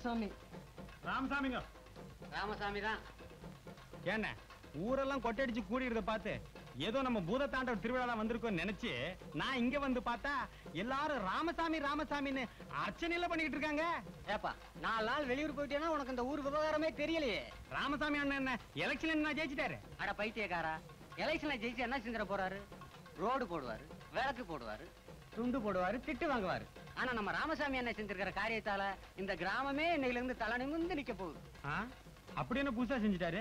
ராமசாமி. ராமசாமிங்க. ராமசாமி தான். என்ன ஊரெல்லாம் கொட்டடிச்சு கூடியிருக்க பார்த்து ஏதோ நம்ம பூதத்தாண்டவர் திருவிழா வந்திருக்கோம்னு நினைச்சு நான் இங்க வந்து பார்த்தா எல்லாரும் ராமசாமி ராமசாமின்னு அர்ச்சனையில பண்ணிக்கிட்டு இருக்காங்க. ஏப்பா நாலு நாள் வெளியூர் போயிட்டேன்னா உனக்கு இந்த ஊர் விவகாரமே தெரியலையே. ராமசாமி அண்ணன் என்ன எலெக்ஷன் என்ன ஜெயிச்சிட்டாரு? அட பைத்தியக்காரா எலெக்ஷன்ல ஜெயிச்சு என்ன செஞ்சிட போறாரு? ரோடு போடுவாரு விளக்கு போடுவாரு துண்டு போடுவாரு திட்டு வாங்குவாரு. ஆனா நம்ம ராமசாமி என்ன செஞ்சிருக்கிற காரியத்தால இந்த கிராமமே இன்னையில இருந்து தலை நிமிர்ந்து நிக்க போகுது? அப்படி என்ன புதுசா செஞ்சுட்டாரு?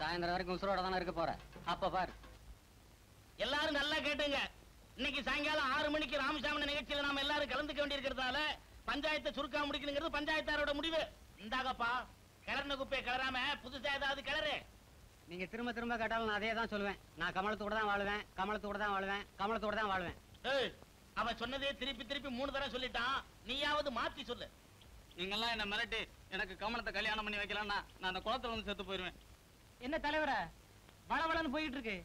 சாயந்தரம் வரைக்கும் உசுரோட தானே இருக்க போற. அப்ப பாரு. எல்லாரும் நல்லா கேட்டுங்க. இன்னைக்கு சாயங்காலம் ஆறு மணிக்கு ராமசாமி நிகழ்ச்சியில நாம எல்லாரும் கலந்துக்க வேண்டியிருக்கிறதால பஞ்சாயத்தை சுருக்கா முடிக்கணுங்கிறது பஞ்சாயத்தாரோட முடிவு. இந்தாகப்பா கிளறின குப்பையை கிளறாம புதுசா ஏதாவது கிளறு. நீங்க திரும்ப திரும்ப கேட்டாலும் நான் அதே தான் சொல்லுவேன். நான் கமலத்தோட தான் வாழ்வேன் கமலத்தோட தான் வாழ்வேன் கமலத்தோட தான் வாழ்வேன். ஏய், அவன் சொன்னதே திருப்பி திருப்பி மூணு தடவை சொல்லிட்டான் நீயாவது மாத்தி சொல்லு. நீங்கெல்லாம் என்ன மிரட்டி எனக்கு கமலத்தை கல்யாணம் பண்ணி வைக்கலாம்னா நான் அந்த குளத்துல வந்து செத்து போயிருவேன். என்ன தலைவர? வளவளன்னு போயிட்டு இருக்கு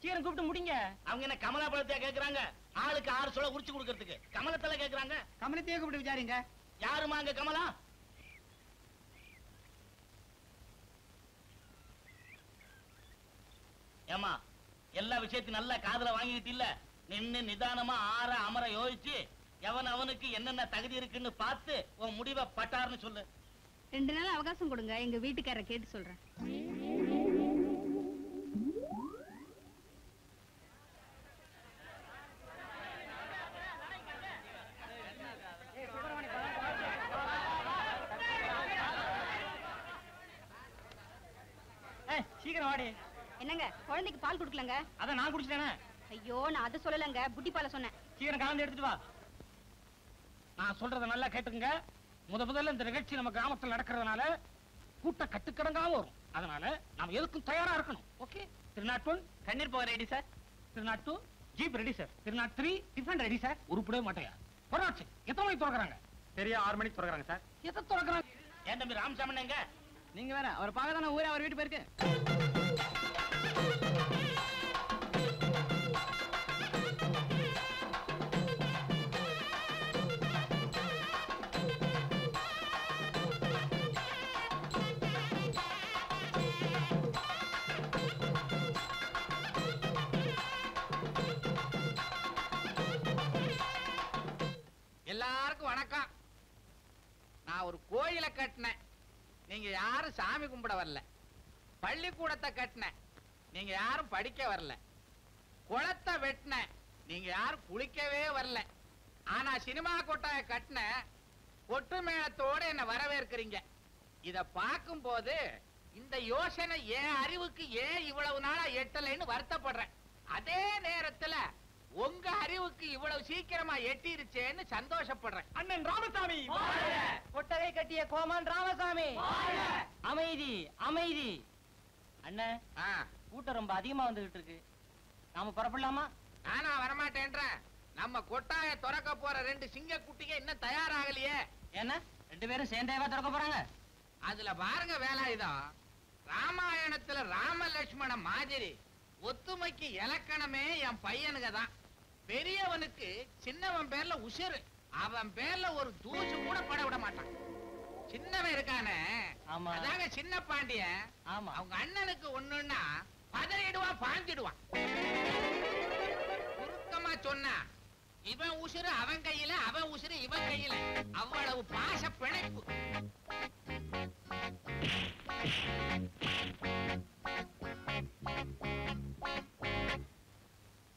சீக்கிரம் கூப்பிட்டு முடிங்க. அவங்க என்ன கமலா பழத்தையா கேக்குறாங்க? ஆளுக்கு ஆறு சொல்ல உரிச்சு கொடுக்கறதுக்கு. கமலத்துல கேக்குறாங்க. கமலத்தையே கூப்பிட்டு விசாரிங்க. யாருமா அங்க கமலா? ஏமா எல்லா விஷயத்தையும் நல்லா காதுல வாங்கிட்டு இல்ல? நின்னு நிதானமா ஆற அமர யோசிச்சு எவன் அவனுக்கு என்னென்ன தகுதி இருக்குன்னு பார்த்து உன் முடிவை பட்டார்னு சொல்லு. ரெண்டு நாள் அவகாசம் கொடுங்க. எங்க வீட்டுக்காரரை கேட்டு சொல்றேன். ஏய், சீக்கிரம் வாடி. என்னங்க குழந்தைக்கு பால் கொடுக்கலங்க? அத நான் குடிச்சிட்டேனே. ஐயோ நான் அதை சொல்லலங்க. புட்டி பாலை சொன்னேன். சீக்கிரம் கலந்து எடுத்துட்டு வா. நான் சொல்றத நல்லா கேட்டுங்க முத முதல்ல இந்த நிகழ்ச்சி நம்ம கிராமத்துல நடக்கிறதுனால கூட்ட கட்டுக்கடங்காம வரும். அதனால நாம எதுக்கும் தயாரா இருக்கணும். ஓகே திருநாட் ஒன். கண்ணீர் போக ரெடி சார் திருநாட் டூ ஜீப் ரெடி சார் திருநாட் த்ரீ டிஃபன் ரெடி சார் உருப்படவே மாட்டையா பொருளாச்சு எத்தனை மணிக்கு திறக்கறாங்க? சரியா ஆறு மணிக்கு திறக்கறாங்க சார் எதை திறக்கறாங்க? ஏன் தம்பி ராமசாமன் எங்க? நீங்க வேற. அவர் பார்க்க தானே ஊரே அவர் வீட்டு போயிருக்கு. கோயில கட்டினேன். நீங்க யாரும் சாமி கும்பிட வரல. பள்ளிக்கூடத்தை கட்டினேன். நீங்க யாரும் படிக்க வரல. குளத்தை வெட்டினேன். நீங்க யாரும் குளிக்கவே வரல. ஆனா சினிமா கொட்டாய கட்டின ஒட்டு மேளத்தோட என்ன வரவேற்கிறீங்க. இத பார்க்கும் போது இந்த யோசனை என் அறிவுக்கு ஏன் இவ்வளவு நாளா எட்டலைன்னு வருத்தப்படுறேன். அதே நேரத்துல உங்க அறிவுக்கு இவ்வளவு சீக்கிரமா எட்டிருச்சேன்னு சந்தோஷப்படுறேன். அண்ணன் ராமசாமி! கொட்டகை கட்டிய கோமான் ராமசாமி! அமைதி அமைதி! அண்ணன் கூட்டம் ரொம்ப அதிகமா வந்துகிட்டு இருக்கு. நாம புறப்படலாமா? நானா வரமாட்டேன்றேன் நம்ம கொட்டாய திறக்க போற ரெண்டு சிங்க குட்டிங்க இன்னும் தயாராகலையே. என்ன? ரெண்டு பேரும் சேர்ந்தேவா திறக்க போறாங்க? அதுல பாருங்க வேலாயுதம் ராமாயணத்துல ராம லட்சுமண மாதிரி ஒத்துமைக்கு இலக்கணமே என் பையனுங்க தான். பெரியவனுக்கு சின்னவன் பேர்ல உசிறு அவன் பேர்ல ஒரு தூசு கூட பட விட மாட்டான். சின்னவன் இருக்கானே. அதாங்க சின்ன பாண்டியன். ஆமா. அவங்க அண்ணனுக்கு ஒண்ணுன்னா பதறிடுவான் பாஞ்சிடுவான். சுருக்கமா சொன்னா இவன் உசுறு அவன் கையில அவன் உசுறு இவன் கையில. அவ்வளவு பாச பிணைப்பு.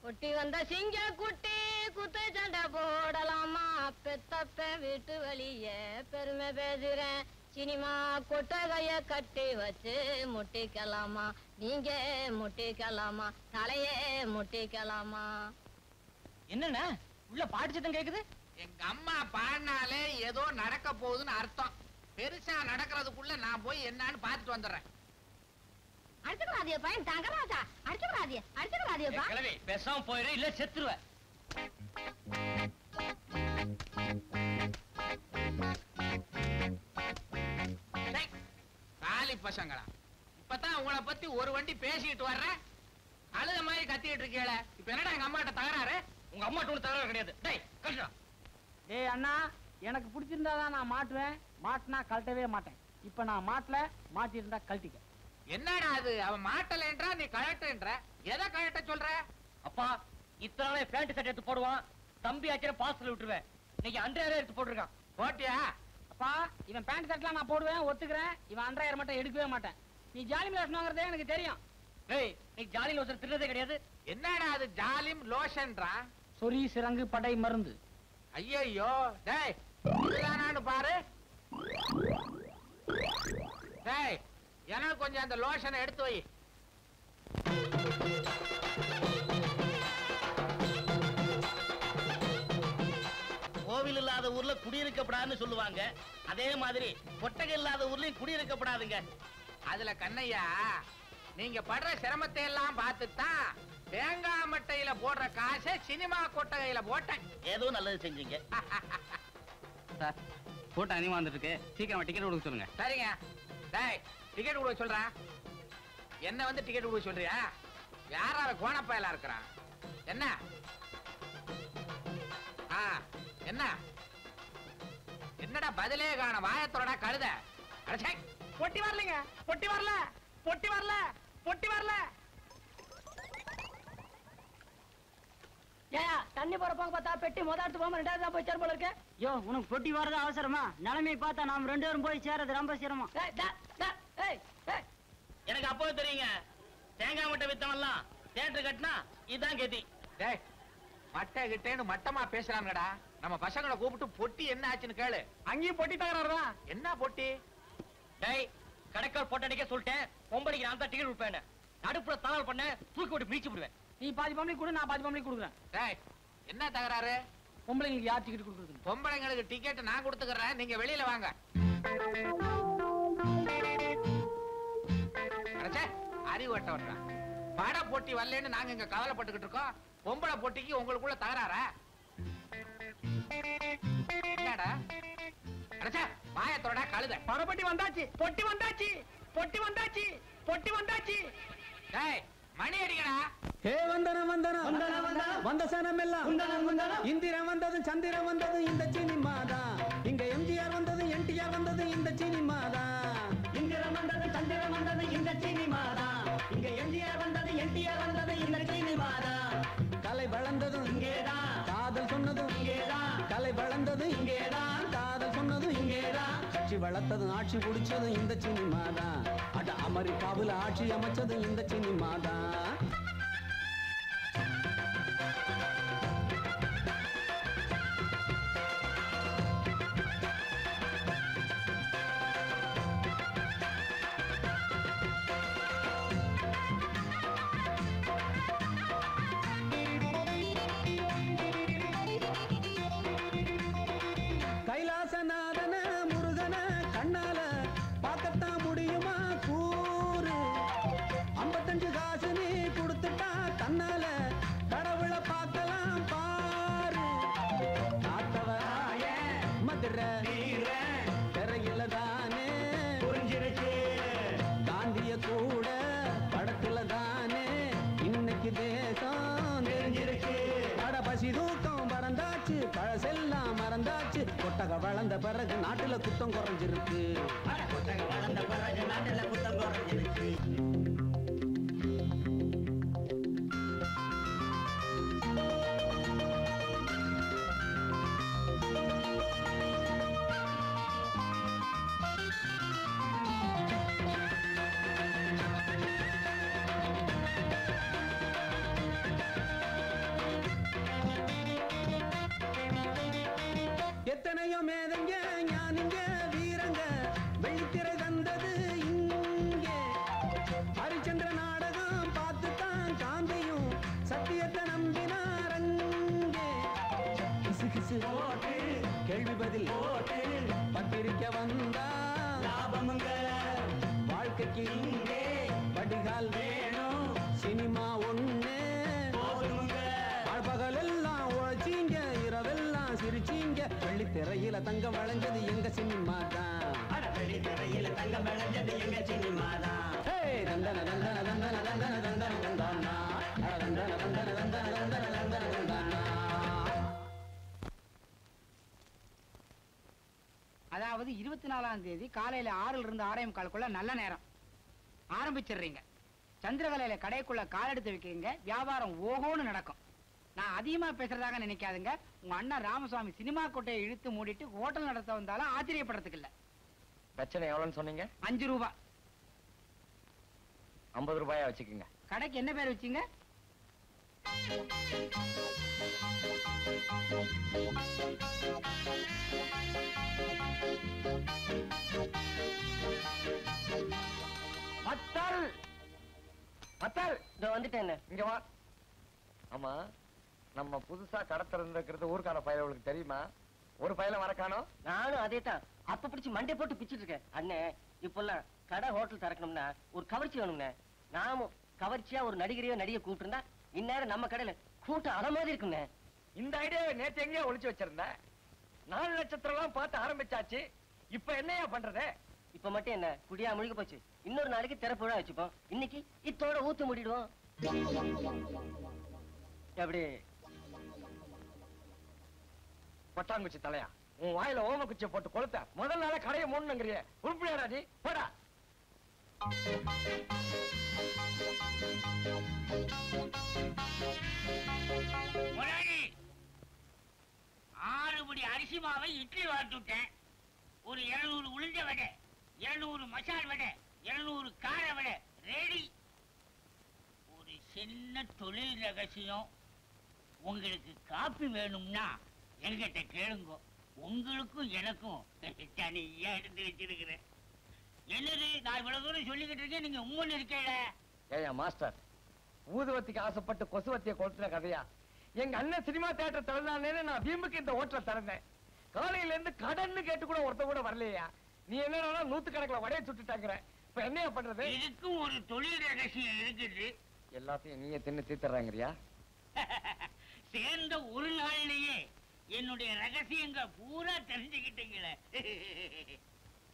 குட்டி வந்த சிங்க குட்டி குத்து சண்டை போடலாமா? பெத்தப்ப வீட்டு வழிய பெருமை பேசுறேன். சினிமா கொட்டகைய கட்டி வச்சு முட்டிக்கலாமா? நீங்க முட்டிக்கலாமா? தலையே முட்டிக்கலாமா? என்னண்ணே? உள்ள பாட்டு சத்தம் கேக்குது? எங்க அம்மா பாடினாலே ஏதோ நடக்க போகுதுன்னு அர்த்தம். பெருசா நடக்கிறதுக்குள்ள நான் போய் என்னன்னு பார்த்துட்டு வந்துடுறேன். அடிச்சுக்கூடாதிய பையன். தங்கராஜா அடிச்சுக்கூடாதிய அடிச்சுக்கூடாதியப்பா கிளவி பேசாம போயிரு இல்ல செத்துருவ. காலி பசங்களா. இப்பதான் உங்களை பத்தி ஒரு வண்டி பேசிட்டு வர்றேன் அழுத மாதிரி கத்திட்டு இருக்கீங்களே இப்ப என்னடா எங்க அம்மாட்ட தகராறு? உங்க அம்மா ஒண்ணு தகராறு கிடையாது. டேய் கஷ்டம் டேய் அண்ணா எனக்கு பிடிச்சிருந்தா தான் நான் மாட்டுவேன். மாட்டினா கழட்டவே மாட்டேன். இப்ப நான் மாட்டல மாட்டியிருந்தா கழட்டிக்க. என்னடா அது? அவன் மாட்டலன்றா நீ கழட்டுன்ற. எதை கழட்ட சொல்ற? அப்பா இத்தனை நாளே பேண்ட் சட்டை எடுத்து போடுவான். தம்பி ஆச்சுன்னா பாஸ்ல விட்டுருவேன். இன்னைக்கு அன்றையாரே எடுத்து போட்டிருக்கான். போட்டியா? அப்பா இவன் பேண்ட் ஷர்ட்லாம் நான் போடுவேன் ஒத்துக்கிறேன். இவன் அன்றாயிரம் மட்டும் எடுக்கவே மாட்டேன். நீ ஜாலி மிலாஸ் வாங்குறதே எனக்கு தெரியும். ஏய் நீ ஜாலியில் ஒருத்தர் திருடதே கிடையாது. என்னடா அது ஜாலிம் லோஷன்றா? சொறி சிறங்கு படை மருந்து. ஐயையோ டேய் பாரு. டேய் எனக்கு கொஞ்சம் அந்த லோஷனை எடுத்து வை. கோவில் இல்லாத ஊர்ல குடியிருக்கப்படாதுன்னு சொல்லுவாங்க. அதே மாதிரி கொட்டகை இல்லாத ஊர்லயும் குடியிருக்கப்படாதுங்க. அதுல கண்ணையா நீங்க படுற சிரமத்தை எல்லாம் பார்த்துத்தான் தேங்காய் மட்டையில போடுற காசை சினிமா கொட்டகையில போட்டேன். ஏதோ நல்லது செஞ்சீங்க. சார் கூட்டம் அதிகமாக வந்துட்டு இருக்கு. சீக்கிரம் டிக்கெட் கொடுக்க சொல்லுங்க. சரிங்க. டேய் டிக்கெட் கொடுக்க சொல்றேன் என்ன வந்து டிக்கெட் கொடுக்க சொல்றியா? கோணப்பா கோணப்பயலா இருக்கிறான் என்ன? ஆ என்ன? என்னடா பதிலே காண வாயத்தோட கழுத. பொட்டி வரலைங்க. பொட்டி வரல. பொட்டி வரல. பொட்டி வரல. ஏயா தண்ணி போறப்பாங்க பார்த்தா பெட்டி முத எடுத்து போகாம ரெண்டாவது தான் போய் சேர போல இருக்கு. யோ உனக்கு பொட்டி வரது அவசரமா? நிலைமை பார்த்தா நாம் ரெண்டு பேரும் போய் சேரது ரொம்ப சிரமம். எனக்கு அப்பவே தெரியுங்க. தேங்காய் மட்டை வித்தவன்லாம் தேட்டர் கட்டினா இதான் கதி. டேய் மட்டை கிட்டேன்னு மட்டமா பேசுறாங்கடா நம்ம பசங்களை கூப்பிட்டு பொட்டி என்ன ஆச்சுன்னு கேளு. அங்கேயும் பொட்டி தகராறு தான் என்ன பொட்டி? டேய் கடைக்கால் போட்டடிக்க சொல்லிட்டேன். பொம்பளைக்கு நான் தான் டிக்கெட் கொடுப்பேன் நடுப்புல தகவல் பண்ண தூக்கி விட்டு பிரிச்சு விடுவேன். நீ பாதி பம்பளி கொடு நான் பாதி பம்பளி கொடுக்குறேன். டேய் என்ன தகராறு? பொம்பளைங்களுக்கு யார் டிக்கெட் கொடுக்குறது? பொம்பளைங்களுக்கு டிக்கெட் நான் கொடுத்துக்கிறேன். நீங்க வெளியில வாங்க. அடச்சே, அறிவு வட்ட வட்டான் பட போட்டி வரலன்னு நாங்க இங்க கவலைப்பட்டுக்கிட்டு இருக்கோம். பொம்பளை போட்டிக்கு உங்களுக்குள்ள தகராறா? என்னடா? வாயத்தோட கழுத. படப்பட்டி வந்தாச்சு பொட்டி வந்தாச்சு பொட்டி வந்தாச்சு பொட்டி வந்தாச்சு. டேய் மணி அடிக்கடா. ஹே வந்தனம் வந்தனம். வந்த சனம் எல்லாம் இந்திரன் வந்ததும் சந்திரன் வந்ததும் இந்த சினிமா தான் இங்க எம்ஜிஆர் வந்ததும் என்டிஆர் வந்ததும் இந்த சினிமா தான் இந்திரன் வந்தது சந்திரன் வந்தது இந்த சினிமா தான் இங்க எம்ஜிஆர் வந்தது என்டிஆர் வந்தது இந்த சினிமா தான் கலை வளர்ந்ததும் இங்கேதான். காதல் சொன்னதும் இங்கேதான். கலை வளர்ந்ததும் இங்கேதான். காதல் சொன்னதும் இங்கேதான். கட்சி வளர்த்ததும் ஆட்சி பிடிச்சதும் இந்த சினிமா தான் அட அமெரிக்காவில் ஆட்சி அமைச்சதும் இந்த சினிமா தான் பிறகு நாட்டுல குத்தம் குறைஞ்சிருக்கு. திரையில தங்கம் வளைஞ்சது எங்க சினிமா தான். வெள்ளி திரையில தங்கம் வளைஞ்சது எங்க சினிமா தான். தந்தன தந்தன தந்தன தந்தன தந்தன தந்தானா அட தந்தன தந்தன தந்தன தந்தன தந்தன தந்தானா அதாவது இருபத்தி நாலாம் தேதி காலையில ஆறுல இருந்து ஆறே முக்காலுக்குள்ள நல்ல நேரம். ஆரம்பிச்சிடுறீங்க. சந்திரகலையில கடைக்குள்ள கால் எடுத்து வைக்கிறீங்க. வியாபாரம் ஓஹோன்னு நடக்கும். நான் அதிகமா பேசுறதாக நினைக்காதுங்க. உங்க அண்ணன் ராமசுவாமி சினிமா கோட்டையை இழுத்து மூடிட்டு ஹோட்டல் நடத்த வந்தாலும் ஆச்சரியப்படுறதுக்கு இல்ல. பிரச்சனை எவ்வளவுன்னு சொன்னீங்க? அஞ்சு ரூபா. ஐம்பது ரூபாயா வச்சுக்கோங்க. கடைக்கு என்ன பேர் வச்சீங்க? பத்தல் பத்தல் இதோ வந்துட்டேன் இங்க வா. ஆமா. நம்ம புதுசா கடை திறந்திருக்கிறது ஊர்க்கார பயலுக்கு தெரியுமா? ஒரு பையல வரக்கானோம் நானும் அதே தான் அப்ப பிடிச்சு மண்டை போட்டு பிச்சிட்டு இருக்கேன். அண்ணே இப்பெல்லாம் கடை ஹோட்டல் திறக்கணும்னா ஒரு கவர்ச்சி வேணும்ண்ணே. நாமும் கவர்ச்சியா ஒரு நடிகரையோ நடிகை கூப்பிட்டுருந்தா இந்நேரம் நம்ம கடையில கூட்டம் அற மாதிரி இருக்குண்ணே இந்த ஐடியாவை நேத்து எங்கேயோ ஒளிச்சு வச்சிருந்த நாலு நட்சத்திரம் எல்லாம் பார்த்து ஆரம்பிச்சாச்சு. இப்ப என்னையா பண்றது? இப்ப மட்டும் என்ன குடியா முழுகி போச்சு. இன்னொரு நாளைக்கு திறப்பு விழா வச்சுப்போம். இன்னைக்கு இத்தோட ஊத்து மூடிடுவோம். எப்படி பட்டாங்குச்சி தலையா? உன் வாயில ஓம குச்சியை போட்டு கொளுத்த. முதல் நாள கடையை மூடணுங்கிறிய உருப்படியாடா நீ? போடா. ஆறு அரிசி மாவை இட்லி வாட்டுட்டேன் ஒரு இருநூறு உளுந்த வடை இருநூறு மசால் வடை இருநூறு கார வடை. ரெடி ஒரு சின்ன தொழில் ரகசியம். உங்களுக்கு காப்பி வேணும்னா என்கிட்ட கேளுங்க. உங்களுக்கும் எனக்கும் தனியா எடுத்து வச்சிருக்கிறேன். என்னது? நான் இவ்வளவு தூரம் சொல்லிக்கிட்டு இருக்கேன் நீங்க உம்மன் இருக்கேல ஏயா மாஸ்டர். ஊதுவத்திக்கு ஆசைப்பட்டு கொசுவத்தியை கொளுத்துன கதையா? எங்க அண்ணன் சினிமா தியேட்டர் திறந்தானேன்னு நான் வீம்புக்கு இந்த ஹோட்டல திறந்தேன். காலையில இருந்து கடன்னு கேட்டு கூட ஒருத்த கூட வரலையா? நீ என்னன்னா நூத்து கணக்குல வடைய சுட்டுட்டாங்கிற. இப்ப என்னையா பண்றது? இதுக்கும் ஒரு தொழில் ரகசியம் இருக்குது. எல்லாத்தையும் நீயே தின்னு தீத்துறாங்கறியா சேர்ந்த ஒரு நாள்லயே என்னுடைய ரகசியங்க பூரா தெரிஞ்சுக்கிட்டீங்களே.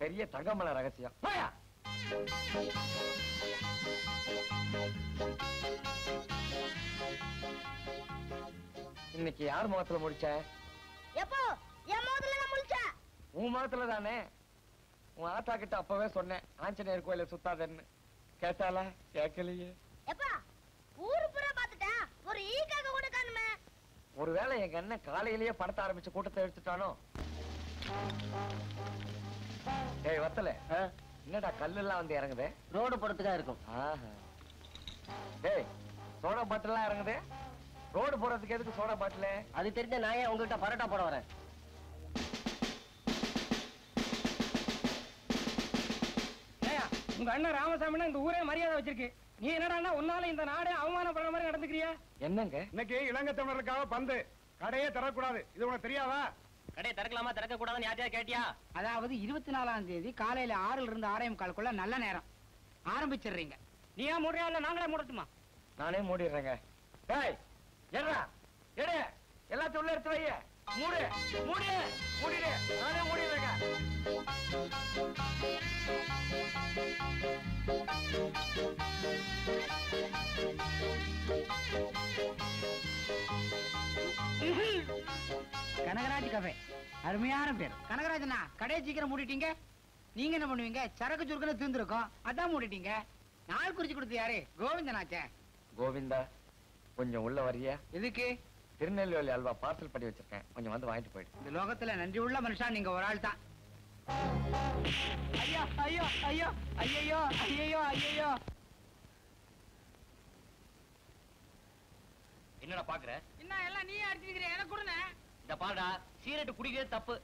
பெரிய தங்கமல ரகசியம். இன்னைக்கு யார் முகத்துல முடிச்ச? எப்போ? என் முகத்துல நான் முழிச்சேன் உன் முகத்துல தானே. உன் ஆத்தா கிட்ட அப்பவே சொன்னேன் ஆஞ்சநேயர் கோயில சுத்தாதன்னு. கேட்டாளா? கேட்கலையே எப்பா ஊரு பூரா பாத்துட்டேன் ஒரு ஈக்காக கூட காணுமே. ஒருவேளை எங்க அண்ணன் காலையிலேயே படத்த ஆரம்பிச்சு கூட்டத்தை எடுத்துட்டானோ ஏய் வத்தல. என்னடா கல்லெல்லாம் வந்து இறங்குது? ரோடு போறதுக்கா இருக்கும். ஆஹா. டேய் சோடா பாட்டிலாம் இறங்குது? ரோடு போறதுக்கு எதுக்கு சோடா பாட்டில்? அது தெரிஞ்ச நான் ஏன் உங்ககிட்ட பரோட்டா போட வரேன். உங்க அண்ணன் ராமசாமினா இந்த ஊரே மரியாதை வச்சிருக்கு. நீ என்னடா உன்னால இந்த நாடே அவமானப்படுற மாதிரி நடந்துக்கிறியா? என்னங்க? இன்னைக்கு இளங்கத்தமிழருக்காக பந்து. கடையே தரக்கூடாது இது உனக்கு தெரியாதா? கடையை திறக்கலாமா? திறக்க கூடாதுன்னு யார்ட்டையா கேட்டியா? அதாவது இருபத்தி நாலாம் தேதி காலையில ஆறுல இருந்து ஆறே முக்காலுக்குள்ள நல்ல நேரம். ஆரம்பிச்சிடுறீங்க. நீ ஏன் இல்ல நாங்களே மூடட்டுமா? நானே மூடிடுறேங்க. டேய் எட்ரா எடு. எல்லாத்தையும் உள்ள எடுத்து வைய. மூடு மூடு மூடிடு. நானே மூடிடுறேங்க கனகராஜ் கஃபே. அருமையான பேர். கனகராஜனா கடையை சீக்கிரம் மூடிட்டீங்க. நீங்க என்ன பண்ணுவீங்க? சரக்கு சுருக்குன்னு தீர்ந்துருக்கோம். அதான் மூடிட்டீங்க. நாள் குறிச்சு கொடுத்து யாரு? கோவிந்தனாச்சே. கோவிந்தா கொஞ்சம் உள்ள வரியா எதுக்கு? திருநெல்வேலி அல்வா பார்சல் பண்ணி வச்சிருக்கேன். கொஞ்சம் வந்து வாங்கிட்டு போயிடு. இந்த லோகத்துல நன்றி உள்ள மனுஷா நீங்க ஒரு ஆள் தான் ஐயோ ஐயோ ஐயோ ஐயோ ஐயோ ஐயோ என்னடா பாக்குற? என்ன எல்லாம் நீயே அடிச்சிருக்கிற எனக்கு கொடுங்க. இந்த பாருடா சீரட்டு குடிக்கிறது தப்பு.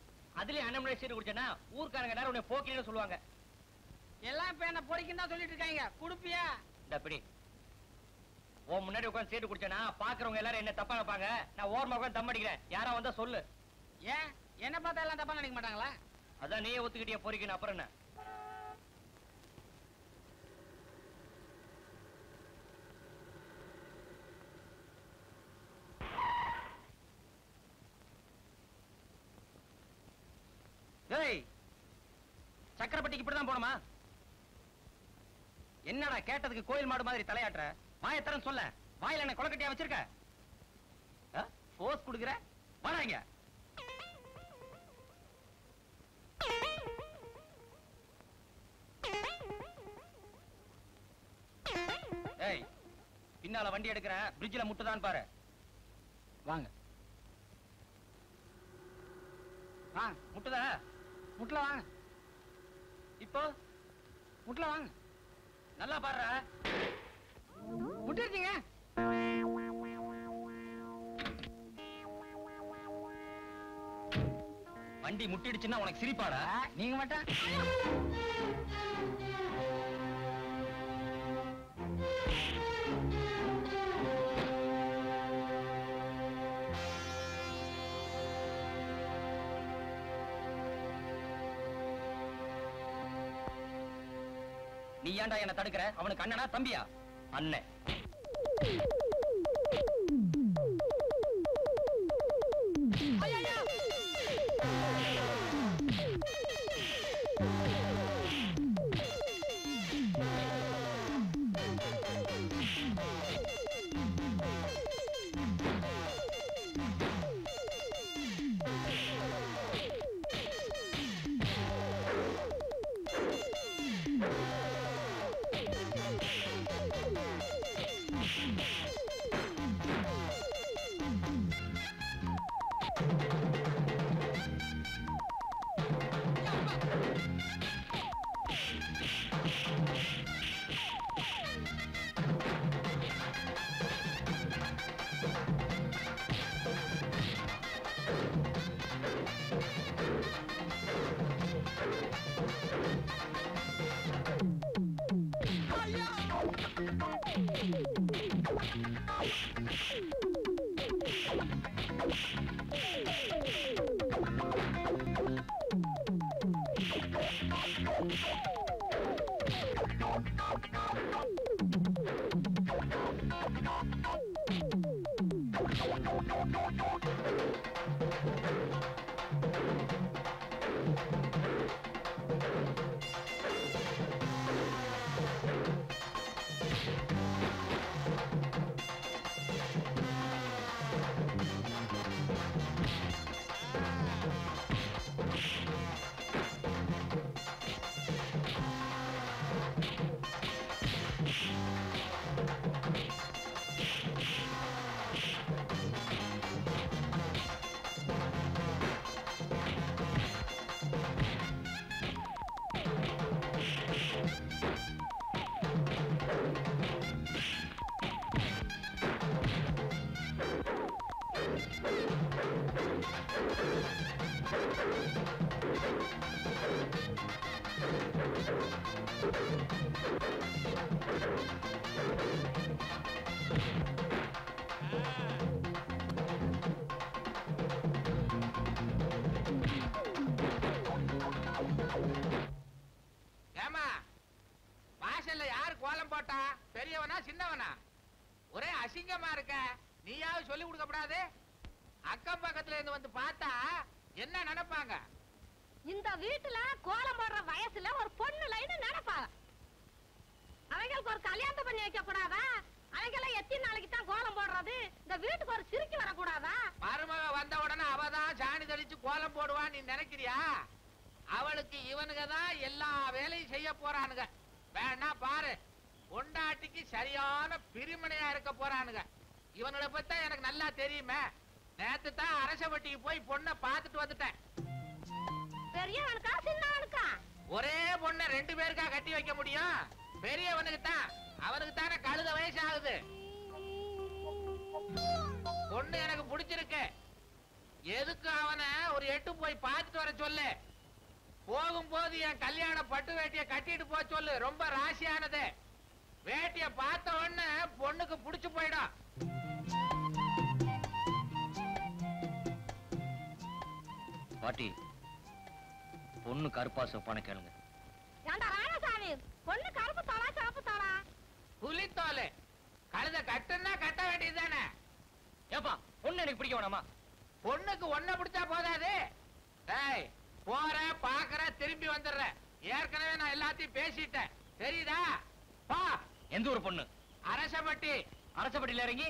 அதுலயும் அண்ணன் சீரட் குடிச்சேன்னா ஊர்க்காரங்க நேரம் உன்னை போக்கின்னு சொல்லுவாங்க. எல்லாம் இப்ப என்ன பொறிக்கும் தான் சொல்லிட்டு இருக்காங்க. குடுப்பியா? இந்த பிடி. உன் முன்னாடி உட்காந்து சீட்டு குடிச்சேன்னா பாக்குறவங்க எல்லாரும் என்ன தப்பா நினைப்பாங்க? நான் ஓரமா உட்காந்து தம் அடிக்கிறேன். யாரா வந்தா சொல்லு. ஏன்? என்ன பார்த்தா எல்லாம் தப்பா நினைக்க மாட்டாங்களா? அதான் நீயே ஒத்துக்கிட்டிய பொறிக்கணும் அப்புறம் என்ன? சக்கரப்பட்டிக்கு இப்படிதான் போணுமா என்னடா கேட்டதுக்கு கோயில் மாடு மாதிரி தலையாட்டுற? வாயத்தரன் சொல்ல. வாயில என்ன கொலக்கட்டியா வச்சிருக்க? போஸ் குடுக்கிற? வராங்க ஏய் பின்னால வண்டி எடுக்கிறேன் பிரிட்ஜில் முட்டுதான் பாரு. வாங்க. ஆ முட்டுதா? முட்டில் வாங்க. இப்போ முட்டுல வாங்க. நல்லா பாடுற. முட்டிருக்கீங்க வண்டி முட்டிடுச்சுன்னா உனக்கு சிரிப்பாடா? நீங்க மட்டும். நீ ஏன்டா என்ன தடுக்கிற? அவனுக்கு அண்ணனா தம்பியா? அண்ணன். அரசவட்டிக்கு போய் பொண்ணை பார்த்துட்டு வந்துட்டேன். பெரியவனுக்கா சின்னவனுக்கா? ஒரே பொண்ணை ரெண்டு பேருக்கா கட்டி வைக்க முடியும்? பெரியவனுக்கு தான் அவனுக்கு தானே கழுத வயசு ஆகுது. பொண்ணு எனக்கு பிடிச்சிருக்கு. எதுக்கு அவனை ஒரு எட்டு போய் பார்த்துட்டு வர சொல்லு. போகும்போது என் கல்யாண பட்டு வேட்டிய கட்டிட்டு போக சொல்லு. ரொம்ப ராசியானது. வேட்டிய பார்த்த உடனே பொண்ணுக்கு புடிச்சு போயிடும். பாட்டி பொண்ணு கருப்பா சொப்பான கேளுங்க. ஏண்டா ராயசாமி பொண்ணு கருப்பு தோலா சிவப்பு தோலா? புலித்தோலு. கழுத கட்டுன்னா கட்ட வேண்டியதுதானே ஏப்பா பொண்ணு எனக்கு பிடிக்க வேணாமா? பொண்ணுக்கு ஒன்ன பிடிச்சா போதாது. டேய் போற பாக்குற திரும்பி வந்துடுற. ஏற்கனவே நான் எல்லாத்தையும் பேசிட்டேன். தெரியுதா? பா. எந்த ஒரு பொண்ணு? அரசப்பட்டி. அரசப்பட்டியில இறங்கி?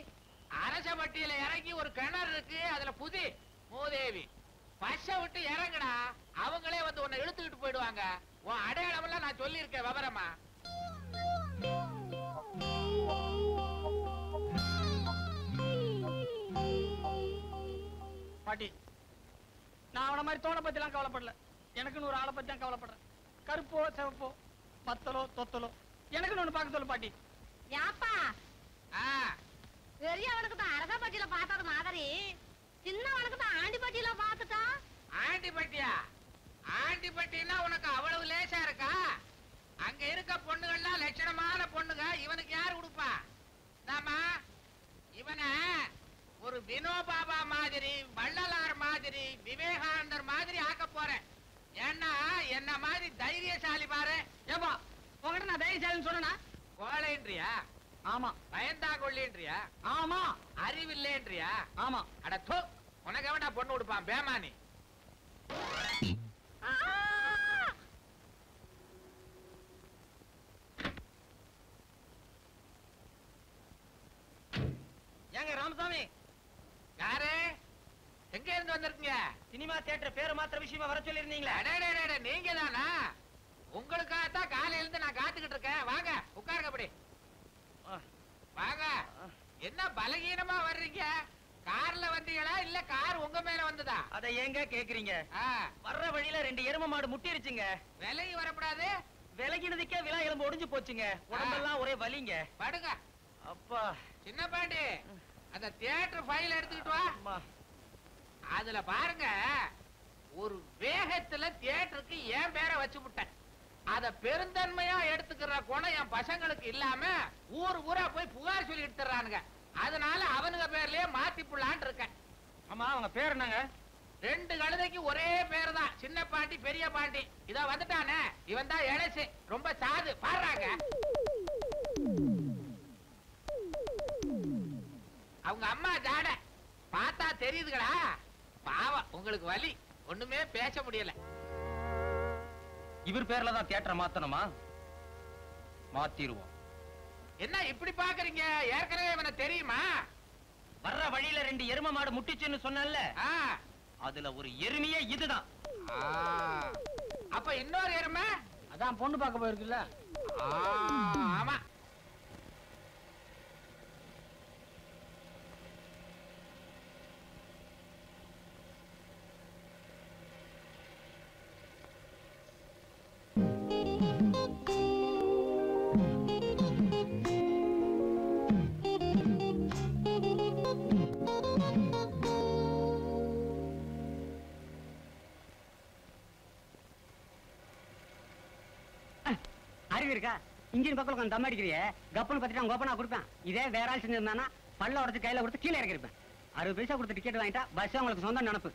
அரசப்பட்டியில இறங்கி ஒரு கிணறு இருக்கு அதுல புதி. மூதேவி. பஸ்ஸ விட்டு இறங்குடா. அவங்களே வந்து உன்னை இழுத்துக்கிட்டு போயிடுவாங்க. உன் அடையாளம் எல்லாம் நான் சொல்லியிருக்கேன் விவரமா. பாட்டி நான் அவனை மாதிரி தோணை எல்லாம் கவலைப்படல. எனக்குன்னு ஒரு ஆளை பத்தி தான் கவலைப்படுறேன். கருப்போ சிவப்போ பத்தலோ தொத்தலோ. எனக்குன்னு ஒண்ணு பார்க்க சொல்லு பாட்டி. யாப்பா? பெரியவனுக்கு தான் அரசா பட்டியில பார்த்தது மாதிரி. சின்னவனுக்கு தான் ஆண்டிப்பட்டியில பார்த்துட்டா? ஆண்டிப்பட்டியா ஆண்டிப்பட்டின்னா உனக்கு அவ்வளவு லேசா இருக்கா? அங்க இருக்க பொண்ணுகள்லாம் லட்சணமான பொண்ணுங்க இவனுக்கு யார் கொடுப்பா? நாம இவனை ஒரு வினோபாபா மாதிரி வள்ளலார் மாதிரி விவேகானந்தர் மாதிரி ஆக்க போறேன். ஏன்னா என்ன மாதிரி தைரியசாலி பாரு. ஏப்பா உங்ககிட்ட நான் தைரியசாலின்னு சொன்னா கோழைன்றியா? ஆமா. பயந்தா கொள்ளின்றியா ஆமா. அறிவில்லைன்றியா? ஆமா. அட தோ. உனக்கு எவன்டா பொண்ணு கொடுப்பான்? பேமானி. ஏங்க ராமசாமி. யாரு? எங்க இருந்து வந்திருக்கீங்க? சினிமா தியேட்டர் பேரு மாத்திர விஷயமா வர சொல்லிருந்தீங்களே நீங்க தானா உங்களுக்காகத்தான் காலையில இருந்து நான் காத்துக்கிட்டு இருக்கேன். வாங்க உட்காருங்க அப்படி. வாங்க. என்ன பலகீனமா வர்றீங்க? கார்ல வந்தீங்களா இல்ல கார் உங்க மேல வந்ததா? அத ஏங்க கேக்குறீங்க? வர்ற வழியில ரெண்டு எரும மாடு முட்டிருச்சுங்க. விலகி வரக்கூடாது. விலகினதுக்கே விழா எலும்பு ஒடிஞ்சு போச்சுங்க. உடம்பெல்லாம் ஒரே வலிங்க. படுங்க. அப்பா. சின்ன பாண்டி அந்த தியேட்டர் ஃபைல் எடுத்துக்கிட்டு வா. அதுல பாருங்க ஒரு வேகத்துல தியேட்டருக்கு என் பேரை வச்சு விட்டேன். அத பெருந்தன்மையா எடுத்துக்கிற குணம் என் பசங்களுக்கு இல்லாம ஊர் ஊரா போய் புகார் சொல்லி எடுத்துறானுங்க அதனால அவனுங்க பேர்லயே மாத்தி புள்ளான்னு இருக்கேன். ஆமா அவங்க பேர் என்னங்க? ரெண்டு கழுதைக்கு ஒரே பேர் தான் சின்ன பாண்டி பெரிய பாண்டி இதோ வந்துட்டானே. இவன் தான் இழைச்சு ரொம்ப சாது. பாடுறாங்க. அவங்க அம்மா ஜாட. பார்த்தா தெரியுதுங்களா பாவம் உங்களுக்கு வலி. ஒண்ணுமே பேச முடியல. இவர் பேர்ல தான் தியேட்டரை மாத்தணுமா? மாத்திருவோம் என்ன இப்படி பாக்குறீங்க ஏற்கனவே இவனை தெரியுமா? வர்ற வழியில ரெண்டு எரும மாடு முட்டிச்சுன்னு சொன்னேன்ல. ஆ, அதுல ஒரு எருமையே இதுதான். ஆ. அப்ப இன்னொரு எருமை? அதான் பொண்ணு பார்க்க போயிருக்குல்ல. ஆ, ஆமா. அறிவு இருக்கா? இன்ஜின் பக்கம் உட்காந்து தம் அடிக்கிறியே. கப்பன் பத்திட்டு கோப்பனா கொடுப்பேன். இதே வேற ஆள் செஞ்சிருந்தானா பல்ல உடச்சு கையில கொடுத்து கீழே இறக்கிருப்பேன் அறுபது பைசா கொடுத்து டிக்கெட் வாங்கிட்டா பஸ் உங்களுக்கு சொந்த நினப்பு.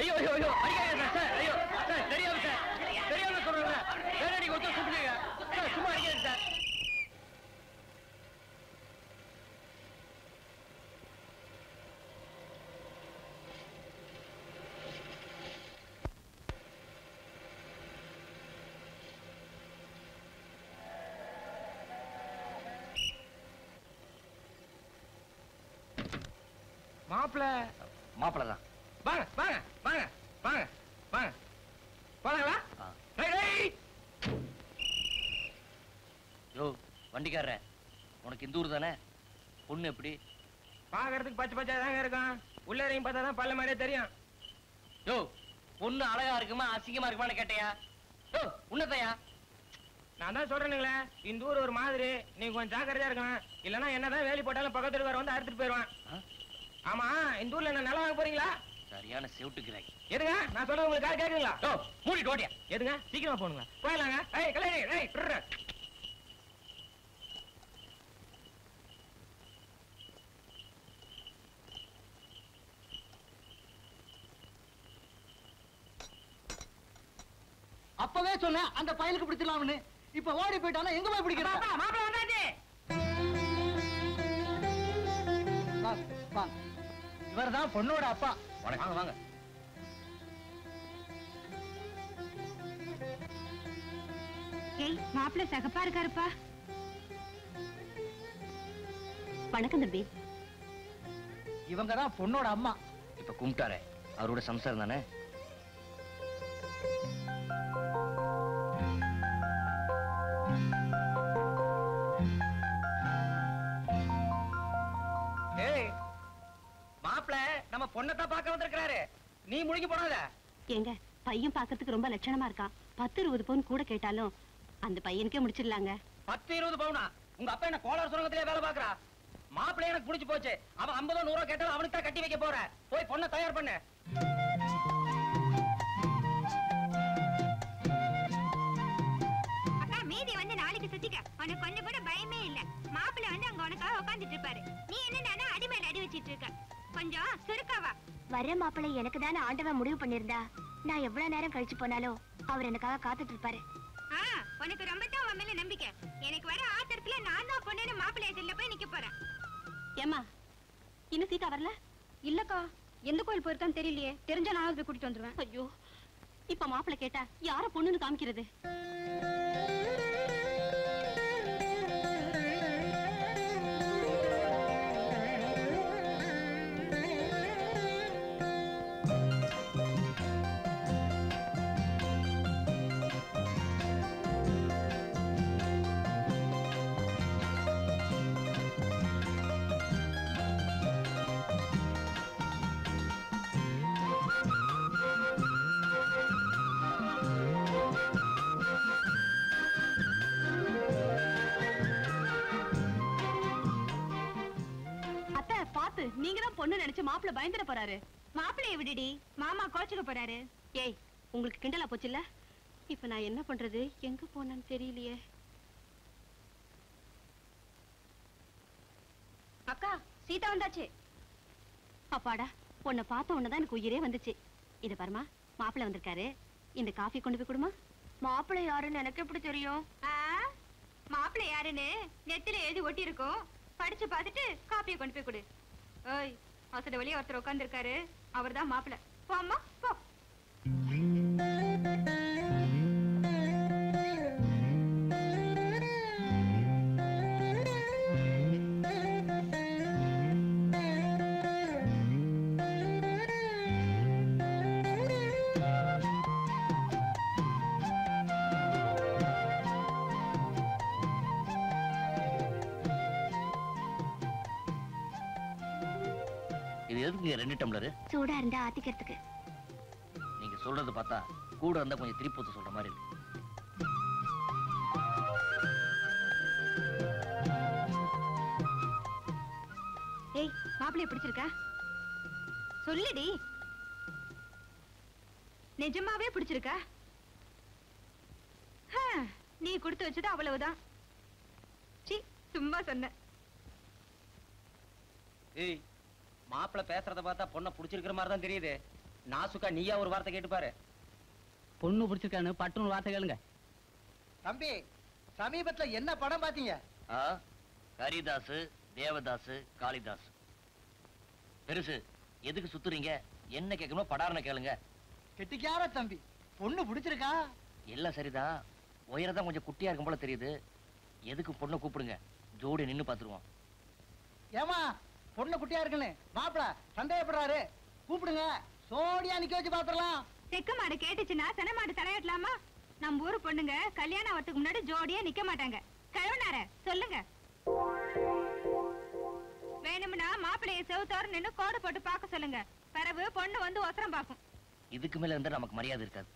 ஐயோ ஐயோ ஐயோ அடிக்காதீங்க சார் ஐயோ சார் தெரியாம சார் தெரியாம சொல்றேன் வேணாடி ஒருத்தர் கூப்பிடுங்க சார் சும்மா அடிக்காதீங்க சார் மாப்பிள்ள மாப்பிள்ள தான் வாங்க வாங்க வாங்க வாங்க வாங்க. போலாங்களா. யோ வண்டிக்காரர. உனக்கு இந்த ஊர் தானே? பொண்ணு எப்படி? பாக்குறதுக்கு பச்சை பச்சை தாங்க இருக்கும். உள்ள இறங்கி பார்த்தா தான் பல்ல மாதிரியே தெரியும். யோ பொண்ணு அழகா இருக்குமா அசிங்கமா இருக்குமான்னு கேட்டையா? யோ உன்னதையா நான் தான் சொல்றேனுங்களே இந்த ஊர் ஒரு மாதிரி. நீங்க கொஞ்சம் ஜாக்கிரதையா இருக்கணும். இல்லன்னா என்னதான் வேலி போட்டாலும் பக்கத்துல இருக்கிற வந்து அறுத்துட்டு போயிடுவான்? ஆமா இந்த ஊர்ல என்ன நிலம் வாங்க போறீங்களா? சரியான செவிட்டுக்கிறாய் எதுங்க நான் சொல்றது உங்களுக்கு காது கேக்குங்களா யோ மூடிட்டு ஓட்டியா எதுங்க சீக்கிரமா போனுங்க போயிடலாங்க. ஏய் கல்யாணி ஏய். அப்பவே சொன்னேன் அந்த பயலுக்கு பிடிச்சலாம்னு இப்ப ஓடி போயிட்டாலும் எங்க போய் பிடிக்கிறா? மாப்பிள வந்தாச்சு இவர்தான் பொண்ணோட அப்பா. வாங்க ஏய் மாப்பிள்ள சகப்பா இருக்காருப்பா. வணக்கம் தம்பி. இவங்க தான் பொண்ணோட அம்மா. இப்ப கும்பிட்டாரே. அவரோட சம்சாரம் தானே? நீ முழுகி போடாத ஏங்க பையன் பார்க்கறதுக்கு ரொம்ப லட்சணமா இருக்கான். பத்து இருபது பவுன் கூட கேட்டாலும் அந்த பையனுக்கே முடிச்சிடலாங்க. பத்து இருபது பவுனா? உங்க அப்பா என்ன கோளார் சுரங்கத்திலே வேலை பாக்குறா மாப்பிள்ளை எனக்கு பிடிச்சு போச்சு. அவன் ஐம்பதோ நூறோ கேட்டாலும் அவனுக்கு தான் கட்டி வைக்க போற. போய் பொண்ணை தயார் பண்ணு. அக்கா மீதி வந்து நாளைக்கு சுத்திக்க. உனக்கு கொஞ்சம் கூட பயமே இல்ல. மாப்பிள்ளை வந்து அங்க உனக்காக உட்காந்துட்டு இருப்பாரு. நீ என்ன அடி மேல அடி வச்சிட்டு இருக்க. கொஞ்சம் சுருக்காவா வர மாப்பிள்ளை எனக்கு தானே ஆண்டவன் முடிவு பண்ணிருந்தா நான் எவ்வளவு நேரம் கழிச்சு போனாலும் அவர் எனக்காக காத்துட்டு இருப்பாரு ஆ உனக்கு ரொம்ப தான் உன் மேல நம்பிக்கை. எனக்கு வர ஆத்திரத்துல நான் தான் பொண்ணுன்னு மாப்பிள்ளைய செல்ல போய் நிக்க போறேன். ஏமா இன்னும் சீதா வரல? இல்லக்கா எந்த கோயில் போயிருக்கான்னு தெரியலையே. தெரிஞ்சா நான் கூட்டிட்டு வந்துருவேன். ஐயோ. இப்ப மாப்பிள்ளை கேட்டா யார பொண்ணுன்னு காமிக்கிறது? போறாரு. மாப்பிள்ளைய விடுடி. மாமா கோச்சுக்க போறாரு. ஏய் உங்களுக்கு கிண்டலா போச்சுல்ல? இப்ப நான் என்ன பண்றது? எங்க போனேன்னு தெரியலையே. அக்கா சீதா வந்தாச்சு. அப்பாடா உன்னை பார்த்த உடனேதான் எனக்கு உயிரே வந்துச்சு. இது பாருமா மாப்பிள்ளை வந்திருக்காரு. இந்த காஃபி கொண்டு போய் கொடுமா. மாப்பிள்ளை யாருன்னு எனக்கு எப்படி தெரியும்? மாப்பிள்ளை யாருன்னு நெத்தில எழுதி ஒட்டி இருக்கும் படிச்சு பார்த்துட்டு காப்பியை கொண்டு போய் கொடு. ஓய் வசத வழியா ஒருத்தர் உட்கார்ந்திருக்காரு. அவர்தான் மாப்பிள்ள. போ அம்மா போ. சூடா இருந்தா ஆத்திக்கிறதுக்கு. நீங்க சொல்றது பார்த்தா கூட இருந்தா கொஞ்சம் திருப்பூத்து சொல்ற மாதிரி இருக்கு. ஏய் மாப்பிள்ளைய பிடிச்சிருக்கா? சொல்லுடி. நிஜமாவே பிடிச்சிருக்கா? ஹ, நீ கொடுத்து வச்சது அவ்வளவுதான். சி சும்மா சொன்ன. ஏய் மாப்பிள்ளை பேசுறத பார்த்தா பொண்ணை பிடிச்சிருக்கிற மாதிரி தான் தெரியுது. நாசுக்கா நீயா ஒரு வார்த்தை கேட்டு பாரு பொண்ணு பிடிச்சிருக்கான்னு பட்டுன்னு வார்த்தை கேளுங்க. தம்பி சமீபத்துல என்ன படம் பாத்தீங்க ஆ ஹரிதாசு தேவதாசு காளிதாஸ் பெருசு எதுக்கு சுத்துறீங்க? என்ன கேட்கணுமோ படாரன கேளுங்க. கெட்டிக்கார தம்பி பொண்ணு பிடிச்சிருக்கா? எல்லாம் சரிதான் உயரதான் கொஞ்சம் குட்டியா இருக்கும் போல தெரியுது. எதுக்கு பொண்ணை கூப்பிடுங்க? ஜோடி நின்னு பாத்துருவோம். ஏமா பொண்ணு குட்டியா இருக்குன்னு. மாப்பிள சந்தேகப்படுறாரு. கூப்பிடுங்க. சோடியா நிக்க வச்சு பாத்துரலாம். செக்கு மாடு கேட்டுச்சுன்னா சென மாடு தலையாட்டலாமா? நம்ம ஊரு பொண்ணுங்க கல்யாணம் ஆகிறதுக்கு முன்னாடி ஜோடியா நிக்க மாட்டாங்க. கழுவனார சொல்லுங்க. வேணும்னா மாப்பிள்ளைய செவுத்தோர நின்னு கோடு போட்டு பார்க்க சொல்லுங்க. பிறகு பொண்ணு வந்து ஒசரம் பார்க்கும். இதுக்கு மேல இருந்தா நமக்கு மரியாதை இருக்காது.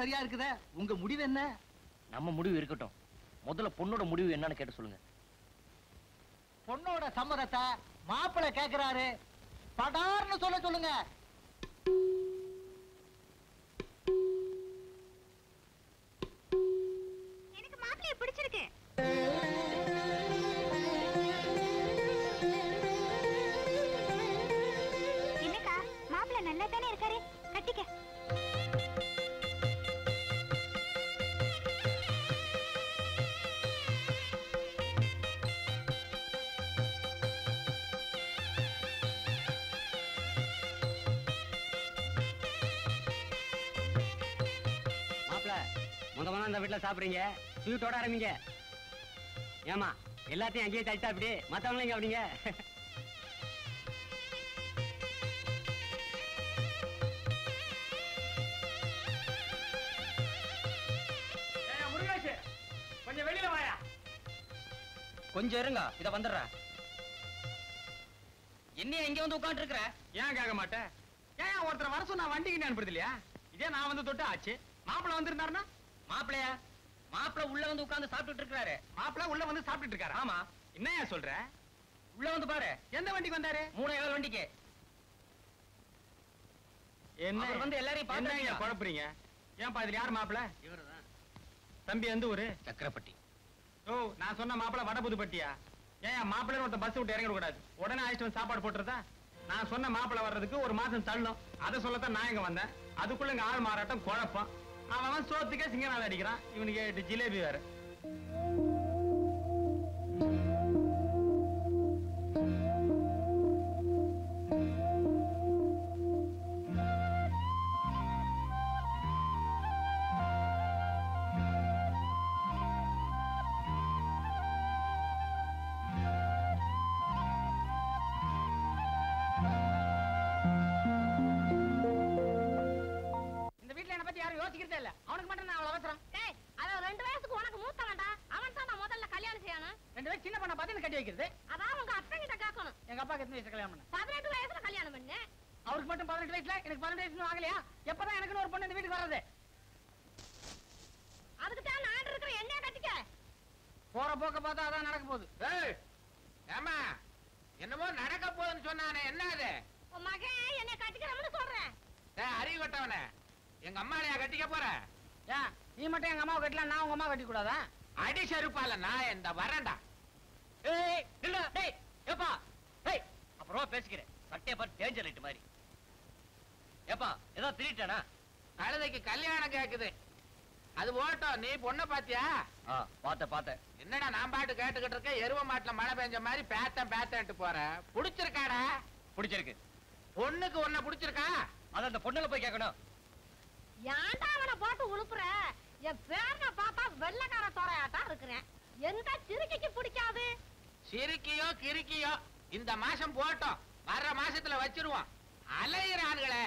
சரியா இருக்குதே? உங்க முடிவு என்ன? நம்ம முடிவு இருக்கட்டும். முதல்ல பொண்ணோட முடிவு என்னன்னு கேட்டு சொல்லுங்க. பொண்ணோட சம்மதத்தை மாப்பிள கேக்குறாரு. படார்னு சொல்ல சொல்லுங்க. சாப்பிடுறீங்க? ஸ்வீட்டோட ஆரம்பிங்க. ஏமா எல்லாத்தையும் அங்கேயே தட்டா அப்படி இங்க அப்படிங்க கொஞ்சம் வெளியில வாயா. கொஞ்சம் இருங்க இத வந்துடுறேன். என்ன இங்க வந்து உட்கார்ந்து இருக்கிற ஏன் கேட்க மாட்டேன்? ஏன் ஒருத்தர் வர சொன்னா வண்டிக்கு அனுப்புறது இல்லையா? இதே நான் வந்து தொட்டு ஆச்சு. மாப்பிள்ள வந்திருந்தாருன்னா? மாப்பிளையா மாப்பிள உள்ள வந்து உட்கார்ந்து சாப்பிட்டுட்டு இருக்காரு மாப்பிள்ள உள்ள வந்து சாப்பிட்டுட்டு இருக்காரு? ஆமா. என்னையா சொல்ற? உள்ள வந்து பாரு. எந்த வண்டிக்கு வந்தாரு? மூணு ஏழு வண்டிக்கு. என்ன? வந்து எல்லாரையும் என்னங்க பார்த்தாருயா? குழப்புறீங்க? ஏன்பா இதுல யார் மாப்பிள்ள இவருதான். தம்பி எந்த ஊரு? சக்கரப்பட்டி. ஓ நான் சொன்ன மாப்பிள்ள வடபுதுப்பட்டியா ஏன் மாப்பிள்ளை ஒருத்த பஸ் விட்டு இறங்க கூடாது. உடனே அழைச்சிட்டு வந்து சாப்பாடு போட்டுறதா நான் சொன்ன மாப்பிள்ளை வர்றதுக்கு ஒரு மாசம் தள்ளும் அதை சொல்லத்தான் நான் இங்க வந்தேன். அதுக்குள்ள இங்க ஆள் மாறாட்டம் குழப்பம். அவன் சோத்துக்கே சிங்கநாத அடிக்கிறான். இவனுக்கு ஜிலேபி வேற. கட்டி கூடாதா அடி செருப்பால நான் இந்த வரேன்டா. ஏய் இல்ல டேய் ஏப்பா டேய் அப்புறமா பேசிக்கிறேன். சட்டைய பாரு டேஞ்சர் லைட் மாதிரி. ஏப்பா ஏதோ திருட்டானா கழுதைக்கு கல்யாணம் கேக்குது. அது ஓட்டம் நீ பொண்ணை பாத்தியா? பாத்த பார்த்தேன் என்னடா நான் பாட்டு கேட்டுக்கிட்டு இருக்க எருவ மாட்டுல மழை பெஞ்ச மாதிரி பேத்தன் பேத்தன்ட்டு போற. புடிச்சிருக்காடா? பிடிச்சிருக்கு. பொண்ணுக்கு உன்னை புடிச்சிருக்கா? அத அந்த பொண்ணுல போய் கேட்கணும். ஏன்டா அவனை போட்டு உழுப்புற? என் பேரனை பாப்பா வெள்ளக்கார தோரையாட்டா இருக்கிறேன். எந்த சிறுக்கிக்கு பிடிக்காது? சிறுக்கியோ கிறுக்கியோ இந்த மாசம் போட்டோம். வர்ற மாசத்துல வச்சிருவோம். அலையிறானுங்களே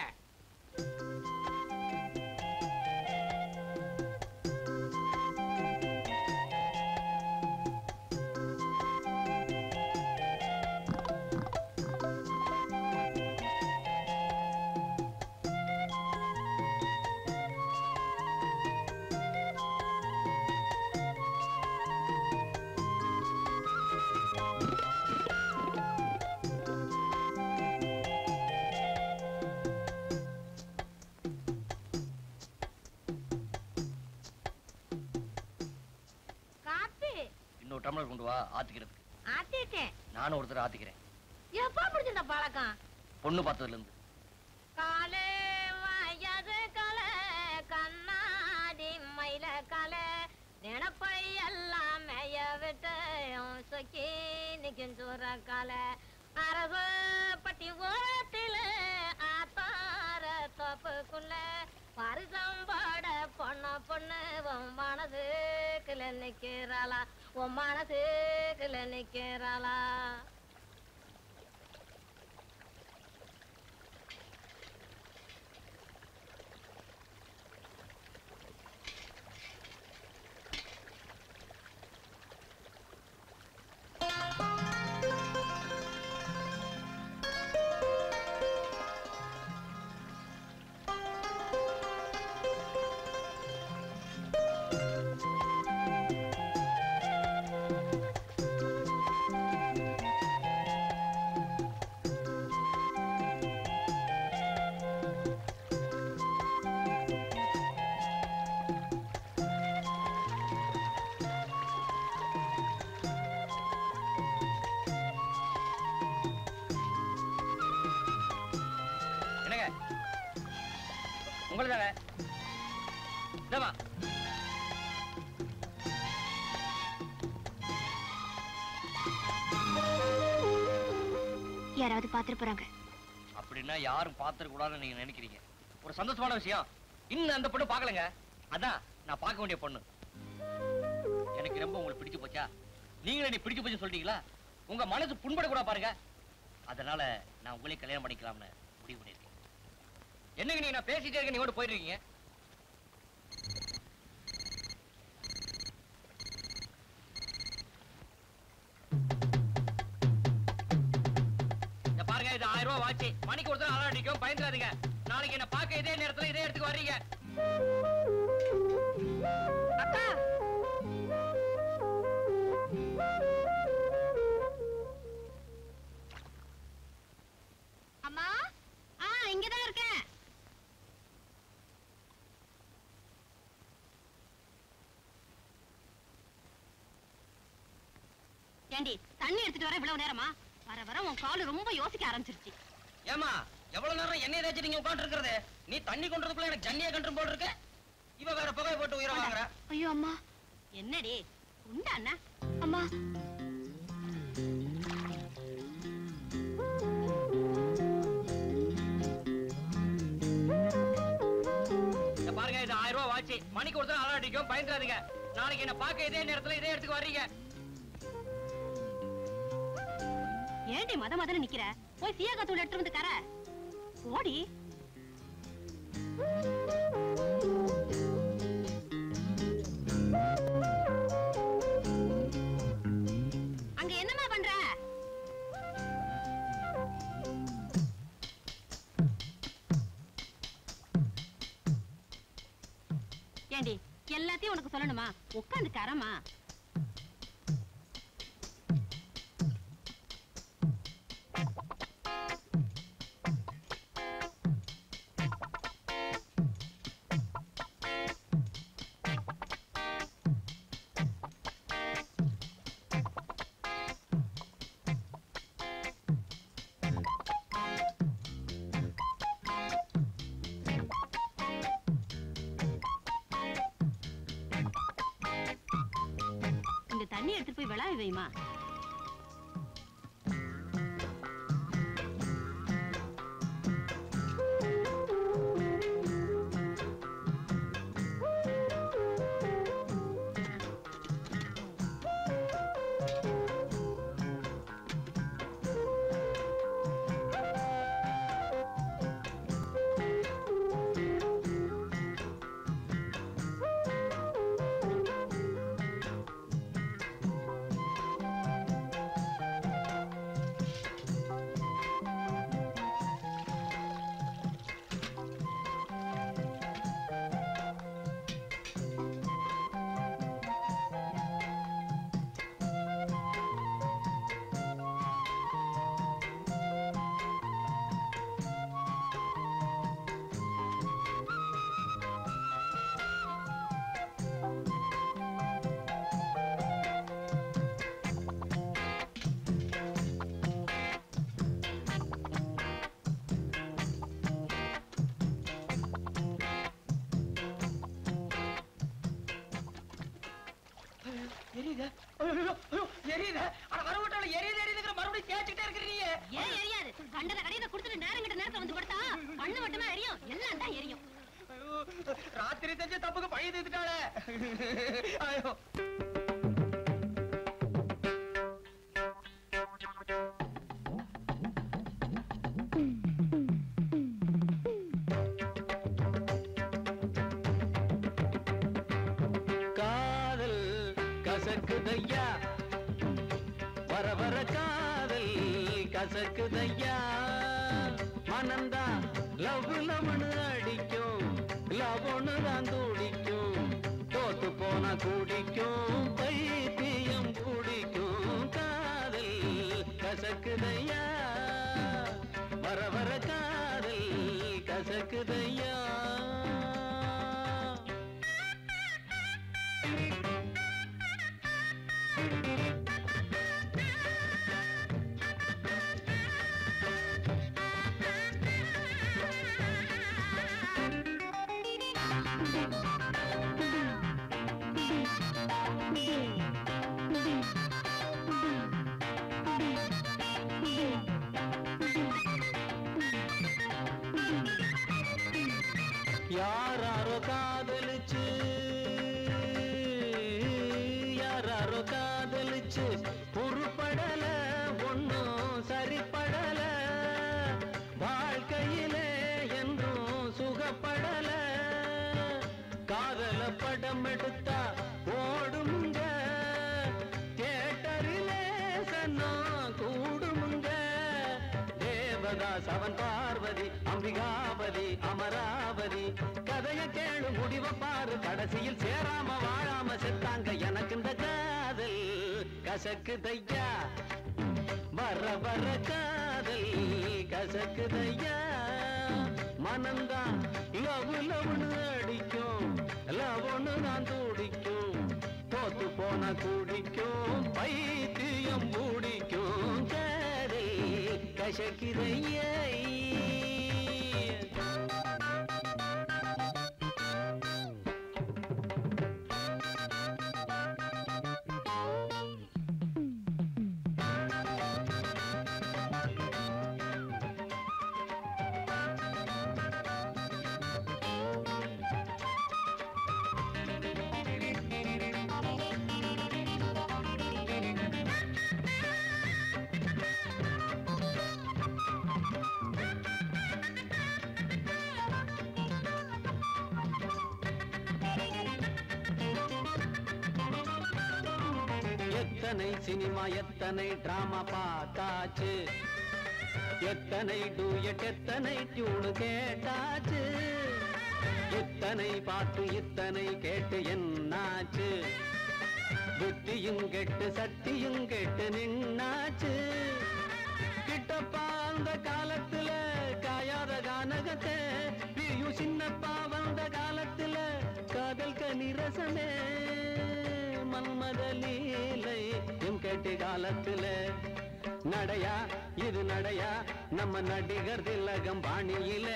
ஆத்திக்கிறதுக்கு. ஆத்திட்டேன் நானும் ஒருத்தர் ஆத்திக்கிறேன். எப்ப பிடிச்சிருந்த பழக்கம்? பொண்ணு பார்த்ததுல இருந்து காலே வயது கலை கண்ணாடி மயில கலை நினப்பை எல்லாம் மேய விட்டு சொக்கி நிக்கும் சூற கலை. அரசு பட்டி ஓரத்தில ஆத்தார தோப்புக்குள்ள பரிசம் பாட பொண்ண பொண்ணு உன் மனசுக்குள்ள நிக்கிறாளா உன் மனசுக்குள்ள நிக்கிறாளா பாத்துட்டு போறாங்க அப்படின்னா யாரும் பார்த்துட கூடாதுன்னு நீங்க நினைக்கிறீங்க. ஒரு சந்தோஷமான விஷயம். இன்னும் அந்த பொண்ணு பார்க்கலங்க. அதான் நான் பார்க்க வேண்டிய பொண்ணு. எனக்கு ரொம்ப உங்களுக்கு பிடிச்சு போச்சா? நீங்களே நீ பிடிச்சு போச்சுன்னு சொல்றீங்களா உங்க மனசு புண்பட பாருங்க. அதனால நான் உங்களே கல்யாணம் பண்ணிக்கலாம்னு முடிவு பண்ணிருக்கேன் என்னங்க நீங்க நான் பேசிட்டே இருக்க நீங்க போயிருக்கீங்க ஆச்சு. மணிக்கு ஒருத்தர் அலாரம் அடிக்கும். பயந்துடாதீங்க. நாளைக்கு என்ன பார்க்க இதே நேரத்துல இதே இடத்துக்கு வர்றீங்க. அக்கா! அம்மா? ஆ இங்கதான் இருக்கேன். ஏண்டி தண்ணி எடுத்துட்டு வர இவ்வளவு நேரமா? வர வர உன் காலு ரொம்ப யோசிக்க ஆரம்பிச்சிருச்சு. ஏமா எவ்வளவு நேரம் எண்ணெய் தேய்ச்சி நீங்க உட்கார்ந்து இருக்கிறது நீ தண்ணி கொண்டதுக்குள்ள எனக்கு ஜன்னியா கண்டு போல் இருக்க. இவ வேற புகையை போட்டு உயிரை வாங்குற. ஐயோ அம்மா. என்னடி? உண்டா அண்ணா அம்மா. பாருங்க இது ஆயிரம் ரூபாய் வாட்சி. மணிக்கு ஒருத்தர் அலாரம் அடிக்கும். பயந்துடாதீங்க. நாளைக்கு என்ன பார்க்க இதே நேரத்துல இதே இடத்துக்கு வர்றீங்க. ஏண்டி மத மதன்னு நிக்கிற? போய் சீயக்காத்தூள் எடுத்து வந்து கர ஓடி அங்க என்னம்மா பண்ற? ஏண்டி எல்லாத்தையும் உனக்கு சொல்லணுமா? உட்காந்து கரமா தேவதாஸ் அவன் பார்வதி அம்பிகாபதி அமராவதி. கதைய கேளு முடிவ பாரு. கடைசியில் சேராம வாழாம செத்தாங்க எனக்கு இந்த காதல். கசக்கு தையா வர வர காதல். கசக்கு தையா மனந்தான் லவ் லவ்னு அடிக்கும். லவ்னு நான் கசக்குதையா எத்தனை சினிமா எத்தனை டிராமா பார்த்தாச்சு? எத்தனை டூயட் எத்தனை டியூனு கேட்டாச்சு? இத்தனை பாட்டு இத்தனை கேட்டு என்னாச்சு? புத்தியும் கெட்டு சக்தியும் கெட்டு நின்னாச்சு. கிட்டப்பா அந்த காலத்துல காயாத கானகத்தை பிரியும் சின்னப்பா வந்த காலத்துல காதல் கனி ரசமே. மன்மத லீலை எம் கேட்டி காலத்துல நடையா இது நடையா நம்ம நடிகர் திலகம் பாணியில.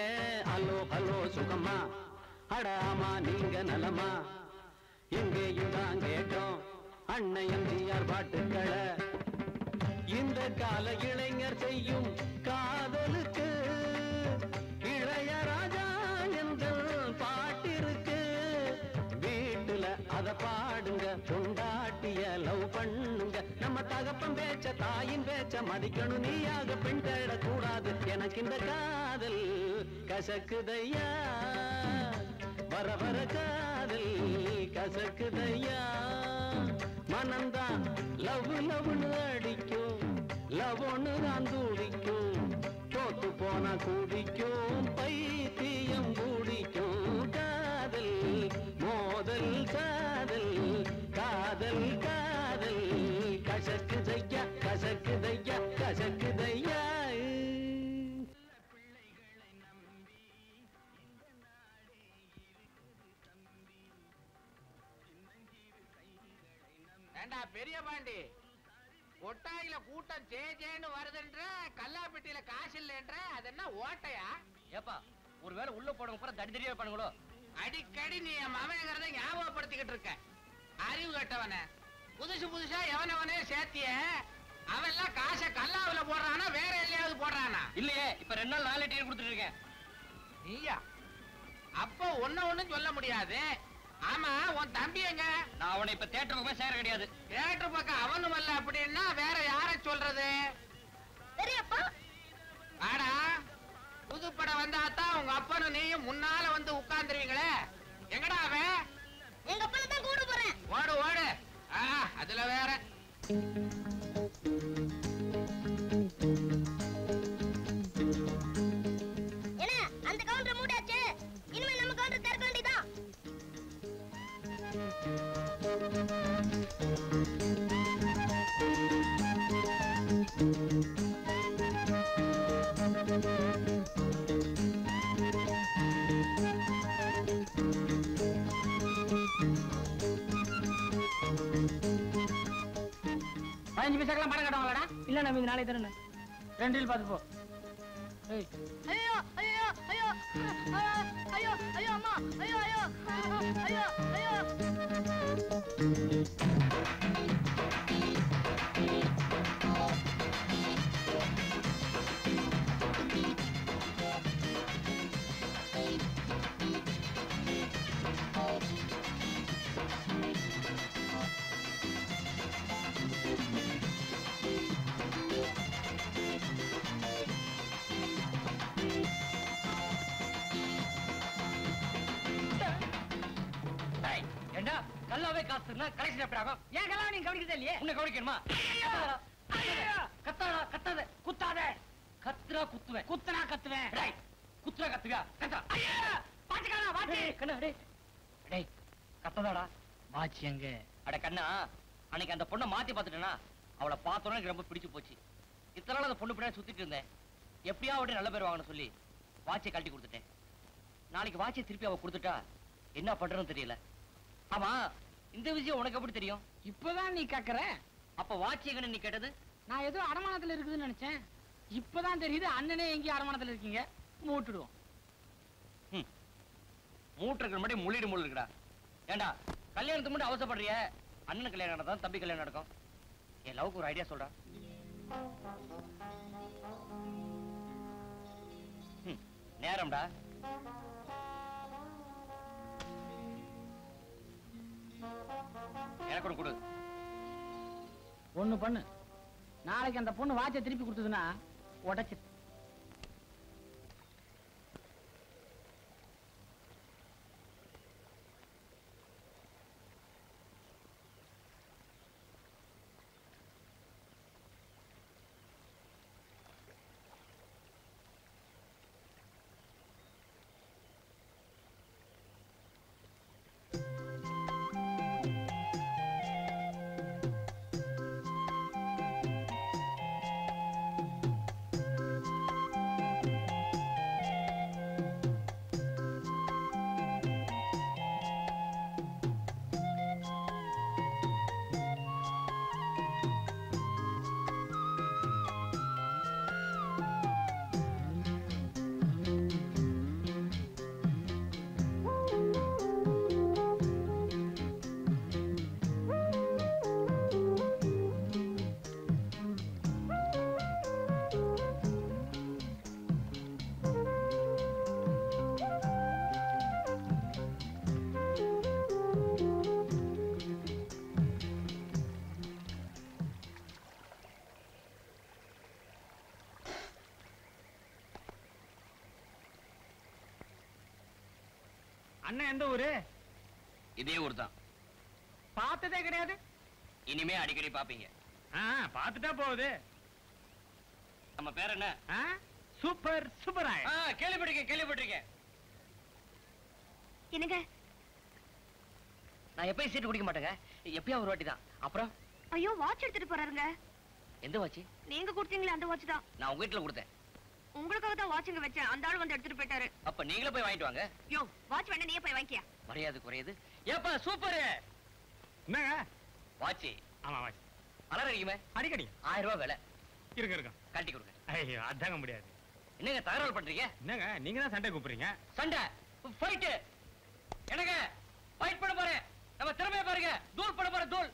ஹலோ ஹலோ சுகமா அடாமா நீங்க நலமா? இங்கேயும் தான் கேட்டோம் அண்ணன் எம்ஜிஆர் பாட்டுக்களை. இந்த கால இளைஞர் செய்யும் காதலுக்கு பொண்டாட்டிய லவ் பண்ணுங்க. நம்ம தகப்பன் பேச்ச தாயின் பேச்ச மதிக்கணும். நீயாக பெண் தேடக்கூடாது. எனக்கு இந்த காதல் கசக்குதையா? வர வர காதல் கசக்குதையா? மனம்தான் லவ் லவ்னு அடிக்கும். லவ் ஒன்று தான் துடிக்கும். தோத்து போனா குடிக்கும். பைத்தியம் குடிக்கும் காதல் மோதல் காதல் காதல் காதல். கசக்குதையா கசக்குதையா கசக்குதையா ஏண்டா பெரிய பாண்டி? கொட்டாயில கூட்டம் ஜே ஜேன்னு வருதுன்ற கல்லாப்பட்டியில காசு இல்லைன்ற அது என்ன ஓட்டையா? ஏப்பா ஒருவேளை உள்ள போடுங்க பூரா தடி தடியா பண்ணுங்களோ அடிக்கடி நீ என் மவங்கிறத ஞாபகப்படுத்திக்கிட்டு இருக்க. அறிவு கட்டவன. புதுசு புதுசா எவனவனே சேர்த்திய. அவன் எல்லாம் காசை கல்லாவுல போடுறானா வேற எல்லையாவது போடுறானா? இல்லையே இப்ப ரெண்டு நாள் நாலு டிக்கெட் கொடுத்துட்டு இருக்கேன். நீயா? அப்போ ஒண்ணு ஒண்ணும் சொல்ல முடியாது. ஆமா உன் தம்பி எங்க? நான் அவனை இப்ப தேட்டர் பக்கம் சேர கிடையாது. தேட்டர் பக்கம் அவனும் அல்ல அப்படின்னா வேற யார சொல்றது? பெரியப்பா. ஆடா புது படம் வந்தாதான் உங்க அப்பனும் நீயும் முன்னால வந்து உட்கார்ந்துருவீங்களே. எங்கடா அவன்? எங்க அப்பனை தான் கூட போறேன். ஓடு ஓடு அதுல வேற. என்ன அந்த கவுண்டர் மூடாச்சு? இனிமே நம்ம கவுண்டர் திறக்க வேண்டியதான் பதினஞ்சு பைசாக்கெல்லாம் பணம் கட்டுவாங்களாடா? இல்ல நம்ம இந்த நாளைக்கு தரணும் ரெண்டில் பார்த்து போ. ஐயோ ஐயோ ஐயோ ஐயோ ஐயோ அம்மா ஐயோ ஐயோ ஐயோ ஐயோ. நல்லாவே காசு இருந்தா கலெக்ஷன் எப்படி ஆகும். ஏன் கல்யாணம் நீங்க கவனிக்கிறதே இல்லையே? உன்னை கவனிக்கணுமா? கத்தாடா கத்தாத குத்தாத கத்துறா குத்துவேன். குத்துனா கத்துவேன். டேய், குத்துறா கத்துவியா? கத்தா. கண்ணா டேய் டேய் கத்ததாடா. வாட்சி எங்க? அட கண்ணா அன்னைக்கு அந்த பொண்ணை மாத்தி பார்த்துட்டேனா? அவளை பார்த்தோன்னே எனக்கு ரொம்ப பிடிச்சு போச்சு. இத்தனை நாள் அந்த பொண்ணு பின்னாடி சுத்திட்டு இருந்தேன். எப்படியா அவட்ட நல்ல பேர் வாங்கன்னு சொல்லி வாட்சியை கழட்டி கொடுத்துட்டேன். நாளைக்கு வாட்சியை திருப்பி அவ கொடுத்துட்டா என்ன பண்றதுன்னு தெரியல. ஆமா இந்த விஷயம் உனக்கு எப்படி தெரியும்? இப்பதான் நீ கேக்குற? அப்ப வாட்சி எங்கன்னு நீ கேட்டது? நான் ஏதோ அடமானத்துல இருக்குதுன்னு நினைச்சேன். இப்பதான் தெரியுது அண்ணனே எங்கேயும் அடமானத்துல இருக்கீங்க. மூட்டுடுவோம். மூட்டுக்கு முன்னாடி முள்ளிடு முள் இருக்குடா. ஏண்டா கல்யாணத்துக்கு முன்னாடி அவசரப்படுறிய? அண்ணன் கல்யாணம் நடந்தா தம்பி கல்யாணம் நடக்கும். என் லவ்க்கு ஒரு ஐடியா சொல்றா. நேரம்டா. எனக்கு ஒன்று கொடு. ஒன்று பண்ணு. நாளைக்கு அந்த பொண்ணு வாட்சை திருப்பி கொடுத்ததுன்னா உடைச்சு அண்ணன் எந்த ஊரு? இதே ஊர் தான் பார்த்ததே கிடையாது. இனிமே அடிக்கடி பாப்பீங்க. ஆ பார்த்துட்டா போகுது. நம்ம பேர் என்ன? சூப்பர் சூப்பர் கேள்விப்பட்டிருக்கேன் கேள்விப்பட்டிருக்கேன். என்னங்க? நான் எப்பயும் சீட்டு குடிக்க மாட்டேங்க. எப்பயும் ஒரு வாட்டி தான் அப்புறம்? ஐயோ வாட்ச் எடுத்துட்டு போறாருங்க. எந்த வாட்சி நீங்க கொடுத்தீங்களே அந்த வாட்ச் தான். நான் உங்க வீட்டுல கொடுத்தேன். உங்களுக்காக தான் வாட்சுங்க வச்சேன். அந்த ஆள் வந்து எடுத்துட்டு போயிட்டாரு. அப்ப நீங்களே போய் வாங்கிட்டு வாங்க. யோ வாட்ச் வேணா நீயே போய் வாங்கிக்கியா? மரியாதை குறையுது. ஏப்பா சூப்பர் என்னங்க? வாட்சி ஆமா வாட்ச் அலர் அடிக்குமே? அடிக்கடி. ஆயிரம் ரூபாய் விலை. இருங்க இருங்க. கட்டி கொடுங்க. ஐயோ அதாங்க முடியாது. என்னங்க தகராறு பண்றீங்க? என்னங்க நீங்க தான் சண்டை கூப்பிடுறீங்க சண்டை? ஃபைட் என்னங்க? ஃபைட் பண்ண போறேன். நம்ம திறமைய பாருங்க. தூள் பண்ண போறேன் தூள்.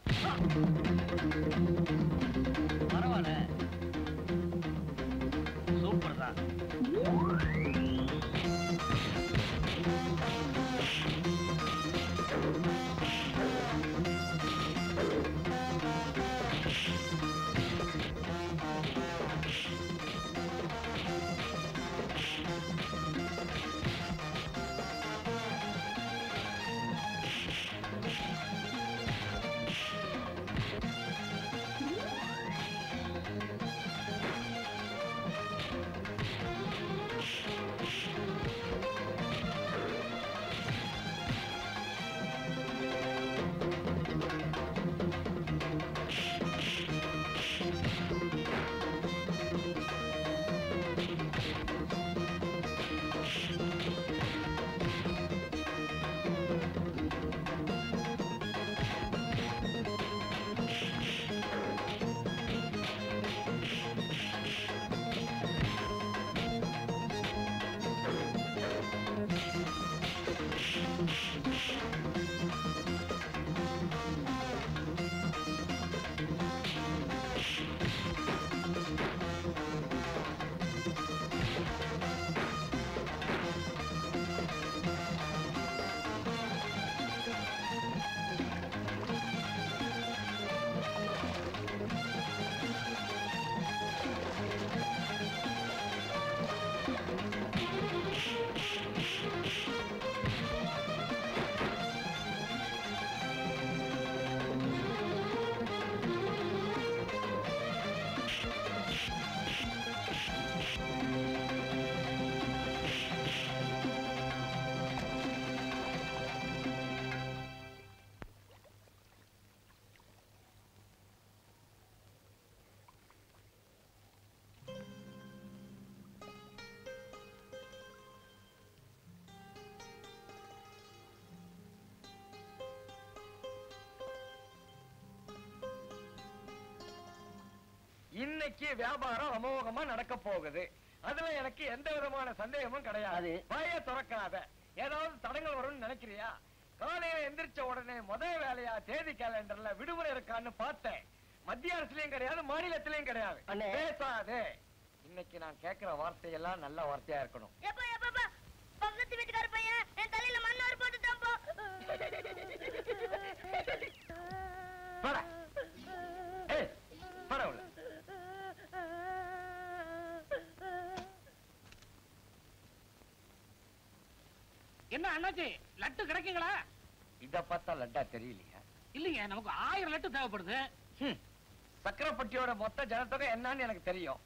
இன்னைக்கு வியாபாரம் அமோகமா நடக்க போகுது. அதுல எனக்கு எந்த விதமான சந்தேகமும் கிடையாது. வாய திறக்காத. ஏதாவது தடங்கள் வரும்னு நினைக்கிறியா? காலையில எந்திரிச்ச உடனே முதல் வேலையா தேதி கேலண்டர்ல விடுமுறை இருக்கான்னு பார்த்தேன். மத்திய அரசுலயும் கிடையாது மாநிலத்திலயும் கிடையாது. பேசாதே. இன்னைக்கு நான் கேட்கிற வார்த்தையெல்லாம் நல்ல வார்த்தையா இருக்கணும். என்ன அண்ணாச்சி லட்டு கிடைக்குங்களா? இத பார்த்தா லட்டா தெரியலையா. இல்லைங்க நமக்கு ஆயிரம் லட்டு தேவைப்படுது. சக்கரப்பட்டியோட மொத்த ஜனத்தொகை என்னன்னு எனக்கு தெரியும்.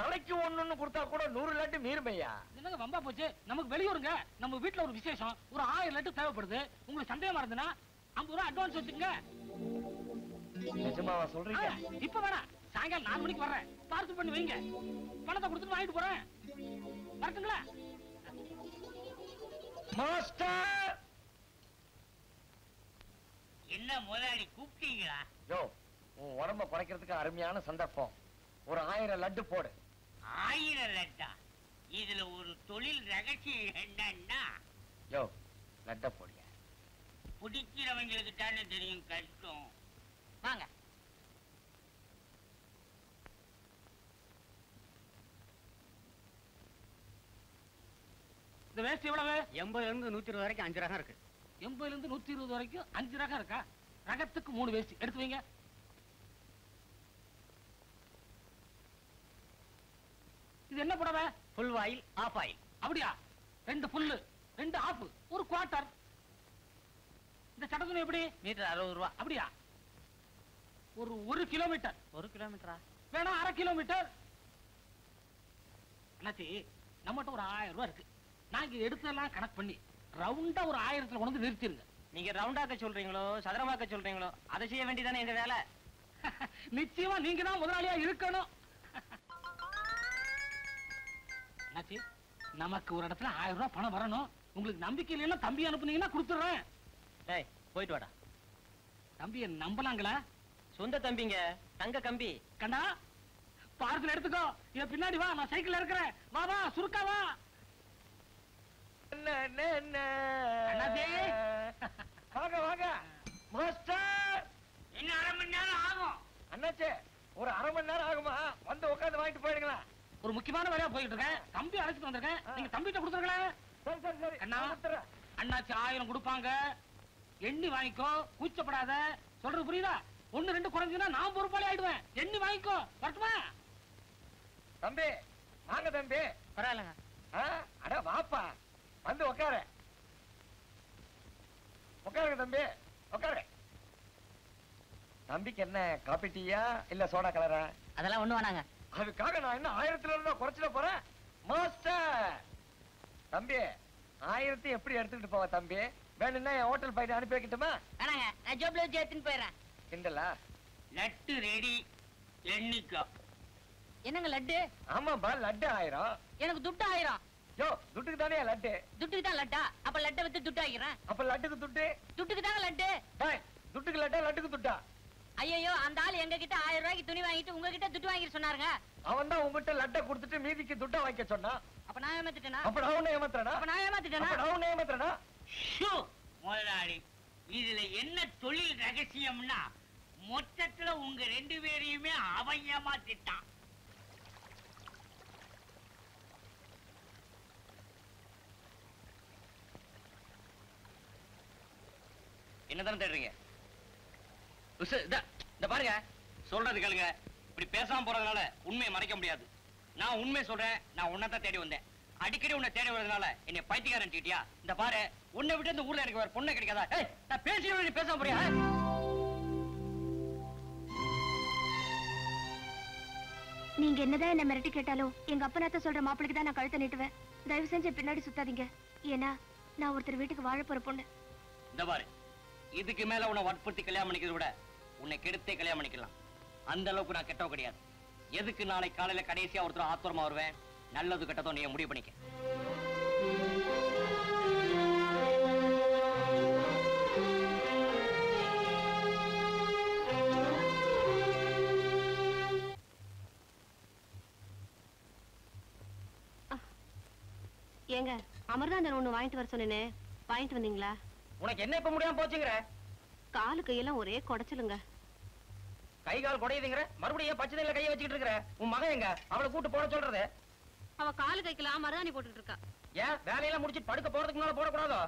தலைக்கு ஒண்ணுன்னு கொடுத்தா கூட நூறு லட்டு மீறுமையா? என்னங்க வம்பா போச்சு? நமக்கு வெளியூருங்க. நம்ம வீட்ல ஒரு விசேஷம். ஒரு ஆயிரம் லட்டு தேவைப்படுது. உங்களுக்கு சந்தேகமா இருந்ததுன்னா ஐம்பது ரூபா அட்வான்ஸ் வச்சுக்கங்க. நிஜமாவா சொல்றீங்க? இப்ப வேணாம் சாயங்காலம் நாலு மணிக்கு வர்றேன். பார்சல் பண்ணி வைங்க. பணத்தை கொடுத்துட்டு வாங்கிட்டு போறேன். வரட்டுங்களா? மாஸ்டர்! என்ன முதலாளி கூப்பிட்டீங்களா? யோ உன் உடம்ப குறைக்கிறதுக்கு அருமையான சந்தர்ப்பம். ஒரு ஆயிரம் லட்டு போடு. ஆயிரம் லட்டா? இதுல ஒரு தொழில் ரகசியம் என்னன்னா? யோ லட்ட போடியா பிடிக்கிறவங்களுக்கு தானே தெரியும் கஷ்டம். வாங்க. இந்த வேஸ்ட் எவ்வளவு? எண்பதுல இருந்து நூத்தி இருபது வரைக்கும் அஞ்சு ரகம் இருக்கு. எண்பதுல இருந்து நூத்தி இருபது வரைக்கும் அஞ்சு ரகம் இருக்கா? ரகத்துக்கு மூணு வேஸ்ட் எடுத்து வைங்க. இது என்ன புடவை? ஃபுல் ஆயில் ஆஃப் ஆயில் அப்படியா? ரெண்டு புல்லு ரெண்டு ஆஃப் ஒரு குவார்ட்டர் இந்த சட்டத்துணி எப்படி? மீட்டர் அறுபது ரூபா. அப்படியா? ஒரு ஒரு கிலோமீட்டர். ஒரு கிலோமீட்டரா? வேணா அரை கிலோமீட்டர். அண்ணாச்சி நம்மகிட்ட ஒரு ஆயிரம் ரூபாய் இருக்கு. நாங்க எடுத்ததெல்லாம் கணக்கு பண்ணி ரவுண்டா ஒரு ஆயிரத்துல கொண்டு வந்து நிறுத்திருங்க. நீங்க ரவுண்டாக்க சொல்றீங்களோ சதுரமாக்க சொல்றீங்களோ அதை செய்ய வேண்டியதானே எங்க வேலை? நிச்சயமா நீங்க தான் முதலாளியா இருக்கணும். அண்ணாச்சி நமக்கு ஒரு இடத்துல ஆயிரம் ரூபாய் பணம் வரணும். உங்களுக்கு நம்பிக்கை இல்லைன்னா தம்பி அனுப்புனீங்கன்னா கொடுத்துடுறேன். டேய் போயிட்டு வாடா. தம்பியை நம்பலாங்களா? சொந்த தம்பிங்க தங்க கம்பி. கண்டா பார்சல் எடுத்துக்கோ. என் பின்னாடி வா நான் சைக்கிள்ல இருக்கிறேன். வா வா சுருக்கா வா. வாங்க வாங்க. மாஸ்டர். இன்னும் அரை மணி நேரம் ஆகும். அண்ணாச்சே ஒரு அரை மணி நேரம் ஆகுமா? வந்து உட்காந்து வாங்கிட்டு போயிடுங்களா? ஒரு முக்கியமான வேலையா போயிட்டு இருக்கேன். தம்பி அழைச்சிட்டு வந்திருக்கேன். நீங்க தம்பிட்ட கொடுத்துருங்களேன். சரி சரி சரி. அண்ணா. நான் கொடுத்துறேன். அண்ணாச்சி ஆயிரம் கொடுப்பாங்க. எண்ணி வாங்கிக்கோ. கூச்சப்படாத. சொல்றது புரியுதா? ஒண்ணு ரெண்டு குறைஞ்சுன்னா நான் பொறுப்பாளி ஆயிடுவேன். எண்ணி வாங்கிக்கோ. வரட்டுமா? தம்பி வாங்க தம்பி. பரவாயில்லங்க. அட வாப்பா. வந்து உட்காரு உட்காருங்க தம்பி உட்காரு தம்பிக்கு என்ன காபி டீயா இல்ல சோடா கலரா அதெல்லாம் ஒண்ணு வேணாங்க. அதுக்காக நான் என்ன ஆயிரத்துல இருந்தா குறைச்சிட போறேன்? மாஸ்டர் தம்பி ஆயிரத்தி எப்படி எடுத்துக்கிட்டு போவ தம்பி? வேணும்னா என் ஹோட்டல் பையனை அனுப்பி வைக்கட்டுமா? வேணாங்க நான் ஜோப்ல வச்சு எடுத்துன்னு போயிடுறேன். கிண்டலா? லட்டு ரெடி எண்ணிக்கோ. என்னங்க லட்டு? ஆமாப்பா லட்டு ஆயிரம். எனக்கு துட்டு ஆயிரம். யோ துட்டுக்கு தானே லட்டு? துட்டுக்கு தான் லட்டா? அப்ப லட்டை வித்து துட்டு ஆகிறேன் அப்ப லட்டுக்கு துட்டு? துட்டுக்கு தாங்க லட்டு. டேய், துட்டுக்கு லட்டா லட்டுக்கு துட்டா? ஐயோ அந்த ஆள் எங்க கிட்ட ஆயிரம் ரூபாய்க்கு துணி வாங்கிட்டு உங்ககிட்ட துட்டு வாங்கிட்டு சொன்னாருங்க. அவன் தான் உங்ககிட்ட லட்டை கொடுத்துட்டு மீதிக்கு துட்டா வாங்கிக்க சொன்னான் அப்ப நான் ஏமாத்திட்டேனா? அப்ப நான் உன்னை ஏமாத்துறேனா? அப்ப நான் ஏமாத்திட்டேனா? அப்ப நான் உன்னை ஏமாத்துறேனா? ஷோ முதலாளி இதுல என்ன தொழில் ரகசியம்னா மொத்தத்துல உங்க ரெண்டு பேரையுமே அவன் ஏமாத்திட்டான். என்னதானே தேடுறீங்க? இந்த பாருங்க. சொல்றது கேளுங்க. இப்படி பேசாம போறதுனால உண்மையை மறைக்க முடியாது. நான் உண்மையை சொல்றேன். நான் உன்னைத்தான் தேடி வந்தேன். அடிக்கடி உன்னை தேடி வரதுனால என்னை பைத்தியக்காரன் தீட்டியா இந்த பாரு. உன்னை விட்டு இந்த ஊர்ல வேற பொண்ணு கிடைக்காதா? நான் பேசி பேசாம போறியா? நீங்க என்னதான் என்ன மிரட்டி கேட்டாலும் எங்க அப்பனாத்த சொல்ற மாப்பிளைக்கு தான் நான் கழுத்தை நீட்டுவேன். தயவு செஞ்சு பின்னாடி சுத்தாதீங்க. ஏன்னா நான் ஒருத்தர் வீட்டுக்கு வாழ போற பொண்ணு. இந்த பாரு. இதுக்கு மேல உன்னை வற்புறுத்தி கல்யாணம் பண்ணிக்கிறத விட உன்னை கெடுத்தே கல்யாணம் பண்ணிக்கலாம். அந்த அளவுக்கு நான் கெட்டவ கிடையாது. எதுக்கு நாளை காலையில கடைசியா ஒருத்தர் ஆத்திரமா வருவேன்? நல்லது கெட்டதோ நீ முடிவு பண்ணிக்க. ஏங்க அமர்தான் ஒண்ணு வாங்கிட்டு வர சொன்னேன்னு வாங்கிட்டு வந்தீங்களா? உனக்கு என்ன இப்ப முடியாம போச்சுங்கிற? காலு கையெல்லாம் ஒரே குடைச்சலுங்க. கை கால் குடையுதுங்கிற? மறுபடியும் பச்சை தண்ணியில கையை வச்சுக்கிட்டு இருக்கிற? உன் மகன் எங்க? அவளை கூட்டு போட சொல்றது. அவ காலு கைக்கெல்லாம் மருதாணி போட்டுட்டு இருக்கா. ஏன்? வேலையெல்லாம் முடிச்சு படுக்க போறதுக்கு முன்னால போடக்கூடாதோ?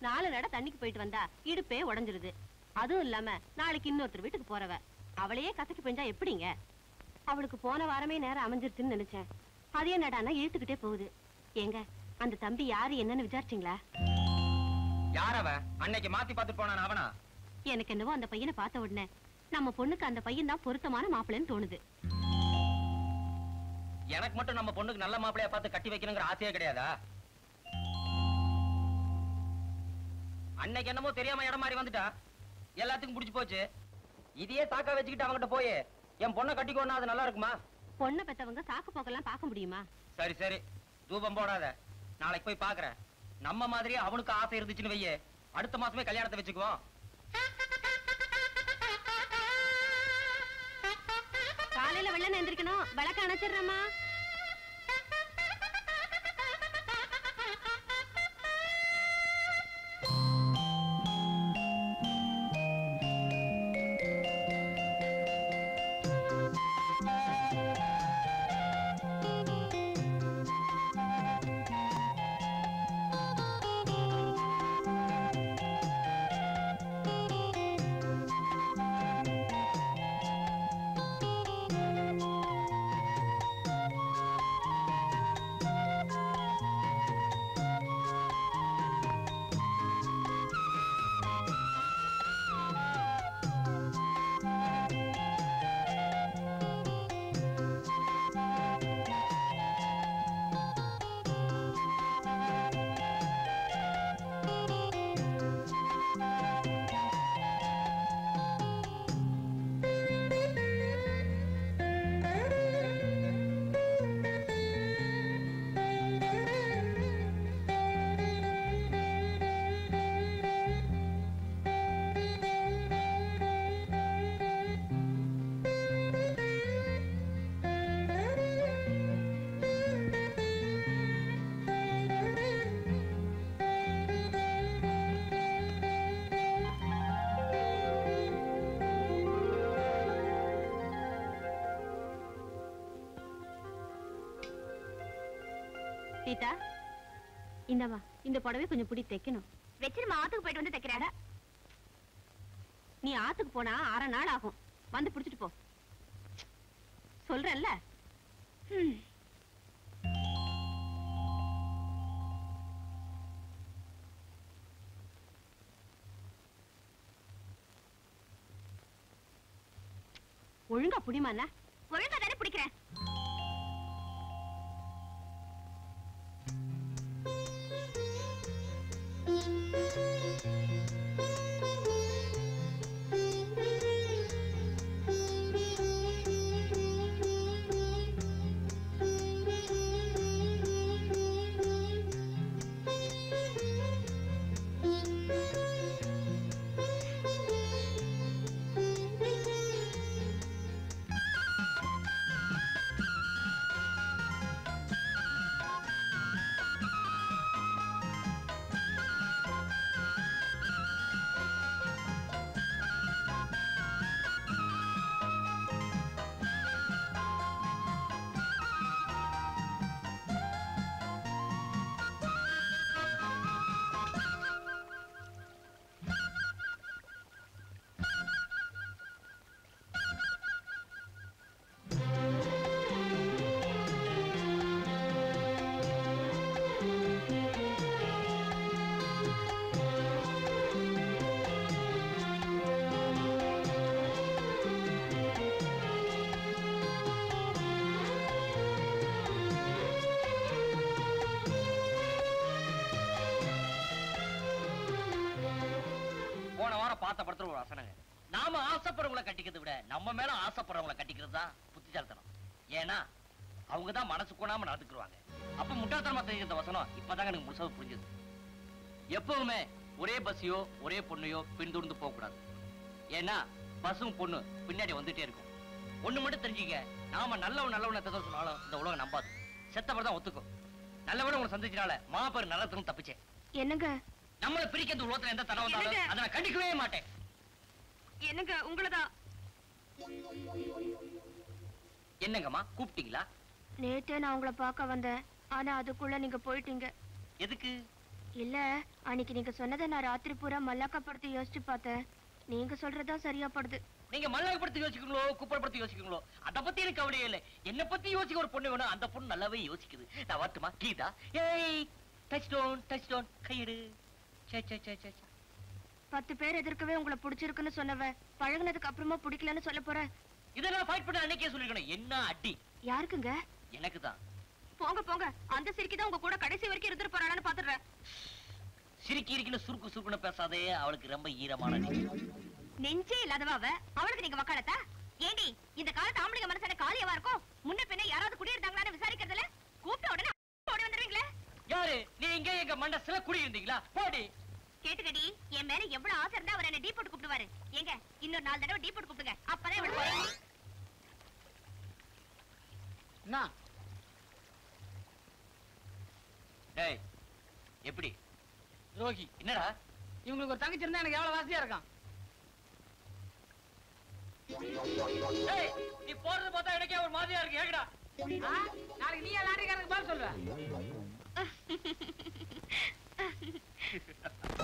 நாலு நட தண்ணிக்கு போயிட்டு வந்தா இடுப்பே உடைஞ்சிருது. அதுவும் இல்லாம நாளைக்கு இன்னொருத்தர் வீட்டுக்கு போறவ. அவளையே கசக்கி பெஞ்சா எப்படிங்க? அவளுக்கு போன வாரமே நேரம் அமைஞ்சிருச்சுன்னு நினைச்சேன். அதே நடானா இழுத்துக்கிட்டே போகுது. ஏங்க அந்த தம்பி யாரு என்னன்னு விசாரிச்சீங்களா? யார் அவன் அன்னைக்கு மாத்தி பார்த்துட்டு போனான் அவனா? எனக்கு என்னவோ அந்த பையனை பார்த்த உடனே நம்ம பொண்ணுக்கு அந்த பையன் தான் பொருத்தமான மாப்பிள்ளைன்னு தோணுது. எனக்கு மட்டும் நம்ம பொண்ணுக்கு நல்ல மாப்பிளையா பார்த்து கட்டி வைக்கணுங்கிற ஆசையே கிடையாதா? அன்னைக்கு என்னமோ தெரியாம இடம் மாறி வந்துட்டா. எல்லாத்துக்கும் புடிச்சு போச்சு. இதையே சாக்கா வச்சுக்கிட்டு அவங்கிட்ட போய். என் பொண்ணை கட்டிக்கோன்னா அது நல்லா இருக்குமா? பொண்ணை பெத்தவங்க சாக்கு போக்கெல்லாம் பார்க்க முடியுமா? சரி சரி. தூபம் போடாத. நாளைக்கு போய் பாக்குறேன் நம்ம மாதிரி அவனுக்கு ஆசை இருந்துச்சுன்னு வையே. அடுத்த மாசமே கல்யாணத்தை வச்சுக்குவோம் காலையில வெள்ள எந்திரிக்கணும். விளக்க அணைச்சிடுறமா சீதா இந்தம்மா இந்த புடவை கொஞ்சம் பிடி தைக்கணும். வச்சிருமா ஆத்துக்கு போயிட்டு வந்து தைக்கிறாட நீ ஆத்துக்கு போனா அரை நாள் ஆகும். வந்து பிடிச்சிட்டு போ. சொல்றேன்ல ம். ஒழுங்கா புடிமாண்ணா நம்ம மேல ஆசைப்படுறவங்களை கட்டிக்கிறது தான் புத்திசாலித்தனம். ஏன்னா அவங்க தான் மனசு கொடாம நடந்துக்குருவாங்க. அப்ப முட்டாள்தனமா தெரிஞ்ச இந்த வசனம் இப்பதாங்க எனக்கு முழுசாக புரிஞ்சது. எப்பவுமே ஒரே பஸ்ஸையோ ஒரே பொண்ணையோ பின்தொடர்ந்து போக கூடாது ஏன்னா பஸ்ஸும் பொண்ணு பின்னாடி வந்துட்டே இருக்கும். ஒண்ணு மட்டும் தெரிஞ்சுக்க நாம நல்லவன் நல்லவன் எத்தனை சொன்னாலும் இந்த உலகம் நம்பாது. செத்தவர் தான் ஒத்துக்கும். நல்லவன உங்களை சந்திச்சனால மாபெரும் நல்லத்தனும் தப்பிச்சேன். என்னங்க? நம்மள பிரிக்கிறது உலகத்துல எந்த தடவை? அதை நான் கண்டிக்கவே மாட்டேன். என்னங்க உங்களதான்? என்னங்கம்மா கூப்பிட்டீங்களா? நேத்தே நான் உங்களை பார்க்க வந்தேன். ஆனா அதுக்குள்ள நீங்க போயிட்டீங்க. எதுக்கு? இல்ல அன்னைக்கு நீங்க சொன்னதை நான் ராத்திரி பூரா மல்லாக்கா படுத்து யோசிச்சு பார்த்தேன். நீங்க சொல்றதா சரியா படுது. நீங்க மல்லாகப்படுத்தி யோசிக்கிறீங்களோ குப்பரப்படுத்தி யோசிக்கிறீங்களோ அத பத்தி எனக்கு கவலையே இல்லை. என்ன பத்தி யோசிக்க ஒரு பொண்ணு வேணும் அந்த பொண்ணு நல்லாவே யோசிக்குது. நான் வரட்டுமா கீதா ஏய் டச் டோன் டச் டோன் கையெடு. சே சே சே சே. பத்து பேர் எதிர்க்கவே உங்களை பிடிச்சிருக்குன்னு சொன்னவ பழகுனதுக்கு அப்புறமா பிடிக்கலன்னு சொல்ல போற. இதை நான் ஃபைட் பண்ண அன்னைக்கே சொல்லிருக்கணும் என்ன அடி? யாருக்குங்க? எனக்கு தான். போங்க போங்க. அந்த சிரிக்கி தான் உங்க கூட கடைசி வரைக்கும் இருந்துட்டு போறான்னு பாத்துடுறேன். சிரிக்கி இருக்கின்னு சுருக்கு சுருக்குன்னு பேசாதே. அவளுக்கு ரொம்ப ஈரமான நெஞ்சு. நெஞ்சே இல்லாதவ அவ அவளுக்கு நீங்க வக்காலத்தா? ஏண்டி இந்த காலத்து ஆம்பளைங்க மனசான காலியவா இருக்கும்? முன்ன பின்ன யாராவது குடியிருந்தாங்களான்னு விசாரிக்கிறதுல? கூப்பிட்ட உடனே ஓடி வந்துடுவீங்களே? யாரு? நீ இங்க எங்க மண்டசில குடி இருந்தீங்களா போடி. கேட்டுக்கடி என் மேல எவ்வளவு ஆசை இருந்தா அவர் என்ன டீ போட்டு கூப்பிடுவாரு. ஏங்க இன்னொரு நாலு தடவை டீ போட்டு கூப்பிடுங்க. அப்பதான் இவ்வளவு எப்படி? ரோகி. என்னடா? இவங்களுக்கு ஒரு தங்கச்சி இருந்தா எனக்கு எவ்வளவு வாசியா இருக்கும்? டேய் நீ போறது பார்த்தா எனக்கே ஒரு மாதிரியா இருக்கு. ஆ? நாளைக்கு நீ லாரிக்காரனுக்கு பதில் சொல்லுவ.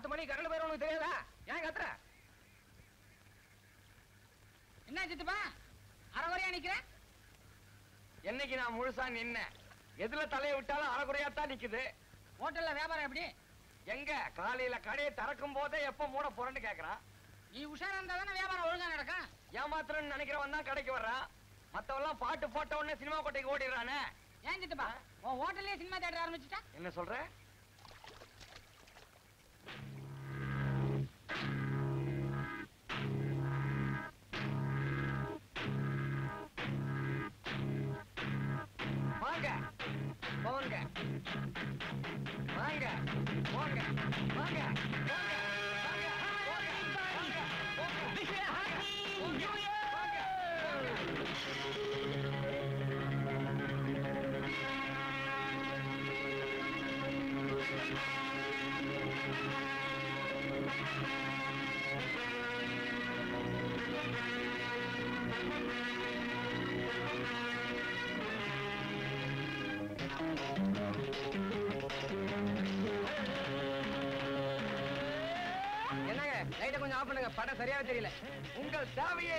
பத்து மணி கரண்ட் போயிரும் உனக்கு தெரியாதா? ஏன் கத்துற? என்ன சித்துப்பா? அரைகுறையா நிக்கிற? என்னைக்கு நான் முழுசா நின்னேன். எதுல தலையை விட்டாலும் அரைக்குறையா தான் நிக்குது. ஹோட்டல்ல வியாபாரம் எப்படி? எங்க? காலையில கடையை திறக்கும் போதே எப்ப மூட போறேன்னு கேக்குறான் நீ உஷாரா இருந்தா தானே வியாபாரம் ஒழுங்கா நடக்கும்? ஏமாத்திரன்னு நினைக்கிறவன் தான் கடைக்கு வர்றான். மத்தவெல்லாம் பாட்டு போட்ட உடனே சினிமா கோட்டைக்கு ஓடிடுறானே. ஏன் சித்துப்பா? உன் ஹோட்டல்லயே சினிமா தேட்டர் ஆரம்பிச்சுட்டா? என்ன சொல்ற? படம் சரியாக தெரியல. உங்கள் சேவையே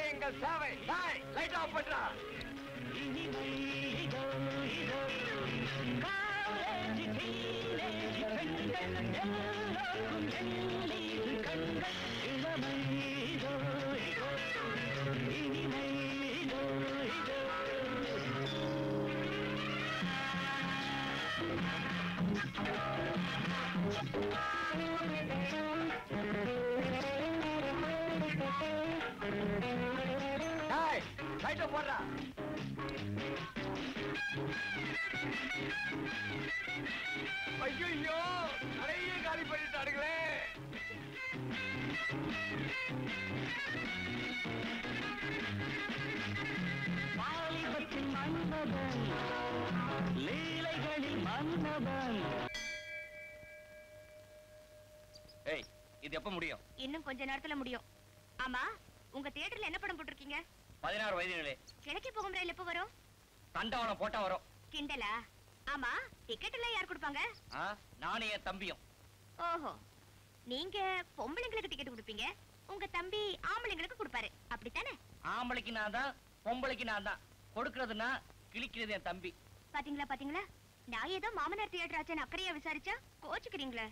இது எப்ப முடியும்? இன்னும் கொஞ்ச நேரத்துல முடியும். ஆமா உங்க தியேட்டர்ல என்ன படம் போட்டிருக்கீங்க? பதினாறு வயதுகளே கிழக்கே போகும் ரயில் எப்ப வரும்? தண்டவனம் போட்டா வரும். கிண்டலா? ஆமா டிக்கெட் எல்லாம் யார் கொடுப்பாங்க? நானும் என் தம்பியும். ஓஹோ நீங்க பொம்பளைங்களுக்கு டிக்கெட் கொடுப்பீங்க உங்க தம்பி ஆம்பளைங்களுக்கு கொடுப்பாரு. அப்படித்தானே? ஆம்பளைக்கு நான் தான் பொம்பளைக்கு நான் தான். கொடுக்கறதுன்னா கிழிக்கிறது என் தம்பி. பாத்தீங்களா பாத்தீங்களா? நான் ஏதோ மாமனார் தியேட்டர் ஆச்சுன்னு அக்கறையா விசாரிச்சா கோச்சுக்கிறீங்களே.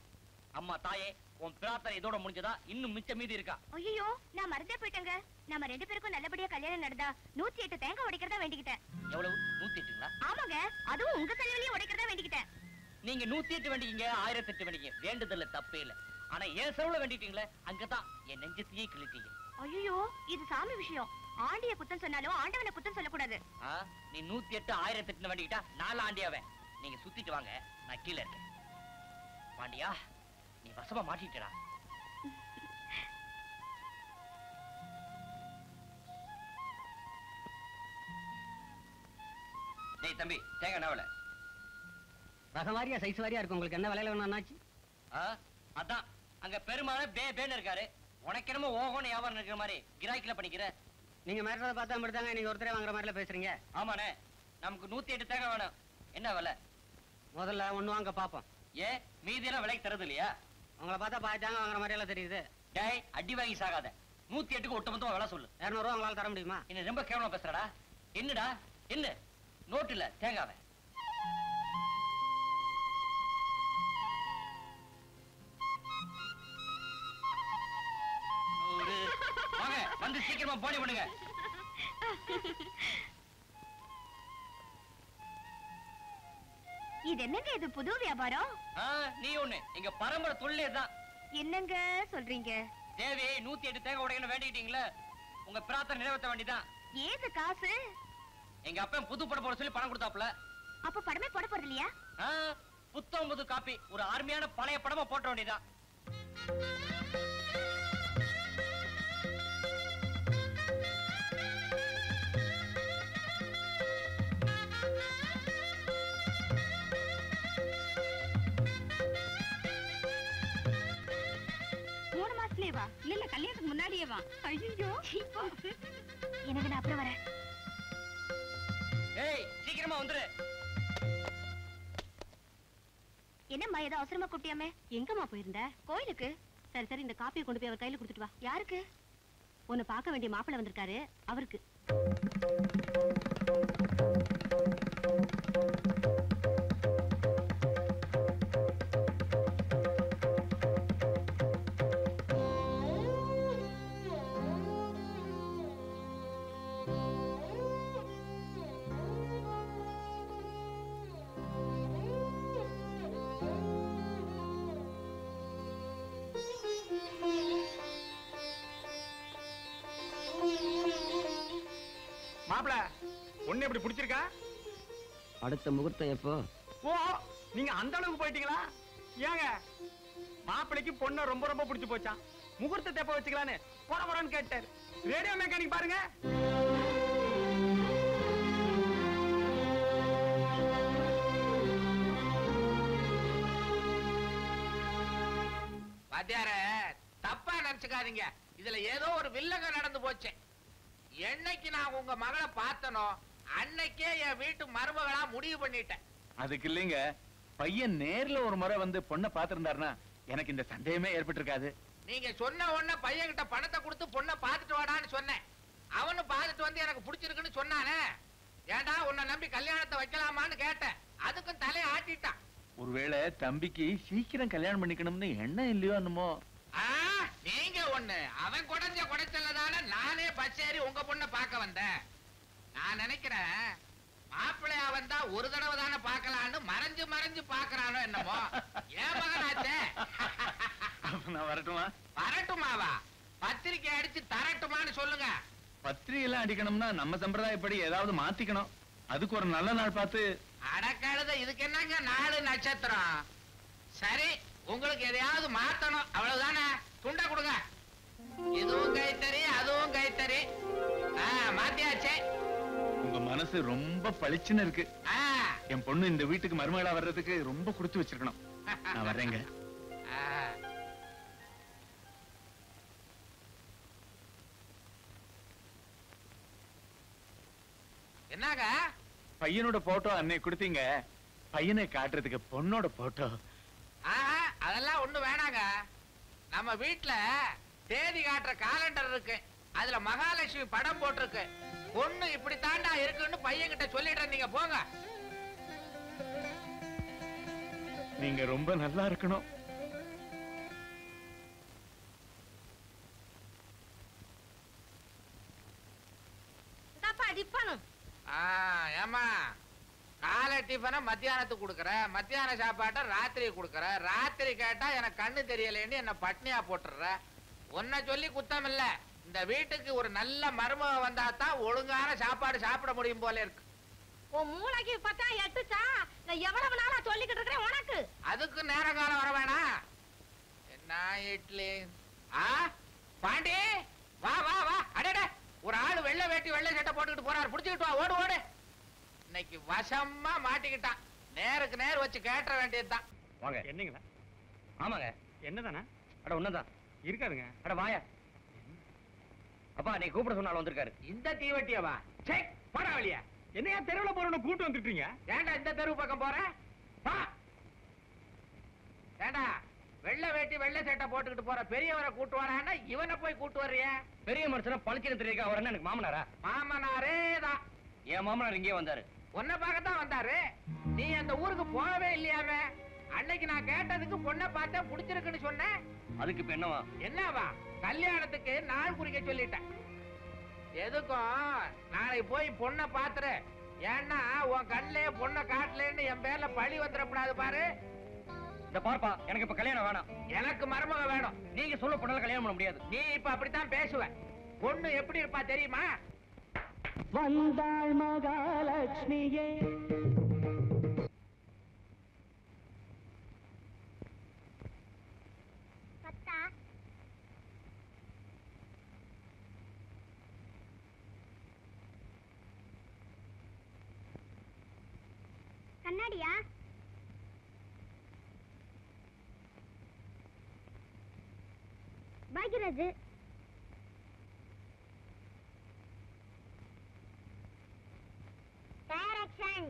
அம்மா தாயே உன் பிரார்த்தனை இதோட முடிஞ்சதா? இன்னும் மிச்சம் மீதி இருக்கா? ஐயோ நான் மறந்தே போயிட்டேங்க. நம்ம ரெண்டு பேருக்கும் நல்லபடியா கல்யாணம் நடந்தா நூத்தி எட்டு தேங்காய் உடைக்கிறதா வேண்டிக்கிட்டேன். எவ்வளவு? நூத்தி எட்டுங்களா? ஆமாங்க அதுவும் உங்க செலவுலயே உடைக்கிறதா வேண்டிக்கிட்டேன். நீங்க நூத்தி எட்டு வேண்டிக்கீங்க ஆயிரத்தி எட்டு வேண்டிக்கீங்க. வேண்டுதல்ல தப்பே இல்ல. ஆனா என் செலவுல வேண்டிட்டீங்களே அங்கதான் என் நெஞ்சத்தையே கிழிட்டீங்க. ஐயோ இது சாமி விஷயம். ஆண்டிய குத்தம் சொன்னாலும் ஆண்டவனை குத்தம் சொல்லக்கூடாது. நீ நூத்தி எட்டு ஆயிரத்தி எட்டு வேண்டிக்கிட்டா நாலு ஆண்டியாவன் நீங்க சுத்திட்டு வாங்க நான் கீழே இருக்கேன். பாண்டியா வசமா மாட்டிட்டடா. டேய் தம்பி தேங்காய் நாவல ரகம் வாரியா சைஸ் வாரியா இருக்கு? உங்களுக்கு என்ன விலையில வேணும் அண்ணாச்சி அதான். அங்க பெருமாள் பே பேன்னு இருக்காரு. உனக்கு என்னமோ ஓகோன்னு வியாபாரம் இருக்கிற மாதிரி கிராக்கில பண்ணிக்கிற. நீங்க மிரட்டதை பார்த்தா மட்டும் நீங்க ஒருத்தரே வாங்குற மாதிரில பேசுறீங்க. ஆமாண்ணே. நமக்கு நூத்தி எட்டு தேங்காய் வேணும். என்ன விலை? முதல்ல ஒண்ணு வாங்க பாப்போம். ஏன்? மீதியெல்லாம் விலைக்கு தரது இல்லையா? உங்களை பார்த்தா பாதி தாங்க வாங்குற மாதிரி எல்லாம் தெரியுது. டேய் அடி வாங்கி சாகாத. நூத்தி எட்டுக்கு ஒட்டு மொத்தமா விலை சொல்லு. இரநூறுவா உங்களால தர முடியுமா? என்ன ரொம்ப கேவலமா பேசுறடா. என்னடா? என்ன? நோட்டு இல்ல தேங்காவை வந்து சீக்கிரமா போனி பண்ணுங்க. இது என்னங்க இது புது வியாபாரம்? நீ ஒண்ணு. எங்க பரம்பரை தொழிலே தான். என்னங்க சொல்றீங்க? தேவி நூத்தி எட்டு தேங்காய் உடையன்னு வேண்டிக்கிட்டீங்களே? உங்க பிரார்த்தனை நிறைவேற்ற வேண்டிதான். ஏது காசு? எங்க அப்பன் புது படம் போட சொல்லி பணம் கொடுத்தாப்புல. அப்ப படமே போட போறது இல்லையா? புத்தம் புது காப்பி. ஒரு அருமையான பழைய படமா போட்ட வேண்டியதான் முன்னாடியே வா ஐயோ எனக்கு நான் அப்புறம் வரேன். ஏய் சீக்கிரமா வந்துரு. என்னம்மா ஏதோ அவசரமா கூப்பிட்டியாமே? எங்கம்மா போயிருந்த? கோயிலுக்கு? சரி சரி இந்த காப்பியை கொண்டு போய் அவர் கையில கொடுத்துட்டு வா. யாருக்கு? உன்னை பார்க்க வேண்டிய மாப்பிள்ளை வந்திருக்காரு அவருக்கு. அடுத்த முகூர்த்தம் எப்போ? ஓ நீங்க அந்த அளவுக்கு போயிட்டீங்களா? ஏங்க மாப்பிளைக்கு பொண்ணை ரொம்ப ரொம்ப பிடிச்சு போச்சான் முகூர்த்தத்தை எப்ப வச்சுக்கலான்னு போற போறன்னு கேட்டாரு. ரேடியோ மெக்கானிக் பாருங்க. வாத்தியார தப்பா நினைச்சுக்காதீங்க. இதுல ஏதோ ஒரு வில்லங்க நடந்து போச்சு. என்னைக்கு நான் உங்க மகளை பார்த்தனோ அன்னைக்கே என் வீட்டு மருமகளா முடிவு பண்ணிட்டேன். அதுக்கு இல்லைங்க. பையன் நேர்ல ஒரு முறை வந்து பொண்ணை பாத்திருந்தாருன்னா எனக்கு இந்த சந்தேகமே ஏற்பட்டிருக்காது. நீங்க சொன்ன உடனே பையன்கிட்ட பணத்தை கொடுத்து பொண்ணை பார்த்துட்டு வாடான்னு சொன்னேன். அவனு பார்த்துட்டு வந்து எனக்கு பிடிச்சிருக்குன்னு சொன்னானே. ஏன்டா உன்னை நம்பி கல்யாணத்தை வைக்கலாமான்னு கேட்டேன். அதுக்கும் தலையை ஆட்டிட்டான். ஒருவேளை தம்பிக்கு சீக்கிரம் கல்யாணம் பண்ணிக்கணும்னு எண்ணம் இல்லையோ என்னமோ? ஆ, நீங்க ஒண்ணு. அவன் குடைஞ்ச குடைச்சல தானே நானே பச்சேரி உங்க பொண்ணை பார்க்க வந்தேன். நான் நினைக்கிறேன் மாப்பிள்ளையா வந்தா ஒரு தடவை தானே பார்க்கலான்னு மறைஞ்சு மறைஞ்சு பாக்குறானோ என்னமோ? ஏன் மகனாச்சே? நான் வரட்டுமா? வரட்டுமாவா? பத்திரிக்கை அடிச்சு தரட்டுமான்னு சொல்லுங்க. பத்திரிகை எல்லாம் அடிக்கணும்னா நம்ம சம்பிரதாயப்படி ஏதாவது மாத்திக்கணும். அதுக்கு ஒரு நல்ல நாள் பார்த்து. அடக்கழுத இதுக்கு என்னங்க நாலு நட்சத்திரம்? சரி உங்களுக்கு எதையாவது மாத்தணும். அவ்வளவுதானே? துண்டை கொடுங்க. இதுவும் கைத்தறி அதுவும் கைத்தறி. ஆ, மாத்தியாச்சே. உங்க மனசு ரொம்ப பளிச்சுன்னு இருக்கு. என் பொண்ணு இந்த வீட்டுக்கு மருமகளா வர்றதுக்கு ரொம்ப கொடுத்து வச்சிருக்கணும். நான் வர்றேங்க. ஆ. என்னங்க? பையனோட போட்டோ அன்னைக்கு கொடுத்தீங்க. பையனை காட்டுறதுக்கு பொண்ணோட போட்டோ அதெல்லாம் ஒண்ணு வேணாங்க. நம்ம வீட்ல தேதி காட்டுற காலண்டர் இருக்கு. அதுல மகாலட்சுமி படம் போட்டிருக்கு. பொண்ணு இப்படி தாண்டா இருக்குன்னு பையன் கிட்ட சொல்லிடுறேன். நீங்க போங்க. நீங்க ரொம்ப நல்லா இருக்கணும். ஏம்மா? காலை டிஃபனை மத்தியானத்துக்கு கொடுக்குற மத்தியான சாப்பாட்டை ராத்திரி கொடுக்குற ராத்திரி கேட்டா எனக்கு கண்ணு தெரியலேன்னு என்ன பட்னியா போட்டுடுற. உன்னை சொல்லி குத்தம் இல்ல இந்த வீட்டுக்கு ஒரு நல்ல மருமக வந்தா தான் ஒழுங்கான சாப்பாடு சாப்பிட முடியும் போல இருக்கு. உன் மூளைக்கு இப்பதான் எட்டுச்சா? நான் எவ்வளவு நாளா சொல்லிக்கிட்டு இருக்கிறேன் உனக்கு? அதுக்கு நேர காலம் வர வேணாம் என்ன இட்லி? ஆ? பாண்டி? வா வா வா. அடடே ஒரு ஆளு வெள்ளை வேட்டி வெள்ளை சட்டை போட்டுக்கிட்டு போறாரு. புடிச்சுக்கிட்டு வா. ஓடு ஓடு. இன்னைக்கு வசமா மாட்டிக்கிட்டான். நேருக்கு நேர் வச்சு கேட்ட வேண்டியதுதான். வாங்க. என்னங்களா ஆமாங்க. என்னதானே? அட ஒண்ணுதான். இருக்காதுங்க. அட வாயா. அப்பா நீ கூப்பிட சொன்னாலும் வந்திருக்காரு. இந்த தீவட்டியவா? செக் போடா வெளிய. என்னையா தெருவுல போறவன கூட்டு வந்துட்டீங்க? ஏன்டா இந்த தெரு பக்கம் போற? வா. ஏண்டா வெள்ளை வேட்டி வெள்ளை சட்டை போட்டுக்கிட்டு போற பெரியவரை கூட்டு வரான்னா இவனை போய் கூட்டு வர்றிய? பெரிய மனுஷனா பழிச்சுன்னு தெரியுங்க அவர் எனக்கு மாமனாரா? மாமனாரே தான் என் மாமனார் இங்கே வந்தாரு. உன்னை பார்க்கத்தான் வந்தாரு. நீ அந்த ஊருக்கு போகவே இல்லையாமே அன்னைக்கு நான் கேட்டதுக்கு பொண்ணை பார்த்தா புடிச்சிருக்குன்னு சொன்னேன். அதுக்கு இப்ப என்னவா? என்னவா? கல்யாணத்துக்கு நாள் குறிக்க சொல்லிட்டேன். எதுக்கும் நாளைக்கு போய் பொண்ணை பாத்துரு. ஏன்னா உன் கண்ணிலே பொண்ணை காட்டலன்னு என் பேர்ல பழி வந்துடக்கூடாது பாரு. இந்த பார்ப்பா எனக்கு இப்ப கல்யாணம் வேணாம். எனக்கு மருமக வேணும். நீங்க சொல்ல பொண்ணால கல்யாணம் பண்ண முடியாது. நீ இப்ப அப்படித்தான் பேசுவ. பொண்ணு எப்படி இருப்பா தெரியுமா? வந்தாள் மகாலட்சுமியே. கண்ணாடியா பாக்யராஜ் டைரக்ஷன்.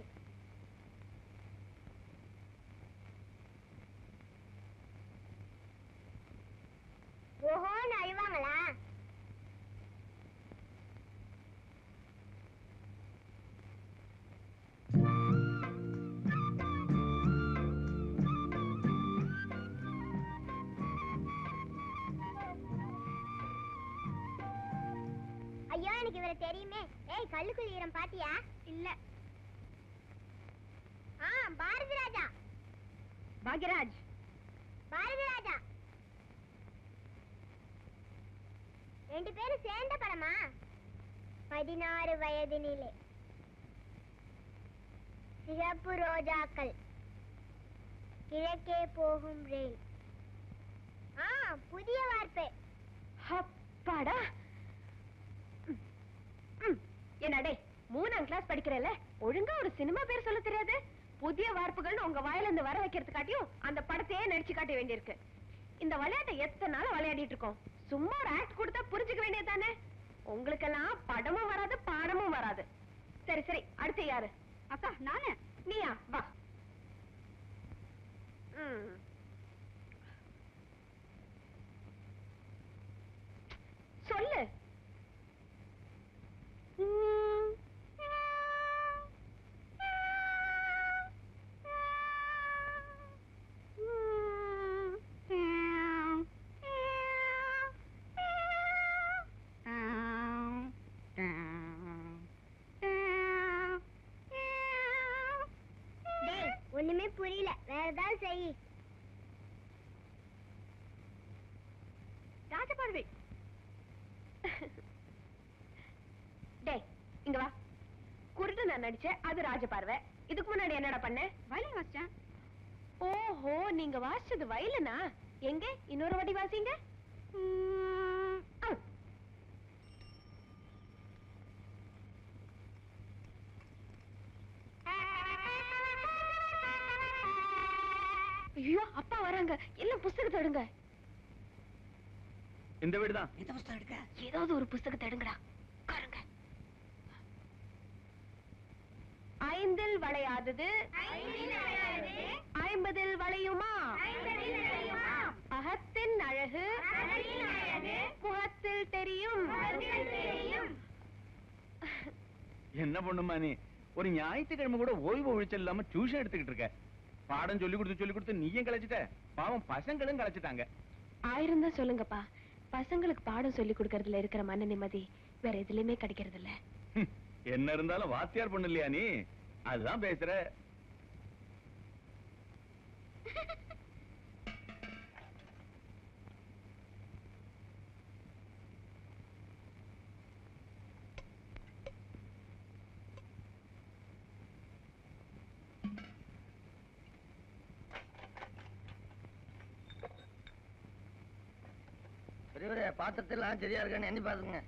ஓஹோன்னு அழுவாங்களா? கல்லுக்குள் ஈரம் பாத்தியா? இல்ல. ஆ பாரதி ராஜா பாக்யராஜ். பாரதி ராஜா ரெண்டு பேரும் சேர்ந்த படமா? பதினாறு வயதினிலே. சிகப்பு ரோஜாக்கள். கிழக்கே போகும் ரயில். ஆ புதிய வார்த்தை. அப்பாடா. என்னடே மூணாம் கிளாஸ் படிக்கிறல்ல? ஒழுங்கா ஒரு சினிமா பேர் சொல்ல தெரியாது? புதிய வார்ப்புகள்னு உங்க வாயில இருந்து வர வைக்கிறதுக்காட்டியும் அந்த படத்தையே நடிச்சு காட்ட வேண்டியிருக்கு. இந்த விளையாட்டை எத்தனை நாள் விளையாடிட்டு இருக்கோம்? சும்மா ஒரு ஆக்ட் கொடுத்தா புரிஞ்சுக்க வேண்டியதுதானே? உங்களுக்கெல்லாம் படமும் வராது பாடமும் வராது. சரி சரி அடுத்து யாரு? அக்கா நானு. நீயா? வா. ம். சொல்லு. ம். டேய் ஒண்ணுமே புரியல வேற ஏதாவது செய் ராஜபார்வை டேய் இங்க வா நடிச்சேன் அது ராஜபார்வை. இதுக்கு முன்னாடி என்னடா பண்ண? வயலின் வாசிச்சேன் ஓஹோ நீங்க வாசிச்சது வயலனா? எங்க? இன்னொரு வாட்டி வாசிங்க. ஐயோ அப்பா வராங்க. எல்லாம் புஸ்தகத்தை எடுங்க. இந்த வீடுதான். எந்த புஸ்தகம் எடுக்க? ஏதாவது ஒரு புஸ்தகத்தை எடுங்கடா உட்காருங்க ஐந்தில் வளையாதது. ஐம்பதில் வளையுமா? அகத்தின் அழகு. முகத்தில் தெரியும். என்ன பண்ணுமா நீ? ஒரு ஞாயிற்றுக்கிழமை கூட ஓய்வு ஒழிச்சல் இல்லாம டியூஷன் எடுத்துக்கிட்டு இருக்க. பாடம் சொல்லி கொடுத்து சொல்லி கொடுத்து நீயும் கலைச்சிட்ட. பாவம் பசங்களும் கலைச்சிட்டாங்க. ஆயிரம் தான் சொல்லுங்கப்பா. பசங்களுக்கு பாடம் சொல்லி கொடுக்கறதுல இருக்கிற மன நிம்மதி வேற எதுலயுமே கிடைக்கிறது இல்ல என்ன இருந்தாலும் வாத்தியார் பொண்ணு இல்லையா நீ? அதுதான் பேசுற. பெரியவரே பாத்திரத்தெல்லாம் சரியா இருக்கான்னு எண்ணி பாத்துங்க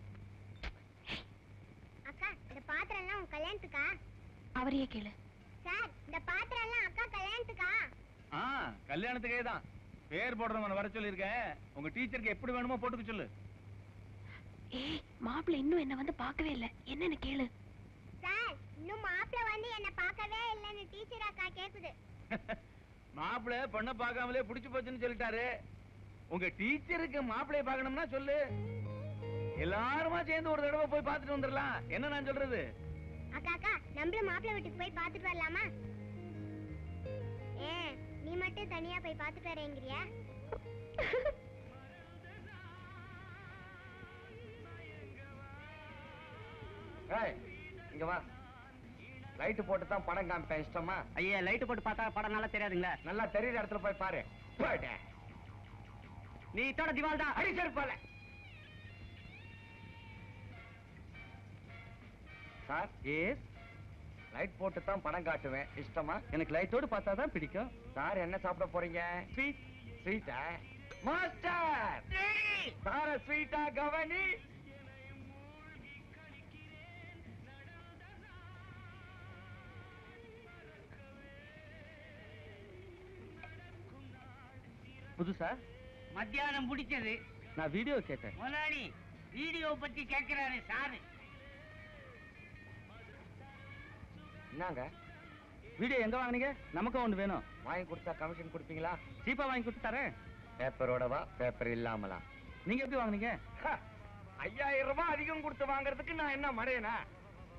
அக்கா இந்த பாத்திரம் எல்லாம் உன் கல்யாணத்துக்கா? அவரையே கேளு. சார் இந்த பாத்திரம் எல்லாம் அக்கா கல்யாணத்துக்கா? ஆ கல்யாணத்துக்கே தான். பேர் போடுறவன வர சொல்லியிருக்கேன். உங்க டீச்சருக்கு எப்படி வேணுமோ போட்டுக்க சொல்லு. ஏய் மாப்பிள்ளை இன்னும் என்ன வந்து பார்க்கவே இல்ல. என்னன்னு கேளு. சார் இன்னும் மாப்பிள்ள வந்து என்ன பார்க்கவே இல்லைன்னு டீச்சர் அக்கா கேக்குது. மாப்பிள்ளை பொண்ணை பார்க்காமலே புடிச்சு போச்சுன்னு சொல்லிட்டாரு. உங்க டீச்சருக்கு மாப்பிள்ளைய பார்க்கணும்னா சொல்லு. எல்லாருமா சேர்ந்து ஒரு தடவை போய் பார்த்துட்டு வந்துடலாம். என்ன நான் சொல்றது? அக்கா அக்கா நம்மளும் மாப்பிள்ள வீட்டுக்கு போய் பார்த்துட்டு வரலாமா? ஏன் நீ மட்டும் தனியா போய் பார்த்துட்டு வரேங்கிறியா? இங்க வா. லைட் போட்டு தான் படம் காமிப்பேன் இஷ்டமா? ஐயா லைட் போட்டு பார்த்தா படம் நல்லா தெரியாதுங்களா? நல்லா தெரியுற இடத்துல போய் பாரு. நீ இத்தோட திவால் தான். அடி சார் ஏஸ் லைட் போட்டு தான் படம் காட்டுவேன். இஷ்டமா? எனக்கு லைட்டோடு பார்த்தா தான் பிடிக்கும். சார் என்ன சாப்பிட போறீங்க? ஸ்வீட் ஸ்வீட்டா மாஸ்டர் சார ஸ்வீட்டா கவனி. புதுசா? மத்தியானம் பிடிச்சது நான் வீடியோ கேட்டேன். முதலாளி வீடியோ பத்தி கேட்கிறாரு சாரு. என்னங்க? வீடியோ எங்க வாங்குனீங்க? நமக்கும் ஒண்ணு வேணும். வாங்கி கொடுத்தா கமிஷன் கொடுப்பீங்களா? சீப்பா வாங்கி கொடுத்து தரேன். பேப்பரோடவா பேப்பர் இல்லாமலா? நீங்க எப்படி வாங்குனீங்க? ஐயாயிரம் ரூபாய் அதிகம் கொடுத்து வாங்குறதுக்கு நான் என்ன மடையனா?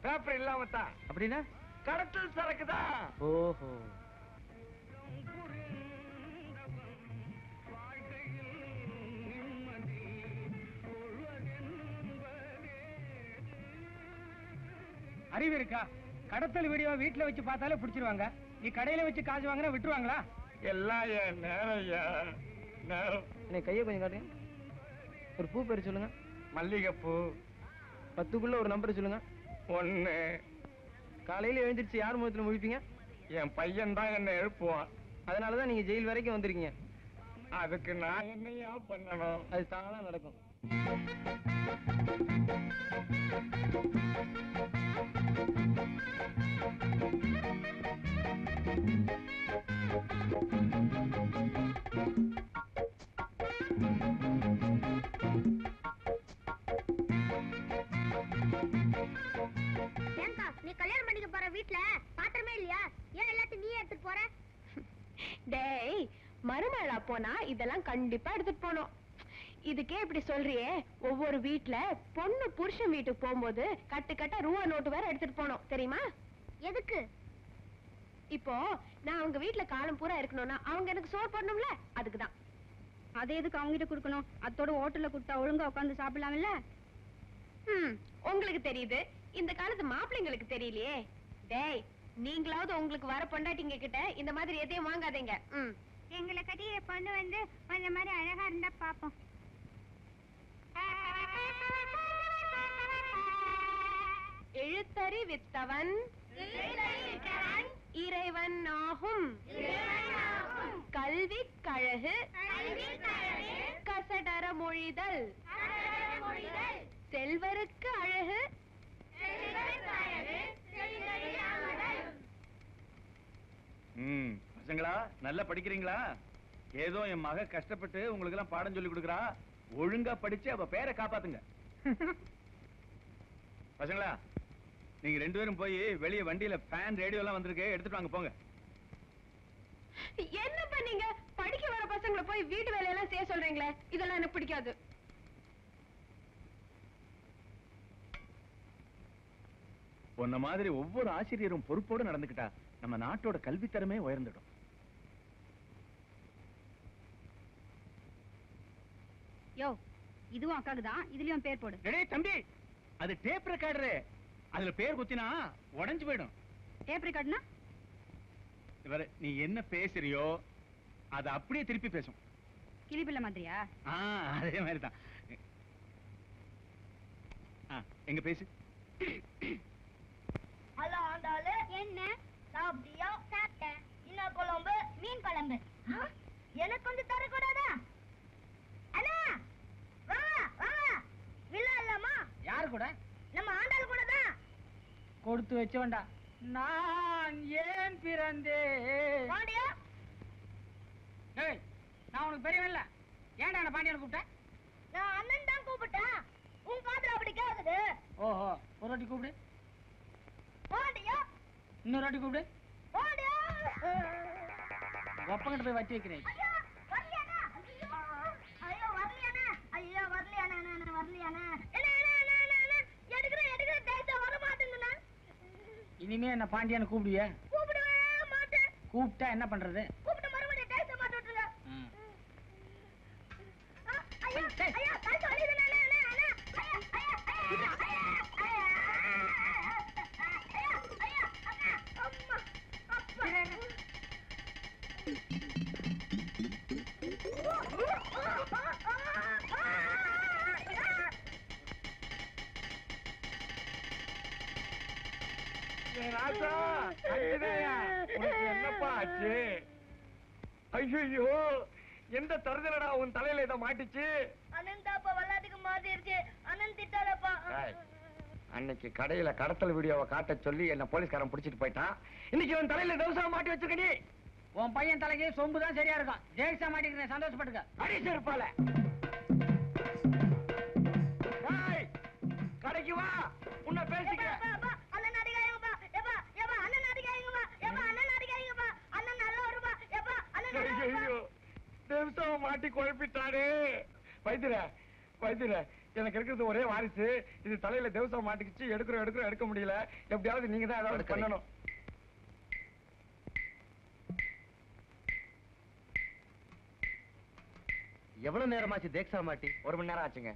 பேப்பர் இல்லாம தான். அப்படின்னா? கடத்தல் சரக்கு தான். ஓஹோ. அறிவு இருக்கா? கடத்தல் வீடியோ வீட்டுல வச்சு பார்த்தாலே பிடிச்சிருவாங்க. நீ கடையில வச்சு காசு வாங்கினா விட்டுருவாங்களா? எல்லாம் என் நேரம் ஐயா நேரம். எனக்கு கையை கொஞ்சம் காட்டுங்க. ஒரு பூ பேர் சொல்லுங்க. மல்லிகைப்பூ. பத்துக்குள்ள ஒரு நம்பர் சொல்லுங்க. ஒண்ணு. காலையில எழுந்திருச்சு யார் முகத்துல முழிப்பீங்க? என் பையன் தான் என்ன எழுப்புவான். அதனாலதான் நீங்க ஜெயில் வரைக்கும் வந்திருக்கீங்க. அதுக்கு நான் என்னையா பண்ணணும்? அது தானா நடக்கும். ஏங்கா நீ கல்யாணம் பண்ணிக்க போற வீட்ல பாத்திரமே இல்லையா? ஏன் எல்லாத்தையும் நீ எடுத்துட்டு போற? டேய் மருமகளா போனா இதெல்லாம் கண்டிப்பா எடுத்துட்டு போனோம் இதுக்கே இப்படி சொல்றியே ஒவ்வொரு வீட்ல பொண்ணு புருஷன் வீட்டுக்கு போகும்போது கட்டு கட்ட ரூபா நோட்டு வேற எடுத்துட்டு போனோம் தெரியுமா? எதுக்கு? இப்போ நான் அவங்க வீட்ல காலம் பூரா இருக்கணும்னா அவங்க எனக்கு சோறு போடணும்ல? அதுக்குதான். அதை எதுக்கு அவங்ககிட்ட கொடுக்கணும்? அத்தோட ஹோட்டல்ல கொடுத்தா ஒழுங்கா உட்காந்து சாப்பிடலாம்ல? ம் உங்களுக்கு தெரியுது. இந்த காலத்து மாப்பிள்ளைங்களுக்கு தெரியலையே. டேய் நீங்களாவது உங்களுக்கு வர பொண்டாட்டிங்க கிட்ட இந்த மாதிரி எதையும் வாங்காதீங்க. ம். எங்களை கட்டிய பொண்ணு வந்து அந்த மாதிரி அழகா இருந்தா பாப்போம். எழுத்தறிவித்தவன் இறைவன் ஆகும். கல்வி கழகு கசடர மொழிதல். செல்வருக்கு அழகு. பசங்களா நல்லா படிக்கிறீங்களா? ஏதோ என் மக கஷ்டப்பட்டு உங்களுக்கு எல்லாம் பாடம் சொல்லி கொடுக்குறா. ஒழுங்கா படிச்சு அவ பேரை காப்பாத்துங்க. பசங்களா நீங்க ரெண்டு பேரும் போய் வெளிய வண்டியில ஃபேன் ரேடியோ எல்லாம் வந்திருக்கு எடுத்துட்டு வாங்க போங்க. என்ன பண்ணீங்க படிக்க வர பசங்களை போய் வீட்டு வேலையெல்லாம் செய்ய சொல்றீங்களே? இதெல்லாம் எனக்கு பிடிக்காது. உன்ன மாதிரி ஒவ்வொரு ஆசிரியரும் பொறுப்போடு நடந்துக்கிட்டா நம்ம நாட்டோட கல்வித்தரமே உயர்ந்துடும். யோ இதுவும் அக்காக்கு தான் இதுலயும் பேர் போடு. தம்பி அது டேப் ரெக்கார்டரு அதுல பேர் குத்தினா உடைஞ்சு போயிடும். டேப் ரெக்கார்ட்னா இவரு நீ என்ன பேசுறியோ அது அப்படியே திருப்பி பேசும். கிளிப்பிள்ள மாதிரியா? ஆ அதே மாதிரி தான் எங்க பேசு. ஹலோ ஆண்டாளு. என்ன? சாப்பிட்டியா? சாப்பிட்டேன். என்ன குழம்பு? மீன் குழம்பு. எனக்கு வந்து தரக்கூடாதா? அண்ணா வாங்க வாங்க விழா இல்லாமா யாரு கூட? நம்ம ஆண்டாள் கூட கொடுத்து வச்சவன்டா. நான் ஏன் பிறந்தேன்? நான் உனக்கு பெரியவன் இல்ல ஏன்டா என்ன பாண்டியனை கூப்பிட்டேன் நான் அண்ணன் தான் கூப்பிட்டேன். உன் காதுல அப்படி கேக்குது. ஓஹோ ஒரு வாட்டி கூப்பிடு. பாண்டியா? இன்னொரு வாட்டி கூப்பிடு. பாண்டியா? ஒப்பங்கிட்ட போய் வச்சு வைக்கிறேன். ஐயோ வரலையாண்ணா? ஐயோ வரலையாண்ணா? ஐயோ வரலையாண்ணா நான் வரலையாண்ணா என்ன என்ன என்ன என்ன என்ன எடுக்கிற எடுக்கிற டேட்டா வர மாட்டேங்குண்ணா இனிமே என்ன பாண்டியனை கூப்பிடுவிய? கூப்பிட்டா என்ன பண்றது? கூப்பிட்டு என்னப்பா ஆச்சு? ஐயோ எந்த தருதலடா உன் தலையில இதை மாட்டிச்சு? அனந்த் அப்பா விளையாட்டுக்கு மாத்திருச்சு அனந்த் திட்டாரப்பா. ஏய், அன்னைக்கு கடையில கடத்தல் வீடியோவை காட்ட சொல்லி என்ன போலீஸ்காரன் பிடிச்சிட்டு போயிட்டான். இன்னைக்கு இவன் தலையில தவசா மாட்டி வச்சிருக்க நீ. உன் பையன் தலைக்கு சொம்பு தான் சரியா இருக்கும். ஜெயிச்சா மாட்டிக்கிறேன் சந்தோஷப்பட்டுக்க. அடி செருப்பால. ஏய், கடைக்கு வா. உன்னை பேசிக்கிறேன் அண்ணன் அடிக்காயங்கப்பா எப்பா எப்பா அண்ணன் அடிக்காயங்கப்பா எப்பா அண்ணன் அடிக்காயங்கப்பா அண்ணன் நல்ல வருப்பா எப்பா அண்ணன் நல்ல வருப்பா ஐயோ தேவஸ்தாவை மாட்டி குழப்பிட்டாரு வைத்திர வைத்திர எனக்கு இருக்கிறது ஒரே வாரிசு. இது தலையில தேவஸ்தாவை மாட்டிக்கிச்சு எடுக்கிறோம் எடுக்கிறோம் எடுக்க முடியல. எப்படியாவது நீங்க தான் ஏதாவது பண்ணணும். எவ்வளவு நேரமாச்சு தேக்ஸா மாட்டி? ஒரு மணி நேரம் ஆச்சுங்க.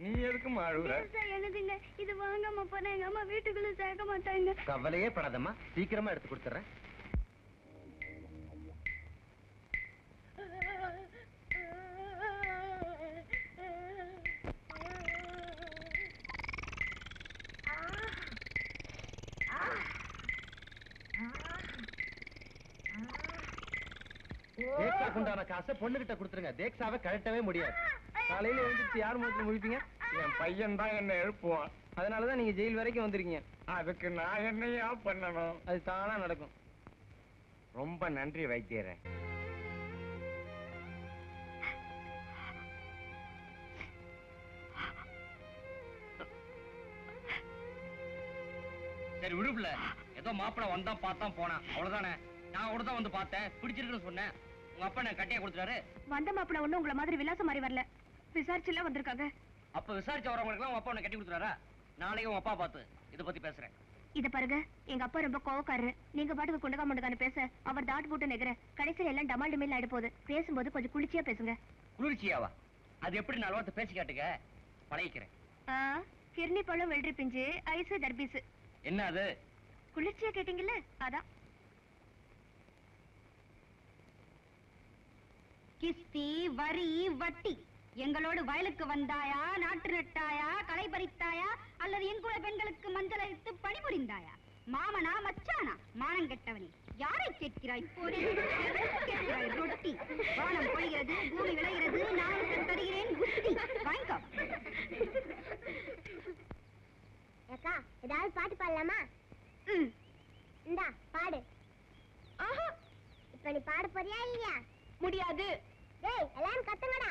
நீ எதுக்கு அழுகுற? எழுதுங்க இது வாங்காம போனா எங்க அம்மா வீட்டுக்குள்ள சேர்க்க மாட்டாங்க. கவலையே படாதம்மா. சீக்கிரமா எடுத்து கொடுத்துறேன் தேக்ஸாக்கு உண்டான காசை பொண்ணுகிட்ட கொடுத்துருங்க. தேக்ஸாவை கழட்டவே முடியாது. காலையில எழுந்திரிச்சு யார் முகத்துல முடிப்பீங்க என் பையன் தான் என்ன எழுப்புவான். அதனாலதான் நீங்க ஜெயில் வரைக்கும் வந்திருக்கீங்க. அதுக்கு நான் என்னையா பண்ணணும்? அது தானா நடக்கும். ரொம்ப நன்றி வைத்தியரே. சரி விடுப்புல ஏதோ மாப்பிள வந்தா பார்த்தான் போனான். அவ்வளவுதானே? நான் கூட தான் வந்து பார்த்தேன். பிடிச்சிருக்குன்னு சொன்னேன். உங்க அப்பா என்ன கட்டியா கொடுத்துட்டாரு? வந்த மாப்பிள்ள ஒண்ணும் உங்களை மாதிரி விலாசம் மாதிரி வரல. விசாரிச்சுலாம் வந்திருக்காங்க. அப்ப விசாரிச்சு வரவங்களுக்கு உங்க அப்பா உன்னை கட்டி கொடுத்துறாரா நாளைக்கு உங்க அப்பா பார்த்து இத பத்தி பேசுறேன். இத பாருங்க எங்க அப்பா ரொம்ப கோவக்காரரு. நீங்க பாட்டுக்கு குண்டகா முண்டகான்னு பேச அவர் தாட் போட்டு நெகிற கடைசியில எல்லாம் டமால் டிமில் ஆயிடு போகுது. பேசும்போது கொஞ்சம் குளிர்ச்சியா பேசுங்க. குளிர்ச்சியாவா? அது எப்படி நாலு வார்த்தை பேசி காட்டுங்க? பழகிக்கிறேன். கிர்னி பழம் வெள்ளரி பிஞ்சு ஐஸ் தர்பீஸ் என்ன அது? குளிர்ச்சியா கேட்டீங்கல்ல? அதான். கிஸ்தி வரி வட்டி. எங்களோடு வயலுக்கு வந்தாயா நாட்டு நட்டாயா களை பறித்தாயா அல்லது குல பெண்களுக்கு மஞ்சள் அடித்து பணிபுரிந்தாயா? மாமனா மச்சானா? மானம் கெட்டவனே யாரை கேட்கிறாய்? கேட்கிறாய் ரொட்டி? வானம் பொழிகிறது பூமி விளைகிறது நான் தருகிறேன் புத்தி. வாங்கிக்கோ அக்கா ஏதாவது பாட்டு பாடலாமா? இந்தா பாடு. ஆஹா. இப்ப நீ பாட போறியா இல்லையா? முடியாது. டேய் எல்லாரும் கத்துங்கடா.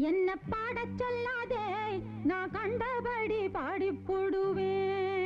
என்ன பாடச் சொல்லாதே நான் கண்டபடி பாடி போடுவேன்.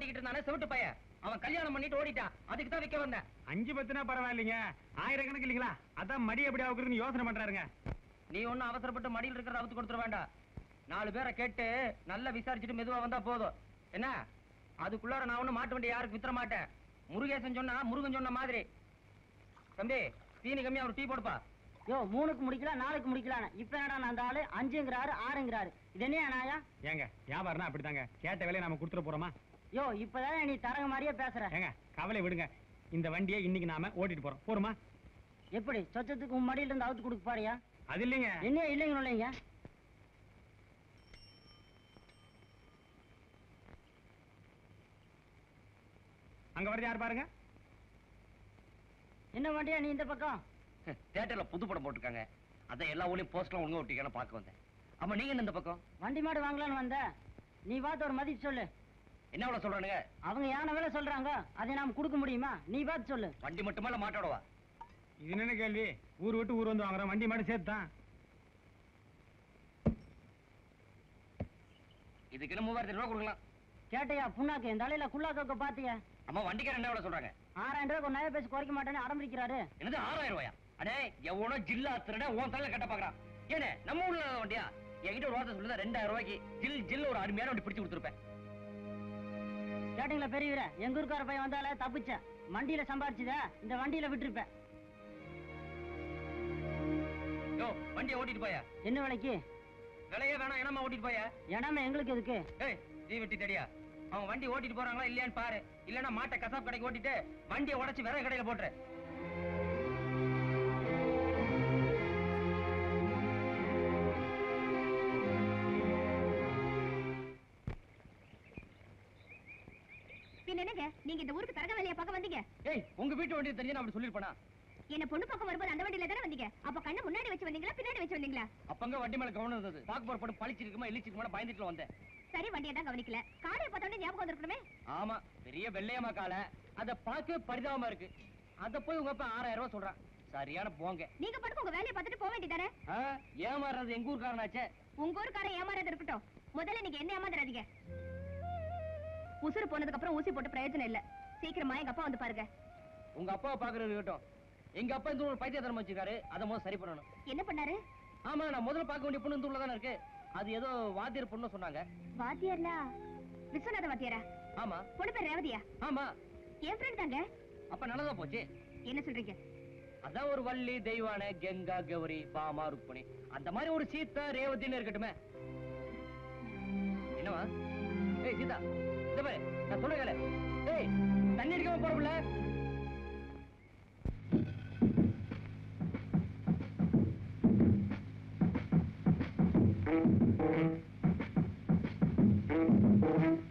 ஓட்டிக்கிட்டு இருந்தானே செவிட்டு பையன் அவன் கல்யாணம் பண்ணிட்டு ஓடிட்டான் அதுக்கு தான் விற்க வந்தேன். அஞ்சு பத்துனா பரவாயில்லைங்க. ஆயிரக்கணக்கு இல்லைங்களா? அதான் மடி எப்படி ஆகுறதுன்னு யோசனை பண்றாருங்க. நீ ஒண்ணும் அவசரப்பட்டு மடியில் இருக்கிற அவுத்து கொடுத்துட வேண்டாம். நாலு பேரை கேட்டு நல்லா விசாரிச்சுட்டு மெதுவா வந்தா போதும். என்ன? அதுக்குள்ளார நான் ஒண்ணும் மாட்டு வண்டி யாருக்கு வித்துற மாட்டேன். முருகேசன் சொன்னா முருகன் சொன்ன மாதிரி. தம்பி தீனி கம்மியா ஒரு டீ போடுப்பா. யோ மூணுக்கு முடிக்கலாம் நாலுக்கு முடிக்கலாம் இப்ப என்னடா அந்த ஆளு? அஞ்சுங்கிறாரு ஆறுங்கிறாரு. இது என்ன நாயா ஏங்க வியாபாரம்னா அப்படித்தாங்க கேட்ட வேலையை நாம கொடுத்துட போறோமா? யோ இப்பதான் நீ தரங்க மாதிரியே பேசுற. ஏங்க கவலை விடுங்க. இந்த வண்டியை இன்னைக்கு நாம ஓட்டிட்டு போறோம். போருமா? எப்படி சொச்சத்துக்கு உன் மடியில இருந்து அவுத்து கொடுக்க பாரியா அது இல்லைங்க. என்ன இல்லைங்க இல்லைங்க அங்க வரது யார் பாருங்க? என்ன வண்டியா நீ இந்த பக்கம்? தியேட்டர்ல புது படம் போட்டிருக்காங்க. அதான் எல்லா ஊர்லயும் போஸ்ட்லாம் ஒழுங்கா ஒட்டிக்கலாம் பார்க்க வந்தேன். ஆமா நீங்க என்ன இந்த பக்கம்? வண்டி மாடு வாங்கலாம்னு வந்த. நீ பார்த்து ஒரு மதிப்பு சொல்லு. என்ன அவ்வளவு சொல்றானுங்க? அவங்க யானை வேலை சொல்றாங்க? அதை நாம கொடுக்க முடியுமா? நீ பார்த்து சொல்லு. வண்டி மட்டுமா இல்ல மாட்டோடவா? இது என்ன கேள்வி? ஊர் விட்டு ஊர் வந்து வாங்குறோம் வண்டி மாடு சேர்த்து தான் இதுக்கு என்ன மூவாயிரத்தி ரூபா கொடுக்கலாம். கேட்டையா புண்ணாக்கு இந்த அலையில குள்ளாக்க பாத்தியா? அம்மா வண்டிக்காரன் என்ன எவ்வளவு சொல்றாங்க? ஆறாயிரம் ரூபாய் ஒரு நகை பேசி குறைக்க மாட்டேன்னு அடம்பிடிக்கிறாரு என்னது ஆறாயிரம் ரூபாயா? அடே எவனோ ஜில்லா திருட உன் தலையில கட்ட பாக்குறான். ஏனே நம்ம ஊர்ல வண்டியா? என்கிட்ட ஒரு வார்த்தை சொல்லுதா ரெண்டாயிரம் ரூபாய்க்கு ஜில் ஜில் ஒரு அருமையான வண்டி பிடிச்சு கொடுத்துருப்பேன். கேட்டீங்களா பெரியவர? எங்க ஊருக்கார பையன் வந்தால தப்பிச்ச. மண்டியில சம்பாரிச்சுத? இந்த வண்டியில விட்டுருப்பேன் வண்டியை ஓட்டிட்டு போயா? என்ன விலைக்கு? விலையே வேணாம் என்னமா ஓட்டிட்டு போயா? ஏனாம எங்களுக்கு எதுக்கு? ஏய் தீ வெட்டி தடியா? அவங்க வண்டி ஓட்டிட்டு போறாங்களா இல்லையான்னு பாரு. இல்லன்னா மாட்டை கசாப் கடைக்கு ஓட்டிட்டு வண்டியை உடைச்சு விறகு கடையில போட்டுரு. பின்ன என்னங்க? நீங்க இந்த ஊருக்கு தரக வேலையை பார்க்க வந்தீங்க? ஏய் உங்க வீட்டு வண்டி தெரிஞ்சு நான் அப்படி சொல்லிருப்பேனா என்ன பொண்ணு பக்கம் வரும்போது அந்த வண்டியில தானே வந்தீங்க? அப்ப கண்ணை முன்னாடி வச்சு வந்தீங்களா பின்னாடி வச்சு வந்தீங்களா? அப்பங்க வண்டி மேல கவனம் இருந்தது. பாக்கு போற படம் பழிச்சிருக்குமா இழிச்சிருக்குமா பயந்துட்டு வந்தேன். சரி வண்டியை தான் கவனிக்கல. காடையை பார்த்தோன்னே ஞாபகம் வந்திருக்கணுமே? ஆமா பெரிய வெள்ளையம்மா காலை. அத பார்க்க பரிதாபமா இருக்கு. அத போய் உங்க அப்பா ஆறாயிரம் ரூபாய் சொல்றான். சரியான போங்க. நீங்க பாட்டுக்கு உங்க வேலையை பார்த்துட்டு போக வேண்டியதானே? ஏமாறுறது எங்க ஊர்க்காரனாச்சே? உங்க ஊருக்காரன் ஏமாறது இருக்கட்டும். முதல்ல நீங்க என்ன ஏமாந்துறாதீங்க. உசுறு போனதுக்கு அப்புறம் ஊசி போட்டு பிரயோஜனம் இல்ல. சீக்கிரமா எங்க அப்பா வந்து பாருங்க. உங்க அப்பாவை பாக்குறது இருக்கட்டும். எங்க அப்பா இந்த ஒரு பைத்தியத்தனம் வச்சிருக்காரு. அதை முதல்ல சரி பண்ணணும். என்ன பண்ணாரு? ஆமா நான் முதல்ல பார்க்க வேண்டிய பொண்ணு இந்த தானே இருக்கு. அது ஏதோ வாத்தியர் பொண்ணு சொன்னாங்க. வாத்தியார்னா விஸ்வநாத வாத்தியாரா? ஆமா. பொண்ணு பேர் ரேவதியா? ஆமா. என் ஃப்ரெண்ட் தாங்க. அப்ப நல்லதா போச்சு? என்ன சொல்றீங்க? அதான் ஒரு வள்ளி தெய்வான கங்கா கௌரி பாமா ருக்மணி. அந்த மாதிரி ஒரு சீதா ரேவதின்னு இருக்கட்டுமே. என்னவா? ஏய் சீதா. நான் சொல்ல ஏய் தண்ணி அடிக்காம போறோம்ல அகத்தின்